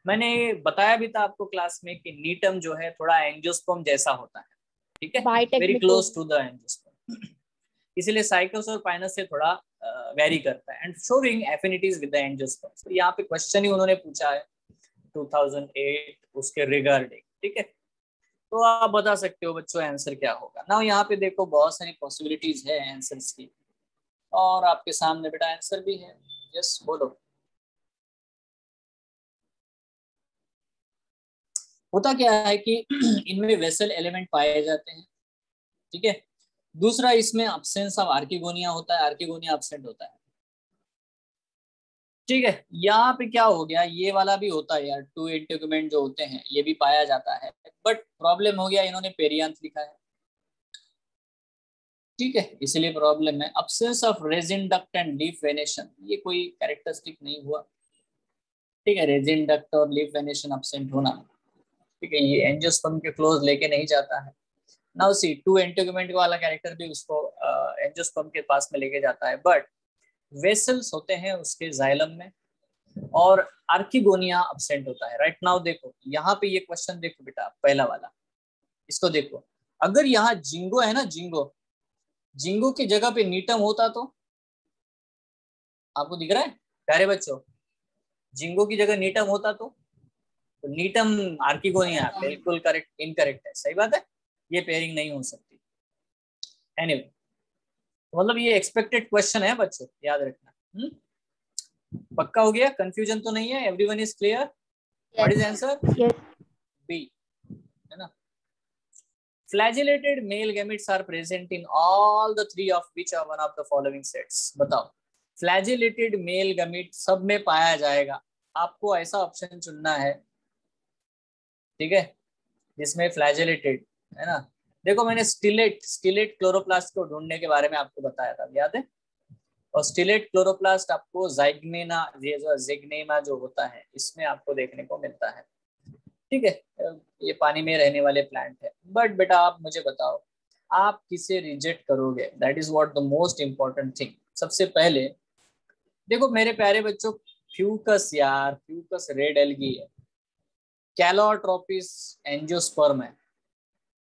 मैंने बताया भी था आपको क्लास में कि नीटम जो है थोड़ा एंजियोस्पर्म जैसा होता है ठीक है? Very close to the angiosperm इसीलिए साइकस और पाइनस से थोड़ा वेरी करता है and showing affinities with the angiosperm तो यहाँ पे क्वेश्चन ही उन्होंने पूछा है 2008 उसके रिगार्डिंग ठीक है? तो आप बता सकते हो बच्चों आंसर क्या होगा। ना यहाँ पे देखो बहुत सारी पॉसिबिलिटीज है आंसर्स की। और आपके सामने बेटा आंसर भी है। यस बोलो। होता क्या है कि इनमें वेसल एलिमेंट पाए जाते हैं, ठीक है? दूसरा, इसमें अब्सेंस ऑफ़ आर्किगोनिया होता है आर्किगोनिया अब्सेंट होता है। ठीक है? यहाँ पे क्या हो गया? ये वाला भी होता है यार टू इंटेगमेंट जो होते हैं, ये भी पाया जाता है। बट प्रॉब्लम हो गया, इन्होंने पेरियांत लिखा है। ठीक है? इसलिए प्रॉब्लम है। Absence of resin duct and leaf ये कोई कैरेक्टरिस्टिक नहीं हुआ। ठीक है? रेजिन डक्ट और लीफ वेनेशन अब्सेंट होना। ठीक है ये एंजियोस्पर्म के क्लोज लेके नहीं जाता है। नाउ सी टू एंटीगमेंट वाला कैरेक्टर भी उसको एंजियोस्पर्म के पास में लेके जाता है। बट वेसल्स होते हैं उसके जाइलम में और आर्किगोनिया अब्सेंट होता है। राइट right नाउ देखो, यहाँ पे ये क्वेश्चन देखो बेटा, पहला वाला। इसको देखो। अगर यहाँ जिंगो है ना जिंगो जिंगो की जगह पे नीटम होता तो? आपको दिख रहा है? प्यारे बच्चों जिंगो की जगह नीटम होता तो? तो नीटम आर्किगोनिया बिल्कुल करेक्ट इनकरेक्ट है। सही बात है? ये पेयरिंग नहीं हो सकती। एनीवे anyway, मतलब ये एक्सपेक्टेड क्वेश्चन है बच्चों याद रखना। हुँ? पक्का हो गया? कंफ्यूजन तो नहीं है? Everyone is clear what is answer B है ना? Flagellated male gametes are present in all the three of which are one of the following sets. बताओ। Flagellated male gamete सब में पाया जाएगा। आपको ऐसा ऑप्शन चुनना है ठीक है? जिसमें फ्लैजिलेटेड है ना? देखो, मैंने स्टिलेट स्टिलेट क्लोरोप्लास्ट को ढूँढने के बारे में आपको बताया था, याद है? और स्टिलेट क्लोरोप्लास्ट आपको जाइग्नेना, ये जो जेग्नेमा जो होता है, इसमें आपको देखने को मिलता है। ठीक है? ये पानी में रहने वाले प्लांट है। बट बेटा, आप मुझे बताओ, आप किसे रिजेक्ट करोगे? That is what the most important thing सबसे पहले, देखो, मेरे प्यारे बच्चों फ्यूकस यार फ्यूकस रेड एलगी है। कैलोट्रोपिस एंजियोस्पर्म है।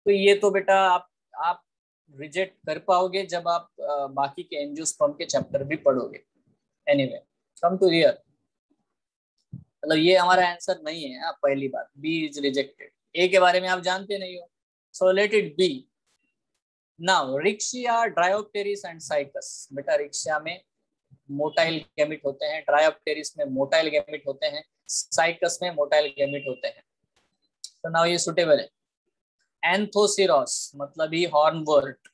तो ये तो बेटा आप आप रिजेक्ट कर पाओगे जब आप बाकी के एंजियोस्पर्म के चैप्टर भी पढ़ोगे। एनीवे कम टू रियर मतलब ये हमारा आंसर नहीं है आप पहली बात। बी इज़ रिजेक्टेड ए के बारे में आप जानते नहीं हो। So let it be. Now rixia dryopteris and cycus बेटा रिक्शिया में मोटाइल गैमिट होते हैं ड्रायोप्टेरिस में मोटाइल गैमिट होते हैं साइकस में मोटाइल गैमिट होते हैं। तो नाउ ये सुटेबल है। एंथोसिरोस मतलब ही हॉर्नवर्ट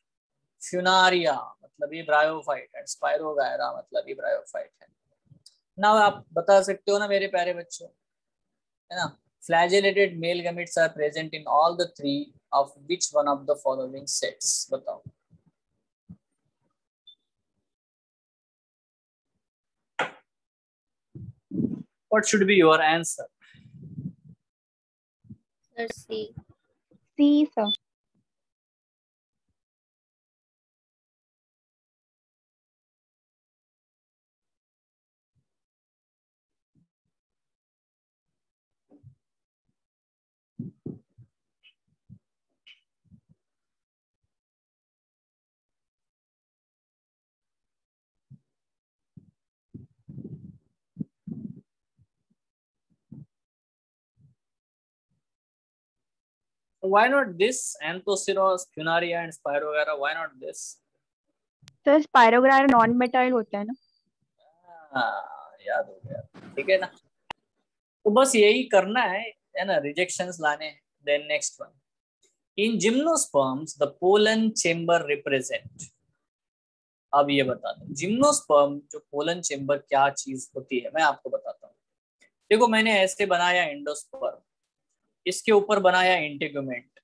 फ्यूनारिया मतलब ये ब्रायोफाइट एंड स्पाइरोगायरा मतलब ये ब्रायोफाइट है। ना आप बता सकते हो ना मेरे प्यारे बच्चों, है ना? Flagellated male gametes are present in all the three of which one of the following sets, बताओ। What should be your answer Sir. C, sir. Why not this? Anthosiros funaria and spirogyra why not this? Sir Spirogyra non motile होता है ना? हाँ, याद हो गया। ठीक है ना? तो बस यही करना है है ना? रिजेक्शंस लाने then next one in gymnosperms the pollen chamber represent अब ये बता दो। जिम्नोस्पर्म जो पोलन चेंबर क्या चीज़ होती है? मैं आपको बताता हूँ। देखो मैंने ऐसे बनाया एंडोस्पर्म इसके ऊपर बनाया इंटेगुमेंट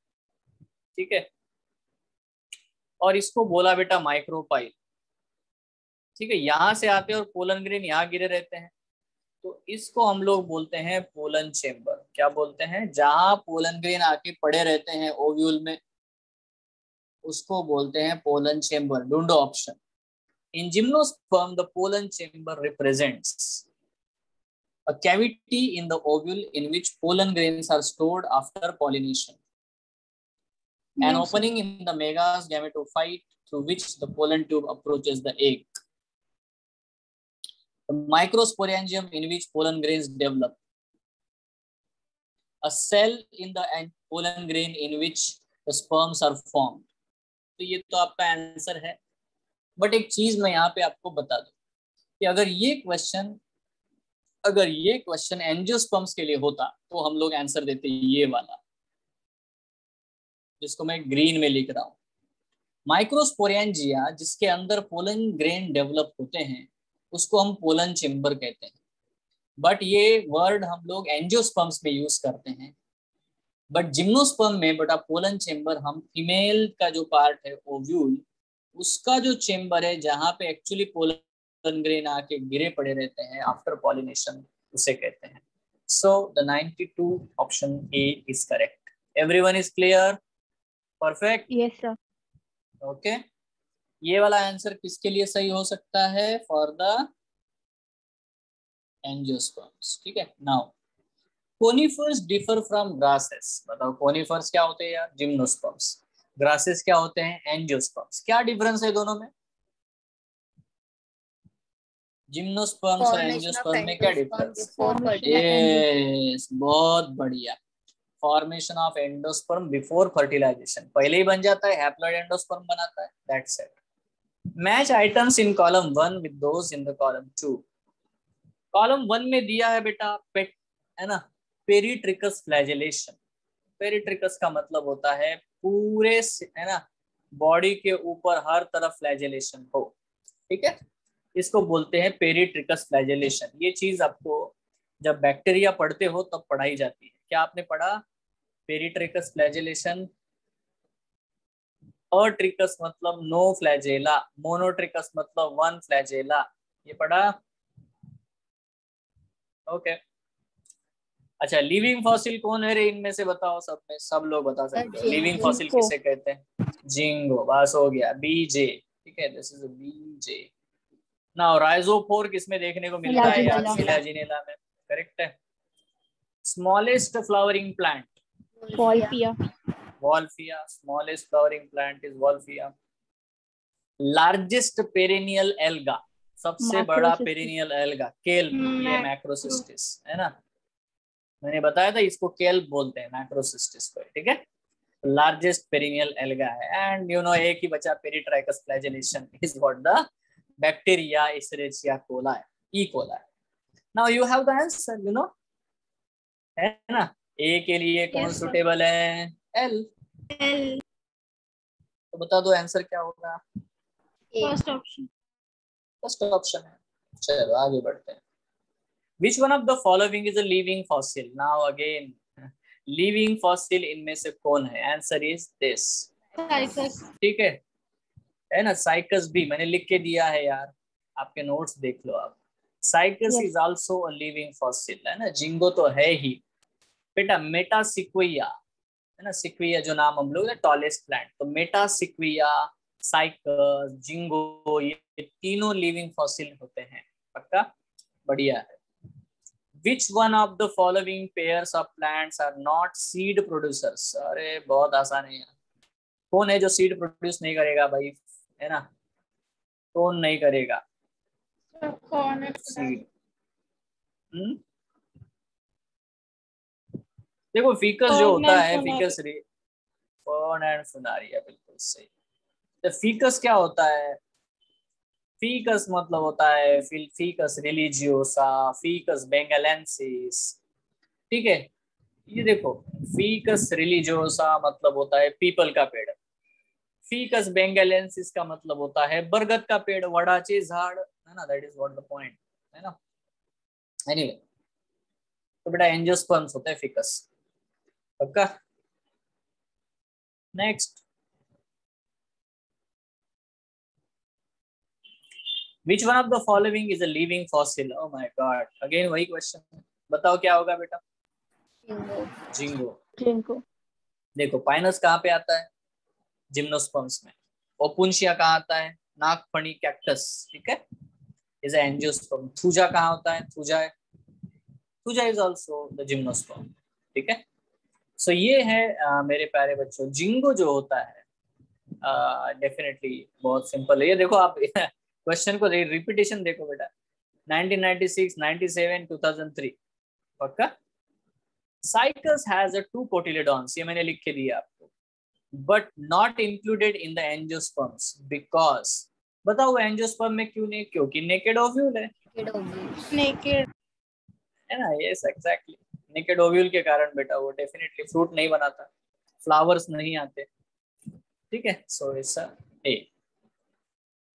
ठीक है? और इसको बोला बेटा माइक्रोपाइल ठीक है? यहाँ से आते और पोलन ग्रेन यहाँ गिरे रहते हैं। तो इसको हम लोग बोलते हैं पोलन चेम्बर क्या बोलते हैं? जहाँ पोलन ग्रेन आके पड़े रहते हैं ओव्यूल में, उसको बोलते हैं पोलन चेम्बर ढूंढो option in gymnosperm the pollen chamber represents a cavity in the ovule in which pollen grains are stored after pollination. An Yes. opening in the megas gametophyte through which the pollen tube approaches the egg. The microsporangium in which pollen grains develop. A cell in the pollen grain in which the sperms are formed. तो ये तो आपका आंसर है बट एक चीज़ मैं यहाँ पे आपको बता दूँ कि अगर ये क्वेश्चन अगर ये क्वेश्चन एंजियोस्पर्म्स के लिए होता तो हम लोग आंसर देते ये वाला। जिसको मैं ग्रीन में लिख रहा हूँ। माइक्रोस्पोरेंजिया जिसके अंदर पोलन ग्रेन डेवलप होते हैं, उसको हम पोलन चेम्बर कहते हैं। बट ये वर्ड हम लोग एंजियोस्पर्म्स में यूज़ करते हैं। बट जिम्नोस्पर्म में बटा पोलन चेम्बर हम फीमेल का जो पार्ट है ओव्यूल उसका जो चेम्बर है, जहाँ पे एक्चुअली पोलन ग्रेन आके गिरे पड़े रहते हैं आफ्टर पॉलिनेशन उसे कहते हैं। So the 92 option A is correct everyone is clear perfect yes sir okay ये वाला आंसर किसके लिए सही हो सकता है? फॉर द एंजियोस्पर्म्स ठीक है? Now conifers differ from grasses बताओ कोनिफर्स क्या होते हैं यार? जिम्नोस्पर्म्स ग्रासेस क्या होते हैं? एंजियोस्पर्म्स क्या डिफरेंस है दोनों में? जिम्नोस्पर्म्स और एंजियोस्पर्म में क्या डिफरेंस. यस बहुत बढ़िया। Formation of endosperm before fertilisation पहले ही बन जाता है हैप्लॉइड एंडोस्पर्म बनाता है that's it match items in column one with those in the column two column one में दिया है बेटा पेट है ना? पेरिट्रिकस फ्लैजेलेशन पेरिट्रिकस का मतलब होता है पूरे है ना? बॉडी के ऊपर हर तरफ़ फ्लैजेलेशन हो। ठीक है? इसको बोलते हैं पेरिट्रिकस फ्लैजेलेशन ये चीज़ आपको जब बैक्टीरिया पढ़ते हो तब पढ़ाई जाती है। क्या आपने पढ़ा? पेरिट्रिकस फ्लैजेलेशन अट्रिकस मतलब नो फ्लैजेला मोनोट्रिकस मतलब वन फ्लैजेला ये पढ़ा? ओके। अच्छा लिविंग फॉसिल कौन है रे? इनमें से बताओ सब में सब लोग बता सकते हो। Living fossil. किसे कहते हैं? जिंगो बस हो गया। बीजे ठीक है दिस इज़ बीजे नाउ राइजोफोर किसमें देखने को मिलता है? यार. फिलाजिनेला में करेक्ट है। Smallest flowering plant Wolffia. Wolfia, smallest flowering plant is Wolfia. Largest perennial alga, सबसे बड़ा. पेरिनियल एल्गा केल ये मैक्रोसिस्टिस है ना? मैंने बताया था इसको केल बोलते हैं मैक्रोसिस्टिस को। ठीक है? लार्जेस्ट पेरिनियल एल्गा है। एंड यू नो एक ही बचा peritrichous flagellation is what the bacteria Escherichia coli E coli now you have the answer you know है ना? ए के लिए कौन Yes, सुटेबल है? L L. तो बता दो आंसर क्या होगा? First option. फ़र्स्ट ऑप्शन है। चलो आगे बढ़ते हैं। Which one of the following is a living fossil now again living fossil इनमें से कौन है? आंसर इज़ दिस ठीक है? है ना साइकस भी मैंने लिख के दिया है यार। आपके नोट्स देख लो आप। Cycas is also a living fossil है ना? जिंगो तो है ही। बेटा मेटा सिक्विया है ना? सिक्विया जो नाम हम लोग टॉलेस्ट प्लांट तो मेटा सिक्विया साइकस जिंगो ये तीनों लिविंग फॉसिल होते हैं। पक्का? बढ़िया है। Which one of the following pairs of plants are not seed producers अरे बहुत आसान है यार। कौन है जो सीड प्रोड्यूस नहीं करेगा भाई? है ना? कौन नहीं करेगा? Seed hmm? देखो फीकस जो होता है फीकस रे कॉर्न एंड फुनारिया बिल्कुल सही। तो फीकस क्या होता है? फीकस मतलब होता है फीकस रिलीजियोसा फीकस बेंगलेंसिस। ठीक है? ये देखो फीकस रिलीजियोसा मतलब होता है पीपल का पेड़। फीकस बेंगलेंसिस का मतलब होता है बरगद का पेड़ वड़ाचे झाड़ है ना? That is what the point है ना? एनीवे तो बेटा एंजियोस्पर्म्स होते हैं फिकस। पक्का? Next which one of the following is a living fossil? Oh my god. Again वही क्वेश्चन बताओ क्या होगा बेटा? जिंगो जिनको देखो पाइनस कहाँ पे आता है? जिम्नोस्पर्म्स में। ओपुंशिया कहाँ आता है? नागफणी कैक्टस ठीक है? इज़ एंजियोस्पर्म थूजा कहाँ होता है? Thuja thuja is also the gymnosperm ठीक है? सो ये है uh, मेरे प्यारे बच्चों जिंगो जो होता है डेफिनेटली बहुत सिंपल है। ये देखो आप क्वेश्चन को रिपीटेशन देखो बेटा। 1996 97 2003 पक्का? Cycas has a two cotyledons ये मैंने लिख के दिया आपको। But not included in the angiosperms because बताओ एंजियोस्पर्म में क्यों नहीं? क्योंकि नेकेड ओव्यूल है। Naked. है ना? यस एग्जैक्टली नेकेड ओव्यूल के कारण बेटा वो डेफिनेटली फ्रूट नहीं बनाता। फ्लावर्स नहीं आते। ठीक है? So it's a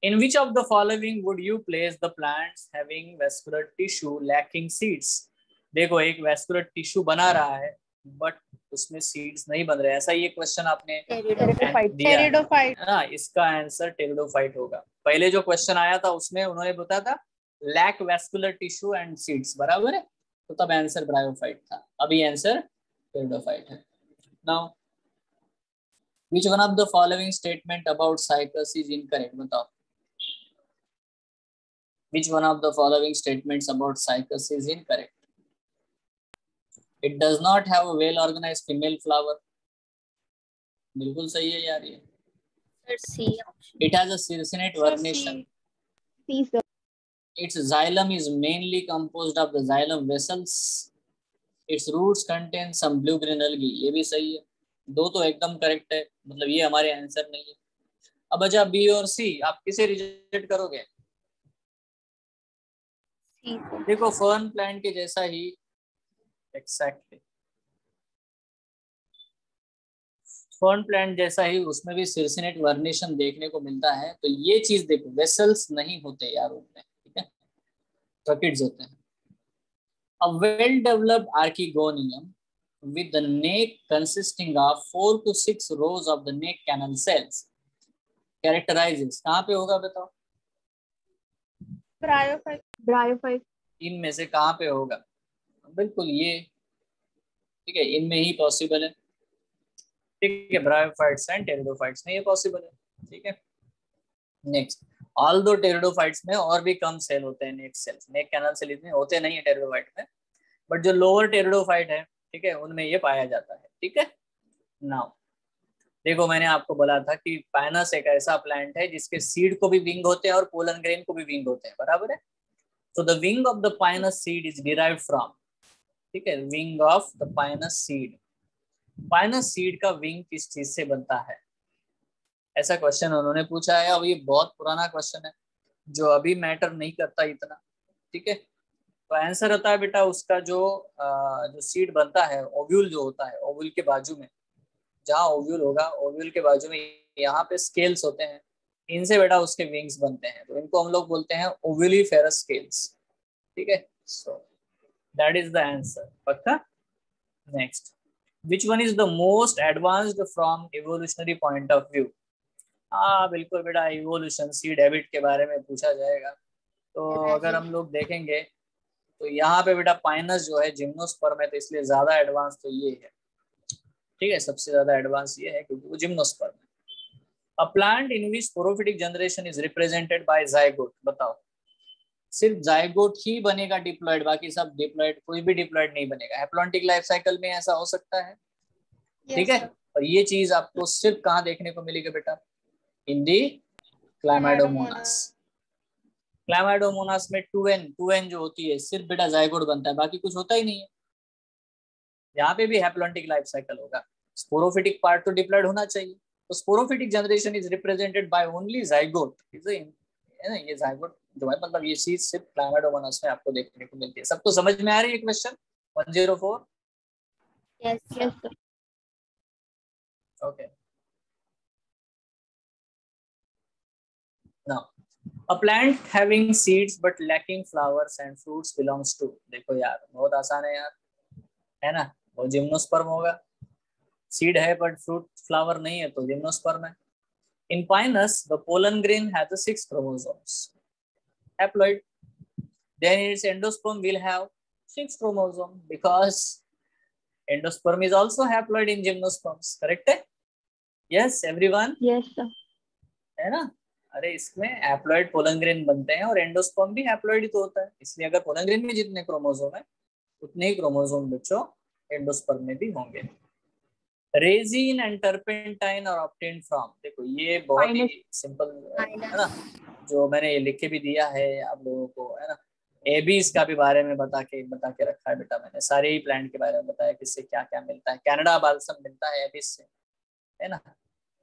In which of the following would you place the plants having vascular tissue lacking seeds? देखो एक वेस्कुलर टिश्यू बना रहा है बट उसमें सीड्स नहीं बन रहे ऐसा ये क्वेश्चन आपने दिया है. है इसका आंसर टेरिडोफाइट होगा पहले जो क्वेश्चन आया था उसमें उन्होंने बताया था lack vascular tissue and seeds बराबर है तो तब आंसर ब्रायोफाइट था अभी आंसर टेरिडोफाइट है now which one of the following statement about cycus is incorrect बताओ which one of the following statements about cycus is incorrect it does not have well organize female flower बिल्कुल सही है यार ये। It has a circinate vernation its xylem is mainly composed of the xylem vessels its roots contain some blue green ये भी सही है। दो तो एकदम करेक्ट है। मतलब ये हमारे आंसर नहीं है। अब अच्छा बी और सी आप किसे रिजेक्ट करोगे? देखो फर्न प्लांट के जैसा ही एक्सैक्टली फर्न प्लांट जैसा ही उसमें भी सिरसिनेट वर्निशन देखने को मिलता है तो ये चीज़ देखो वेसल्स नहीं होते यार उनमें ठीक है? होते हैं। A well developed archegonium with the neck consisting of four to six rows of the neck canal cells characterises कहाँ पे होगा बताओ? ब्रायोफाइट ब्रायोफाइट इन से कहाँ पे होगा? बिल्कुल ये ठीक है इनमें ही पॉसिबल है। ठीक है ब्रायोफाइट्स एंड टेरिडोफाइट्स में ये पॉसिबल है ठीक है। नेक्स्ट ऑल दो टेरिडोफाइट्स में और भी कम सेल होते हैं neck cells neck canal cell इतने होते नहीं है टेरिडोफाइट में बट जो लोअर टेरिडोफाइट है ठीक है उनमें ये पाया जाता है ठीक है। नाउ देखो मैंने आपको बोला था कि पाइनस एक ऐसा प्लांट है जिसके सीड को भी विंग होते हैं और पोलन ग्रेन को भी विंग होते हैं बराबर है? So the wing of the pinus seed is derived from, ठीक है, wing of the pinus seed. Pinus seed का विंग किस चीज़ से बनता है? ऐसा क्वेश्चन उन्होंने पूछा है। अब ये बहुत पुराना क्वेश्चन है जो अभी मैटर नहीं करता इतना ठीक है? तो आंसर होता है बेटा उसका जो आ, जो सीड बनता है ओव्यूल जो होता है ओव्यूल के बाजू में। जहाँ ओव्यूल होगा ओव्यूल के बाजू में यहाँ पे स्केल्स होते हैं। इनसे बेटा उसके विंग्स बनते हैं। तो इनको हम लोग बोलते हैं ओव्यूली फेरस स्केल्स ठीक है? So that is the answer पक्का next which one is the most advanced from evolutionary point of view हाँ बिल्कुल बेटा इवोल्यूशन सीड हैबिट के बारे में पूछा जाएगा तो अगर हम लोग देखेंगे तो यहाँ पे बेटा पाइनस जो है जिम्नोस्पर्म है तो इसलिए ज़्यादा एडवांस तो ये है ठीक है सबसे ज़्यादा एडवांस ये है क्योंकि वो जिम्नोस्पर्म है a plant in which sporophytic generation is represented by zygote बताओ सिर्फ़ जाइगोट ही बनेगा डिप्लॉयड बाकी सब डिप्लॉयड कोई भी डिप्लॉयड नहीं बनेगा। हैप्लॉन्टिक लाइफ साइकिल में ऐसा हो सकता है? ठीक है? और ये चीज़ आपको सिर्फ़ कहाँ देखने को मिलेगी बेटा? इन दी क्लाइमाइडोमोनास क्लाइमाइडोमोनास में टू एन टू एन जो होती है सिर्फ़ बेटा जाइगोट बनता है बाकी कुछ होता ही नहीं है। यहाँ पे भी हैप्लॉन्टिक लाइफ साइकिल होगा। स्पोरोफिटिक पार्ट तो डिप्लॉयड होना चाहिए। तो sporophytic generation is represented by only zygote है ना? ये जाइगोट जो है मतलब ये चीज़ सिर्फ़ प्लानट ओवनस में आपको देखने को मिलती है। सबको समझ में आ रही है question 104 yes yes okay now a plant having seeds but lacking flowers and fruits belongs देखो यार बहुत आसान है यार। है ना? वो जिम्नोस्पर्म होगा। सीड है बट फ्रूट फ्लावर नहीं है तो जिम्नोस्पर्म है। In pinus the pollen grain has six chromosomes. Haploid then its endosperm will have six chromosomes because endosperm is also haploid in gymnosperms correct? है yes everyone? Yes, sir. है ना? अरे इसमें हैप्लॉइड पोलनग्रेन बनते हैं और एंडोस्पर्म भी हैप्लॉइड ही तो होता है। इसलिए अगर पोलनग्रेन में जितने क्रोमोसोम है उतने ही क्रोमोसोम बच्चों एंडोस्पर्म में भी होंगे। रेजिन एंड टर्पेंटाइन और ऑप्टेन फ्रॉम देखो ये बहुत ही सिंपल है ना? जो मैंने ये लिख के भी दिया है आप लोगों को है ना? एबीज का भी बारे में बता के बता के रखा है बेटा मैंने। सारे ही प्लांट के बारे में बताया किससे क्या क्या मिलता है। कनाडा बालसम मिलता है एबीज से है ना?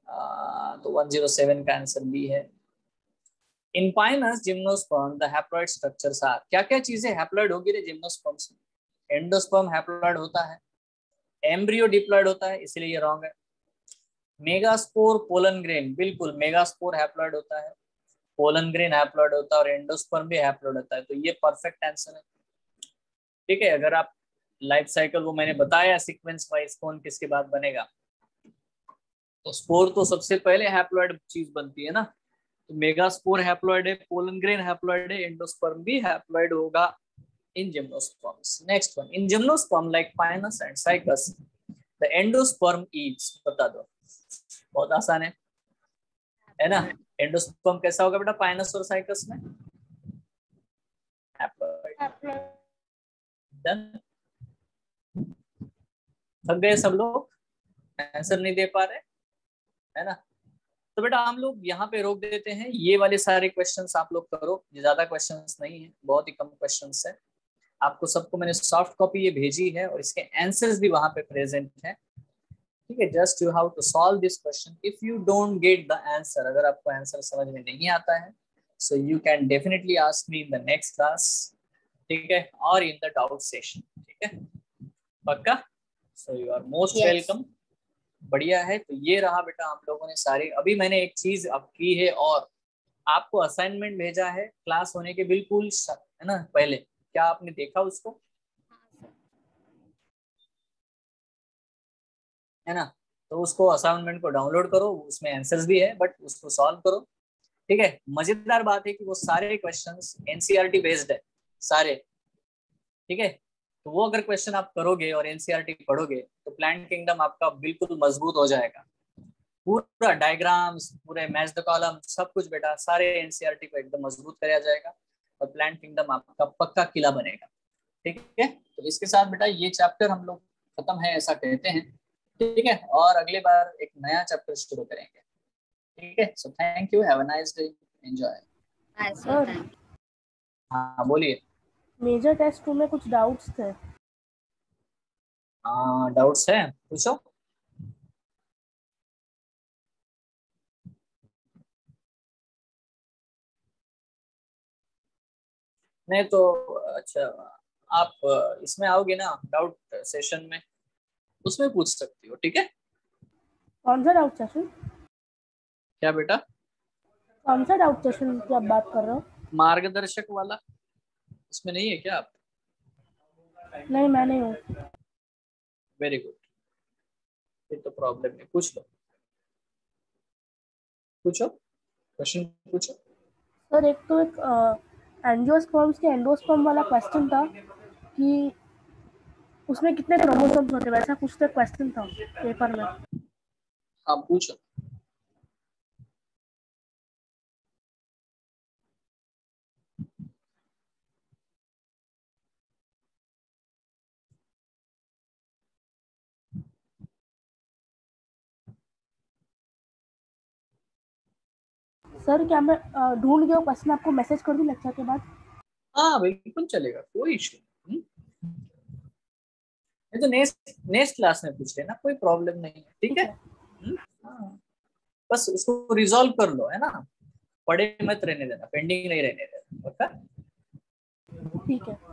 आ, तो 107 का आंसर बी है। In pinus gymnosperm the haploid structures are क्या क्या चीज़ें हैप्लॉइड होगी रे जिम्नोस्पर्म्स में? एंडोस्पर्म हैप्लॉइड होता है एम्ब्रियो डिप्लॉइड होता है इसलिए ये रॉन्ग है। मेगास्पोर पोलन ग्रेन बिल्कुल मेगास्पोर हैप्लॉइड होता है। पोलन ग्रेन हैप्लॉइड होता है और एंडोस्पर्म भी हैप्लॉइड होता है तो ये परफेक्ट आंसर है। ठीक है अगर आप लाइफ साइकिल वो मैंने बताया सीक्वेंस वाइज कौन किसके बाद बनेगा तो स्पोर तो सबसे पहले हैप्लॉइड चीज़ बनती है ना। तो मेगास्पोर हैप्लॉइड है पोलन ग्रेन हैप्लॉइड है एंडोस्पर्म भी हैप्लॉइड होगा in gymnosperms. Next one, in gymnosperm like Pinus and Cycas, the endosperm is बता दो। बहुत आसान है है ना? एंडोस्पर्म कैसा होगा बेटा पाइनस और साइकस में? थक गए सब लोग? आंसर नहीं दे पा रहे? है ना? तो बेटा हम लोग यहाँ पे रोक देते हैं। ये वाले सारे क्वेश्चंस आप लोग करो। ये ज़्यादा क्वेश्चंस नहीं है, बहुत ही कम क्वेश्चंस है। आपको सबको मैंने सॉफ्ट कॉपी ये भेजी है और इसके आंसर्स भी वहाँ पे प्रेजेंट है। ठीक है just you have to solve this question if you don't get the answer अगर आपको आंसर समझ में नहीं आता है so you can definitely ask me in the next class ठीक है और इन द डाउट सेशन ठीक है? पक्का? So you are most welcome बढ़िया है तो ये रहा बेटा हम लोगों ने सारी। अभी मैंने एक चीज़ अब की है और आपको असाइनमेंट भेजा है क्लास होने के बिल्कुल है ना पहले। क्या आपने देखा उसको? है ना? तो उसको असाइनमेंट को डाउनलोड करो, उसमें आंसर्स भी है बट उसको सॉल्व करो। ठीक है? मज़ेदार बात है कि वो सारे क्वेश्चंस एनसीईआरटी बेस्ड है, सारे। ठीक है? तो वो अगर क्वेश्चन आप करोगे और एनसीईआरटी पढ़ोगे तो प्लान किंगडम आपका बिल्कुल मज़बूत हो जाएगा। पूरा डायग्राम्स पूरे मैच द कॉलम सब कुछ बेटा, सारे एनसीईआरटी को एकदम मज़बूत कराया जाएगा और प्लान किंगडम आपका पक्का किला बनेगा। ठीक है? तो इसके साथ बेटा ये चैप्टर हम लोग खत्म है, ऐसा कहते हैं। ठीक है? और अगली बार एक नया चैप्टर शुरू करेंगे। ठीक है? So thank you have a nice day enjoy हाँ बोलिए। मेजर टेस्ट टू में कुछ डाउट्स थे? हाँ, डाउट्स है? पूछो। नहीं तो अच्छा आप इसमें आओगे ना डाउट सेशन में? उसमें पूछ सकती हो ठीक है? कौन सा डाउट सेशन क्या बेटा? कौन सा डाउट सेशन की आप बात कर रहे हो? मार्गदर्शक वाला। उसमें नहीं है क्या आप? नहीं मैं नहीं हूँ। वेरी गुड फिर तो प्रॉब्लम नहीं। पूछ लो। पूछो। क्वेश्चन पूछो। सर एक तो एक एंजियोस्पर्म्स के एंडोस्पर्म वाला क्वेश्चन था कि उसमें कितने क्रोमोसोम्स होते हैं? वैसा कुछ तो क्वेश्चन था पेपर में। आप पूछो। सर क्या मैं ढूंढ गया क्वेश्चन आपको मैसेज कर दूँ लेक्चर के बाद? हाँ बिल्कुल चलेगा कोई इशू नहीं ये तो नेक्स्ट नेक्स्ट क्लास में पूछ लेना कोई प्रॉब्लम नहीं है ठीक है हम्म? हाँ। बस उसको रिजोल्व कर लो है ना पढ़े मत रहने देना पेंडिंग नहीं रहने देना ओके ठीक है